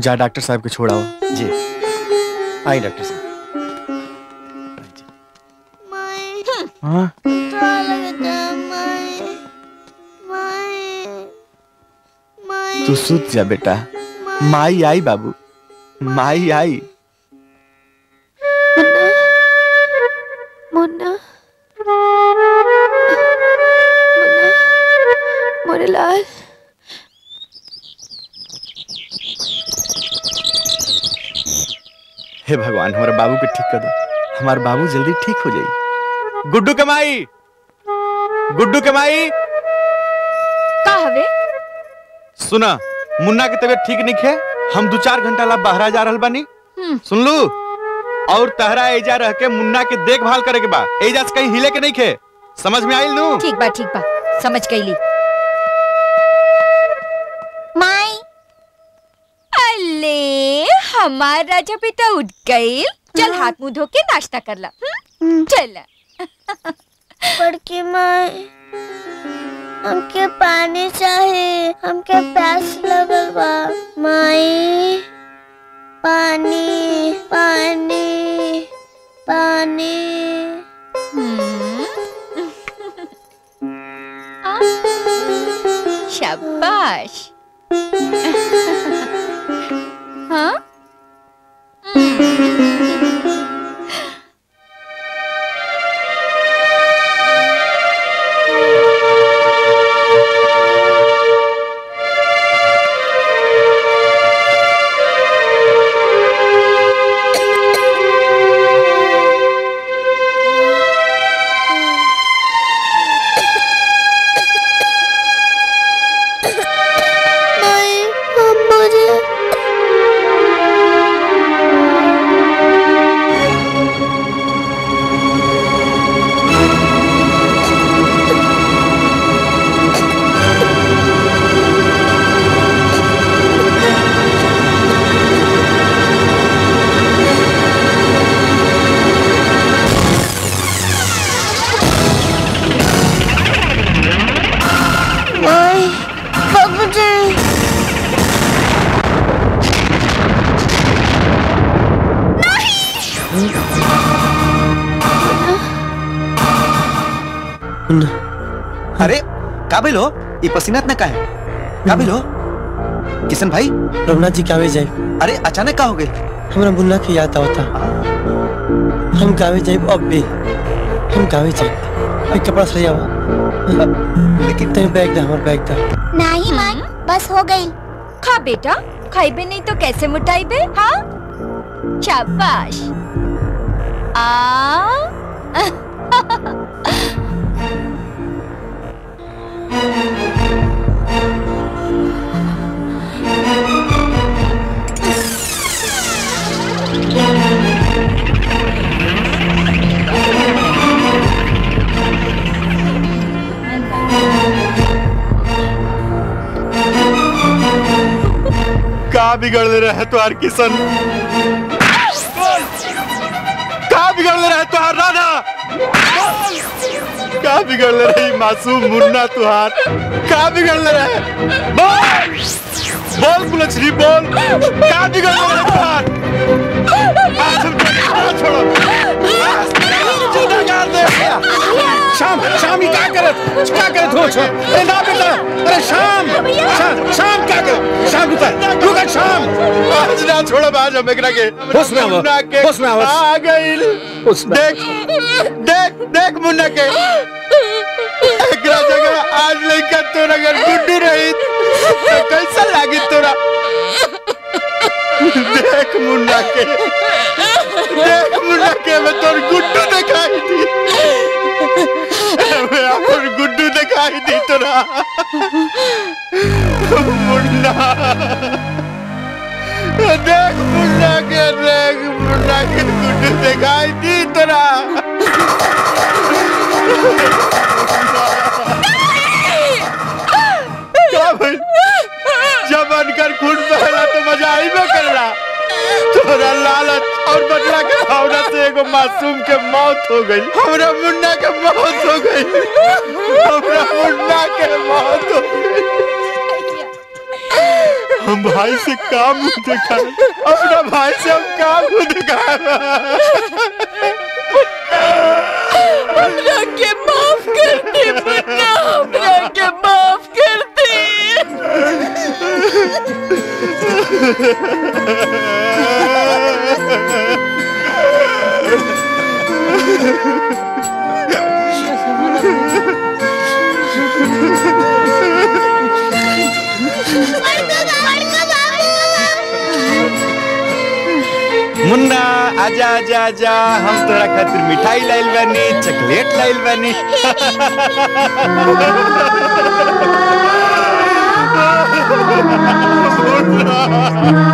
जा डॉक्टर साहब के छोड़ाओ। जी। आई डॉक्टर साहब। हाँ? तू सुत जा बेटा। माई आई बाबू। माई आई। मुन्ना। मुन्ना। मोरे लाल। हे भगवान हमारे बाबू के ठीक कर दो। हमारे बाबू जल्दी ठीक हो जाए गुड्डू कमाई। गुड्डू कमाई। माई का हवे सुना मुन्ना की तबीयत ठीक नहीं है? हम दो चार घंटा ला बाहर जा रहल बानी। सुन लू। और तहरा एजा रह के मुन्ना के देखभाल करे के बा। एजा से कहीं हिले के नहीं खे समझ में आइल नू? ठीक बा ठीक बा। समझ गईली। माई अले हमार राजा बेटा उठ गई चल हाथ मुँह धो के नाश्ता कर ला। हम्म? चल। बड़की माई। हमके पानी चाहिए हमके प्यास लगल बा। माई पानी पानी पानी। शाबाश। हाँ? हो ई पसीना इतना का है? का भइल किशन भाई? रघुनाथ जी कावे जाए? अरे अचानक का हो गई हमरा मुन्ना के याद आवता। हम कावे जाए अब भी। हम कावे जाए। भाई कपड़ा सरियावा लेकिन तेरे बैग दे हमार बैग दे। नहीं माई बस हो गई। खा बेटा खाइबे नहीं तो कैसे मुटाइबे हाँ? शाबाश। आ का बिगड़ ले रहे तुहार किशन? का बिगड़ ले रहे तुहार राधा? का बिगड़ ले रही मासूम मुन्ना तुहार? का बिगड़ ले रहे बोल। बोल बोल। का बिगड़ ले रहे तुहार? छोड़ो। शाम शाम ही क्या करत क्या करत हो छो ए ना बेटा अरे शाम शाम शाम क्या कर? शाम रुका रुका शाम। आज ना छोड़ो आज हम एकरा के होश में आवो, मुन्ना के होश में आवो। आ गइल देख देख देख मुन्ना के। एकरा जगह आज लइका तोरा अगर गुड्डू रही। तो कैसा लागी तोरा? देख मुन्ना के। देख मुन्ना के मैं तोर गुड्डू दिखाई दी मैं अपन गुड्डू दिखाई दी तोरा मुन्ना देख मुन्ना के देख मुन्ना के गुड्डू दिखाई दी तोरा क्या तोरा लालच और बदला के भावना से एगो मासूम के मौत हो गई। हमरा मुन्ना के मौत हो गई। हमरा मुन्ना के मौत हो हम भाई से काम दिखाए। अपना भाई से हम काम दिखाए। हमरा के माफ़ कर दे मुन्ना के माफ़ कर दे मुन्ना आजा आजा आजा हम तोरा खातिर मिठाई लाइल बानी चॉकलेट लाइल बानी। हमार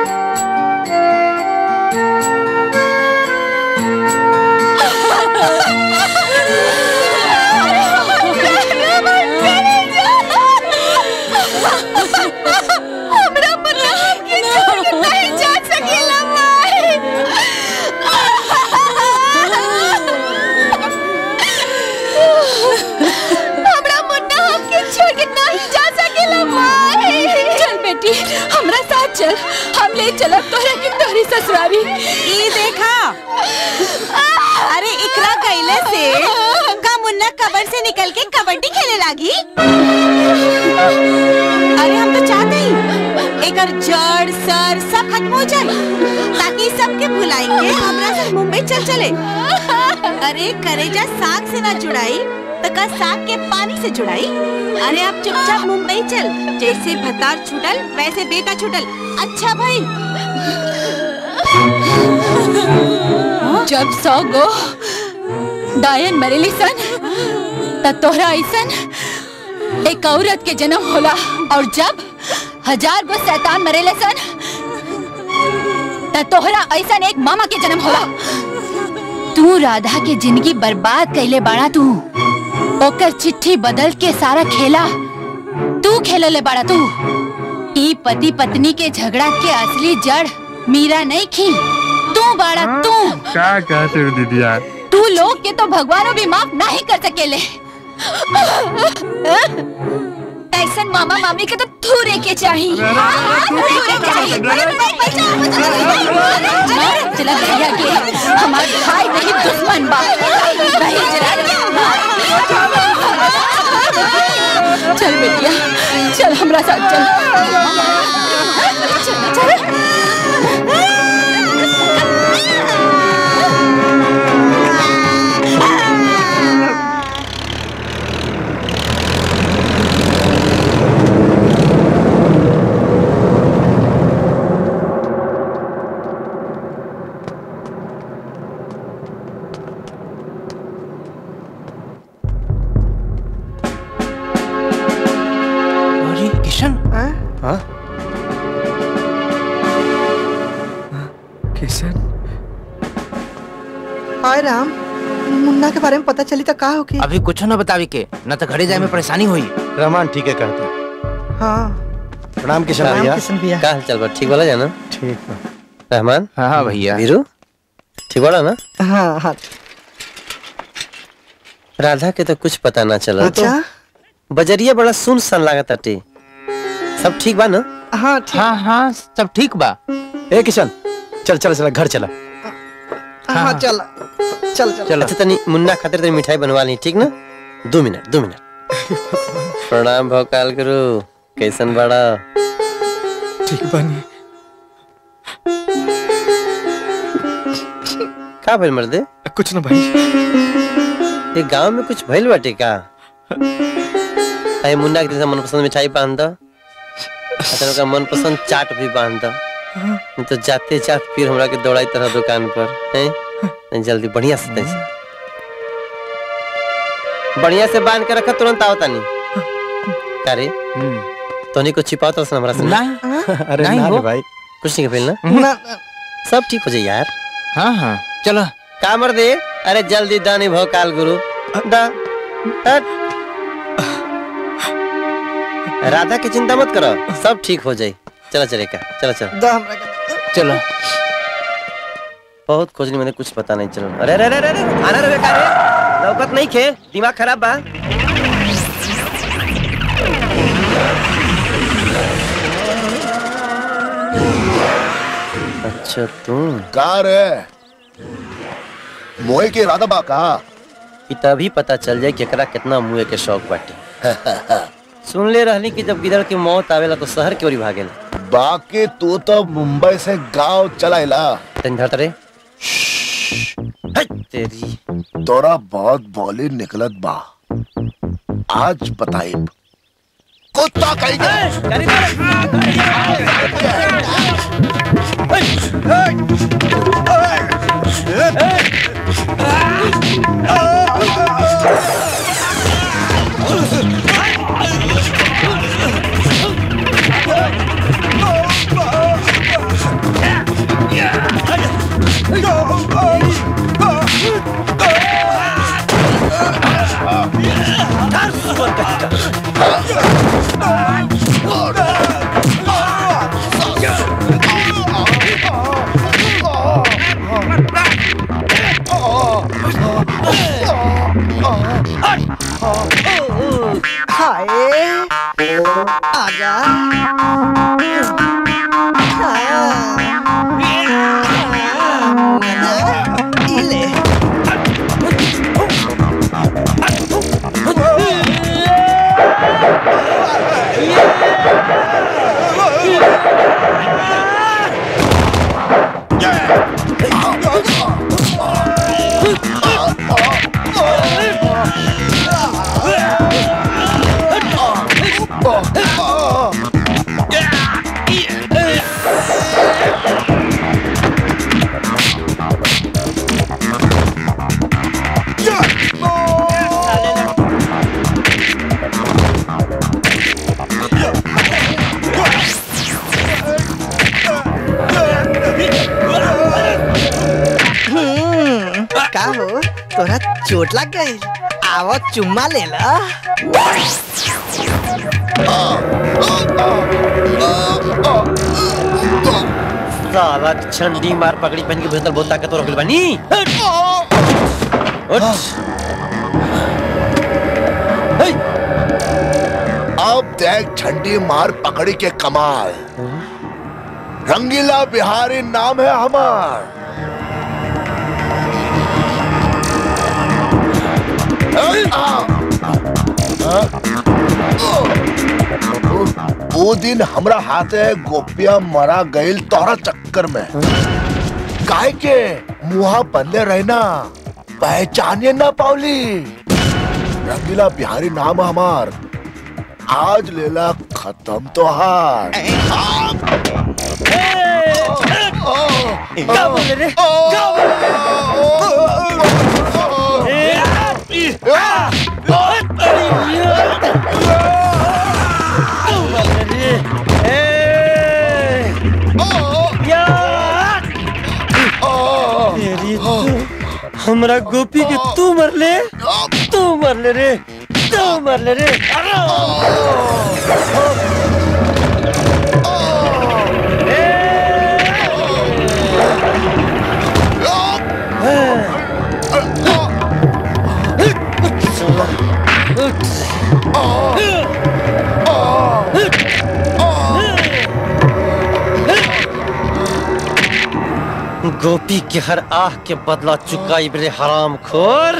चल हम ले चलब तोरा के तोरी ससुरारी। ई देखा। अरे, इकरा कैले से का मुन्ना कबर से निकल के कबड्डी खेले लागी? अरे, हम तो चाहते ही। एकर जड़, सर, सब खत्म हो जाए, ताकि सबके भुलाएँगे, हमरा से मुंबई चल चले। अरे करेजा साग से ना जुड़ाई। का साग के पानी से जुड़ाई अरे आप चुपचाप मुंबई चल। जैसे भतार छूटल, वैसे बेटा छुटल। अच्छा भाई। जब सौ गो डायन मरेली सन तोहरा ऐसन एक औरत के जन्म होला, और जब हज़ार गो शैतान मरेले सन तोहरा ऐसन एक मामा के जन्म होला। तू राधा के ज़िंदगी बर्बाद कैले बाड़ा तू। ओकर चिट्ठी बदल के सारा खेला। तू खेलले बाड़ा तू। ई पति पत्नी के झगड़ा के असली जड़ मीरा नहीं खी तू बाड़ा तू। का कहते हो दीदी यार? तू लोग के तो भगवानों भी माफ़ नहीं कर सकेले। टाइसन मामा मामी के तो थोड़े के चाहिए चला भैया के हमारे भाई नहीं दुश्मन बा चल बेटिया चल हमरा साथ चल चल हाँ? किशन? हाय राम मुन्ना के बारे में पता चली तो का होगी? अभी कुछ न बतावी के न तो घरे जाए में परेशानी हुई। रहमान ठीक है कहते हाँ। प्रणाम किशन भैया। किशन भैया। का हाल चाल बा ठीक वाला जाना? ठीक रहमान? हाँ हाँ भैया। वीरू? ठीक वाला ना? हाँ हाँ। राधा के तो कुछ पता ना चला। अच्छा? बजरिया बड़ा सुनसान लागत अटे सब ठीक बा ना? हाँ ठीक। हाँ हाँ सब ठीक बा। ए किशन चल चल चल घर चला। हाँ चल चल चल। अच्छा तनी मुन्ना खातिर तनी मिठाई बनवा ली ठीक ना? दो मिनट दो मिनट। प्रणाम भोकाल गुरु कैसन बड़ा? ठीक बानी का भइल मर्दे? कुछ ना भाई। ये गाँव में कुछ भइल बाटे का? अरे मुन्ना के जैसा मनपसंद मिठाई बाँध दो अच्छा ओका मनपसंद चाट भी बाँध दो तो जाते जात फिर हमरा के दौड़ाई तरह दुकान पर हैं? जल्दी बढ़िया से तैसे। बढ़िया से बाँध के रखा तुरंत आओ तानी का रे तोनी को छिपाओ तो हमरा से ना? अरे नहीं ना रे भाई। कुछ नहीं भेल ना। ना सब ठीक हो जाए यार। हाँ हाँ चलो। का मर दे। अरे जल्दी दानी भो काल गुरु। दा। हट। राधा की चिंता मत करो सब ठीक हो जाए चलो चले का चलो चलो। चलो। बहुत खोजनी मैंने कुछ पता नहीं चलो। अरे अरे अरे अरे आना रे बेकार रे लौकत नहीं खे दिमाग खराब बा। अच्छा तुम का रे? मोए के इरादा बा का कि तभी पता चल जाए केकरा कितना मुए के शौक बाटे। सुन ले रहनी कि जब गिदड़ की मौत आवेला तो शहर की ओर भागेला। बाकी तू तो मुंबई से गाँव चलाइला। तन धरत रे तेरी। तोरा बहुत बोली निकलत बा। आज बताई कुत्ता कहीं हाय आजा चुम्मा ले ला साला छंडी मार पकड़ी पहन के भीतर बहुत ताकत और बनी। अब देख झंडी मार पकड़ी के कमाल। रंगीला बिहारी नाम है हमार। वो दिन हमरा हाथे गोपिया मरा गईल तोरा चक्कर में काहे के मुहा बदले रहना पहचाने ना पावली रंगीला बिहारी नाम हमार आज लेला खत्म तो हार क्या बोले रे क्या तेरी तो हमरा गोपी के तू मर ले तू मर ले रे तू मर ले रे गोपी के हर आह के बदला चुकाई बरे हराम खोर।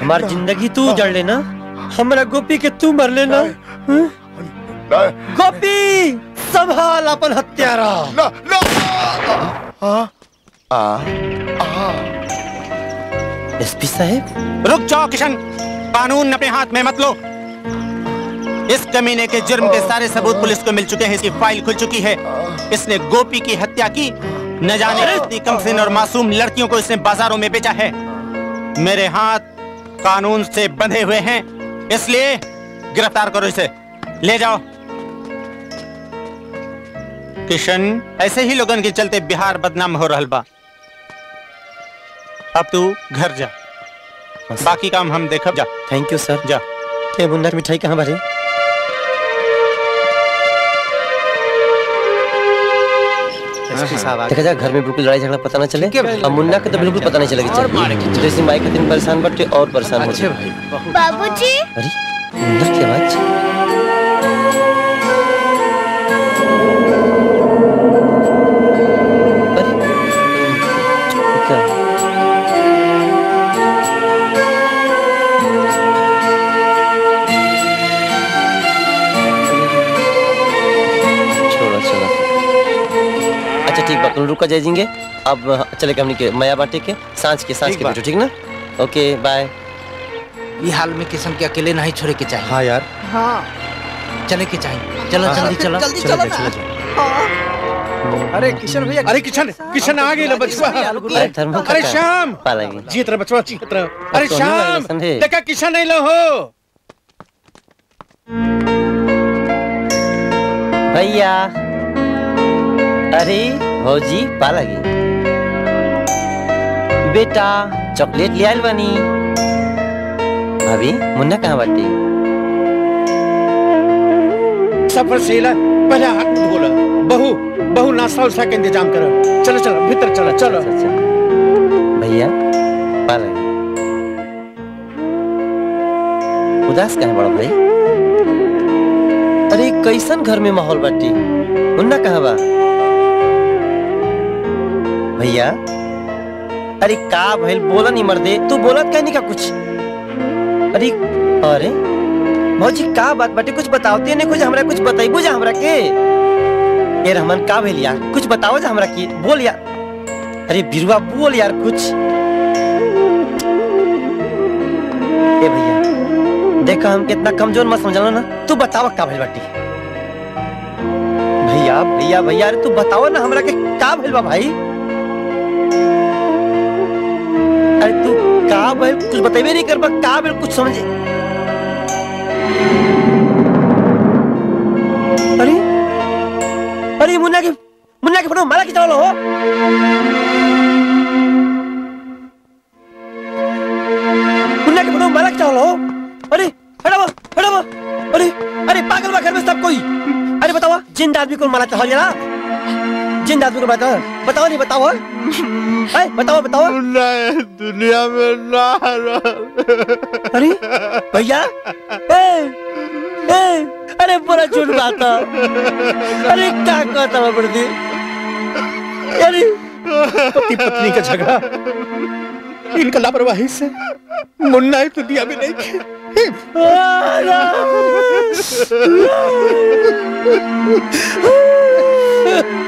हमार ज़िंदगी तू जड़ लेना। हमारा गोपी के तू मर लेना। गोपी संभाल अपन हत्यारा। ना ना आ आ एसपी साहब? रुक जाओ किशन। कानून अपने हाथ में मत लो। इस कमीने के जुर्म के सारे सबूत पुलिस को मिल चुके हैं इसकी फ़ाइल खुल चुकी है। इसने गोपी की हत्या की। न जाने कितनी कमसिन और मासूम लड़कियों को इसने बाजारों में बेचा है। मेरे हाथ कानून से बंधे हुए हैं इसलिए गिरफ़्तार करो इसे। ले जाओ। किशन ऐसे ही लोगन के चलते बिहार बदनाम हो रहा बा। अब तू घर जा। बाकी काम हम देखब जा। थैंक यू सर जा। मुन्ना की मिठाई कहाँ भरे देखा जा घर में बिल्कुल लड़ाई झगड़ा पता ना चले। अब मुन्ना के तो बिल्कुल पता नहीं चलेगा जैसे माई के दिन परेशान बटे और परेशान होते। बाबूजी? अरे मुन्ना की आवाज़। बा रुका जाएँगे अब चले के हमनी के माया बाटे के साँझ के साँझ के बैठो ठीक ना? ओके बाय ये हाल में किशन के अकेले नहीं छोड़े के चाहिए। हाँ यार। हाँ। चले के चाहिए। चलो हाँ, जल्दी हाँ, चलो। जल्दी चलो अरे किशन भैया अरे किशन किशन आ गई बचवा अरे धर्म अरे श्याम। पालेंगे जीत रहा बचवा जीत रहा अरे तो नहीं श्याम। देखा किशन नहीं लो हो। भैया। अरे भौजी पालगी। बेटा चॉकलेट ले आयल बनी। भाभी मुन्ना कहाँ बाटी? सफ़र सेला पहले हाथ मुँह धोला बहू बहू नाश्ता उस्ता का इंतज़ाम करो। चलो चलो भीतर चलो चलो। भैया पालगी। उदास कहाँ बड़ा भाई? अरे कैसन घर में माहौल बाटी? मुन्ना कहाँ बा? भैया? अरे का भइल बोला नहीं मर्दे, तू बोलत कहनी का कुछ। अरे अरे, भौजी, का बात बाटे? कुछ बताओते नहीं, कुछ हमरा कुछ बताइबो जा हमरा के। ए रहमान का भइल यार? कुछ बताओ जा हमरा की? बोल यार। अरे बिरुआ, बोल यार कुछ। ए भैया, देखा हम कितना कमज़ोर मत समझलो ना। तू बताओ का भइल बाटी। भैया भैया भैया, अरे तू बताओ ना हमरा के का भइल बा भाई? का भइल कुछ बतेबे नहीं कर का भइल कुछ समझे अरे अरे, मुन्ना के मुन्ना के फ़ोटो माला की चावल हो मुन्ना के फ़ोटो माला की चावल हो अरे, हटाओ हटाओ। अरे अरे, पागल बा घर में सब कोई। अरे, बताओ, ज़िंदा आदमी को माला चावल जरा। ज़िंदा आदमी को बताओ बताओ नहीं बताओ अरे बताओ बताओ दुनिया में ना अरे भैया। अरे पूरा झूठ बात अरे का कहता मैं पड़ती अरे पति पत्नी का झगड़ा। इनका लापरवाही से मुन्ना ही तो दिया भी नहीं हम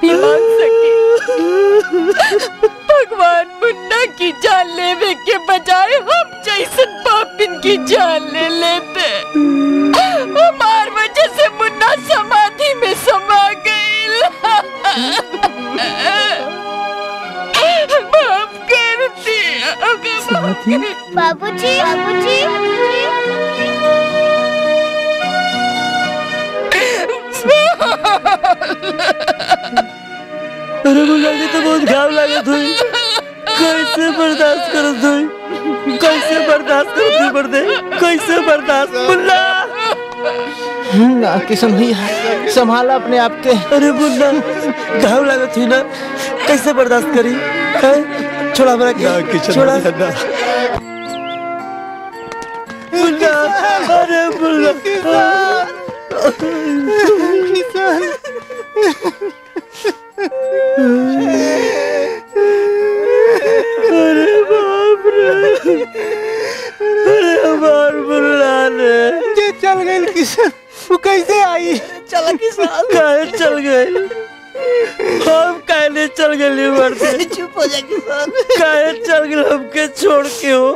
भी मांग सके। भगवान मुन्ना की जान लेवे के बजाय हम जैसन पापिन की जान ले लेते। हमार वजह से मुन्ना समाधि में समा गई बाबूजी बाबूजी। अरे मुन्ना तो बहुत घाव लागत हुई कैसे बर्दाश्त करत हुई कैसे बर्दाश्त करत हुई बर्दे? कैसे बर्दाश्त? मुन्ना ना किशन भैया संभाला अपने आप के। अरे मुन्ना घाव लागत हुई ना। कैसे बर्दाश्त करी? हैं? छोड़ा मेरा के छोड़ा। मुन्ना अरे मुन्ना अरे बाप रे अरे हमार बुला रे ये चल गई किसान। वो कैसे आई? चला किसान। चल गए हम काहे चल गए मरते चुप हो जा किसान काहे चल गए हमके छोड़ के हो?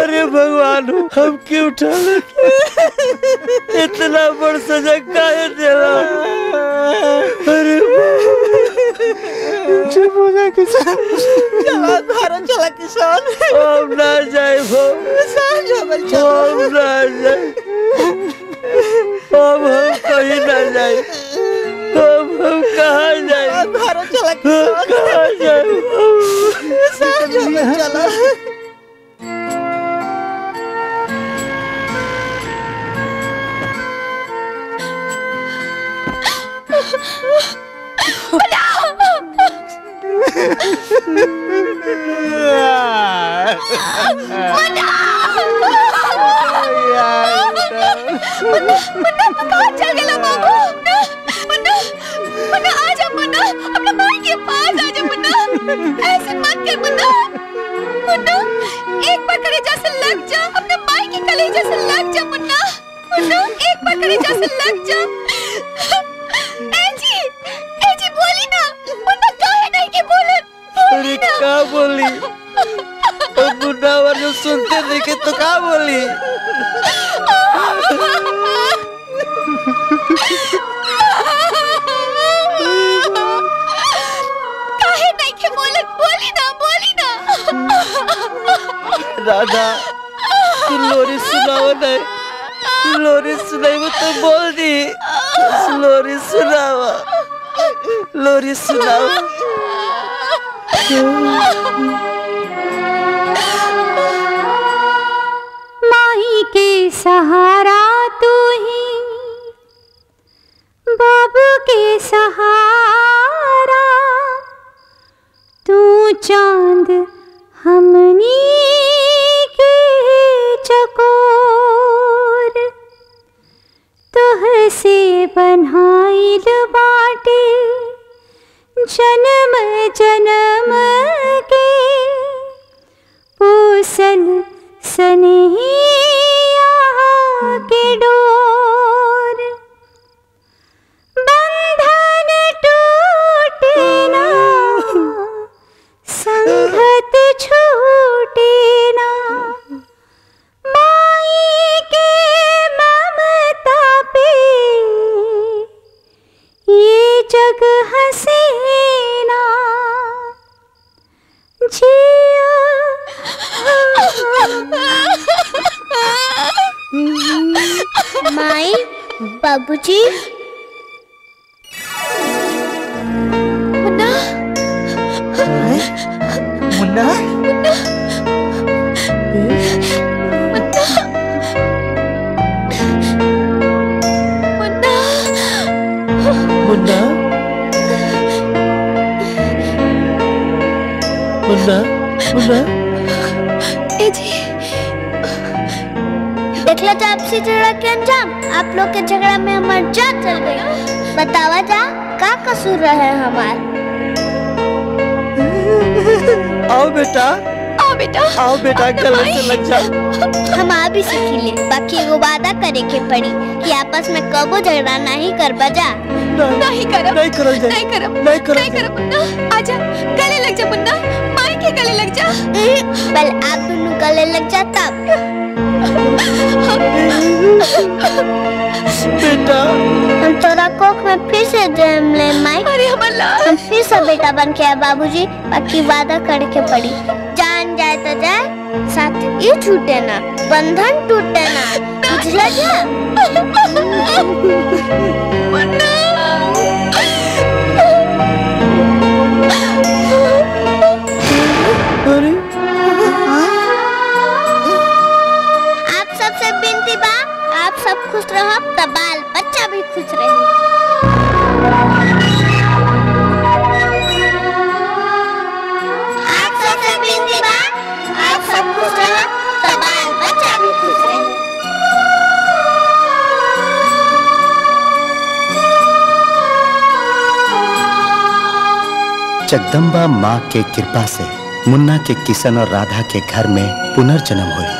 अरे भगवान हो हम हमके उठा ले इतना बड़ सजा काहे देला? अरे चुप हो जा किसान चला भारत चला किसान हम ना जाए हो किसान जो बल हम ना जाए। अब हम कहीं ना जाए। अब हम कहाँ जाए भारत चला कहाँ जाए चला मुन्ना मुन्ना तू कहाँ चल गया बाबू मुन्ना मुन्ना आ जा मुन्ना अपने भाई के पास आ जा मुन्ना। ऐसे मत कर मुन्ना। मुन्ना एक बार कलेजा से लग जा। अपने भाई के कलेजा से लग जा मुन्ना। मुन्ना एक बार कलेजा से लग जा। ए जी ए जी बोली ना। मुन्ना काहे नहीं के बोले? अरे का बोली? अब बुढ़ा वाला सुनते देखे तो का बोली? के बोले बोली ना बोली ना। राधा तू लोरी सुनाओ नहीं लोरी सुनाई वो तो बोल दी। लोरी सुनाओ। लोरी सुनाओ। माही के सहारा तू ही बाबू के सहारा चांद हमनी के चकोर। तुह से बनाइल बाटे के पड़ी कि आपस में कबो झगड़ा नहीं कर बजा। नहीं करब नहीं जाए नहीं करब नहीं करल नहीं करब मुन्ना आजा गले लग जा मुन्ना माई के गले लग जा। पहले आप दोनों गले लग जा तब बेटा। हम तोरा कोख में फिर से जन्म ले माई। अरे हमला हम फिर से बेटा बन के आए बाबूजी। बाकी वादा करे के पड़ी। जान जाए तो जाए साथ ये छूटे ना बंधन टूटे ना। जा आप सबसे बा आप सब खुश रहो तब बाल बच्चा भी खुश रहे जगदम्बा माँ के कृपा से मुन्ना के किशन और राधा के घर में पुनर्जन्म हुई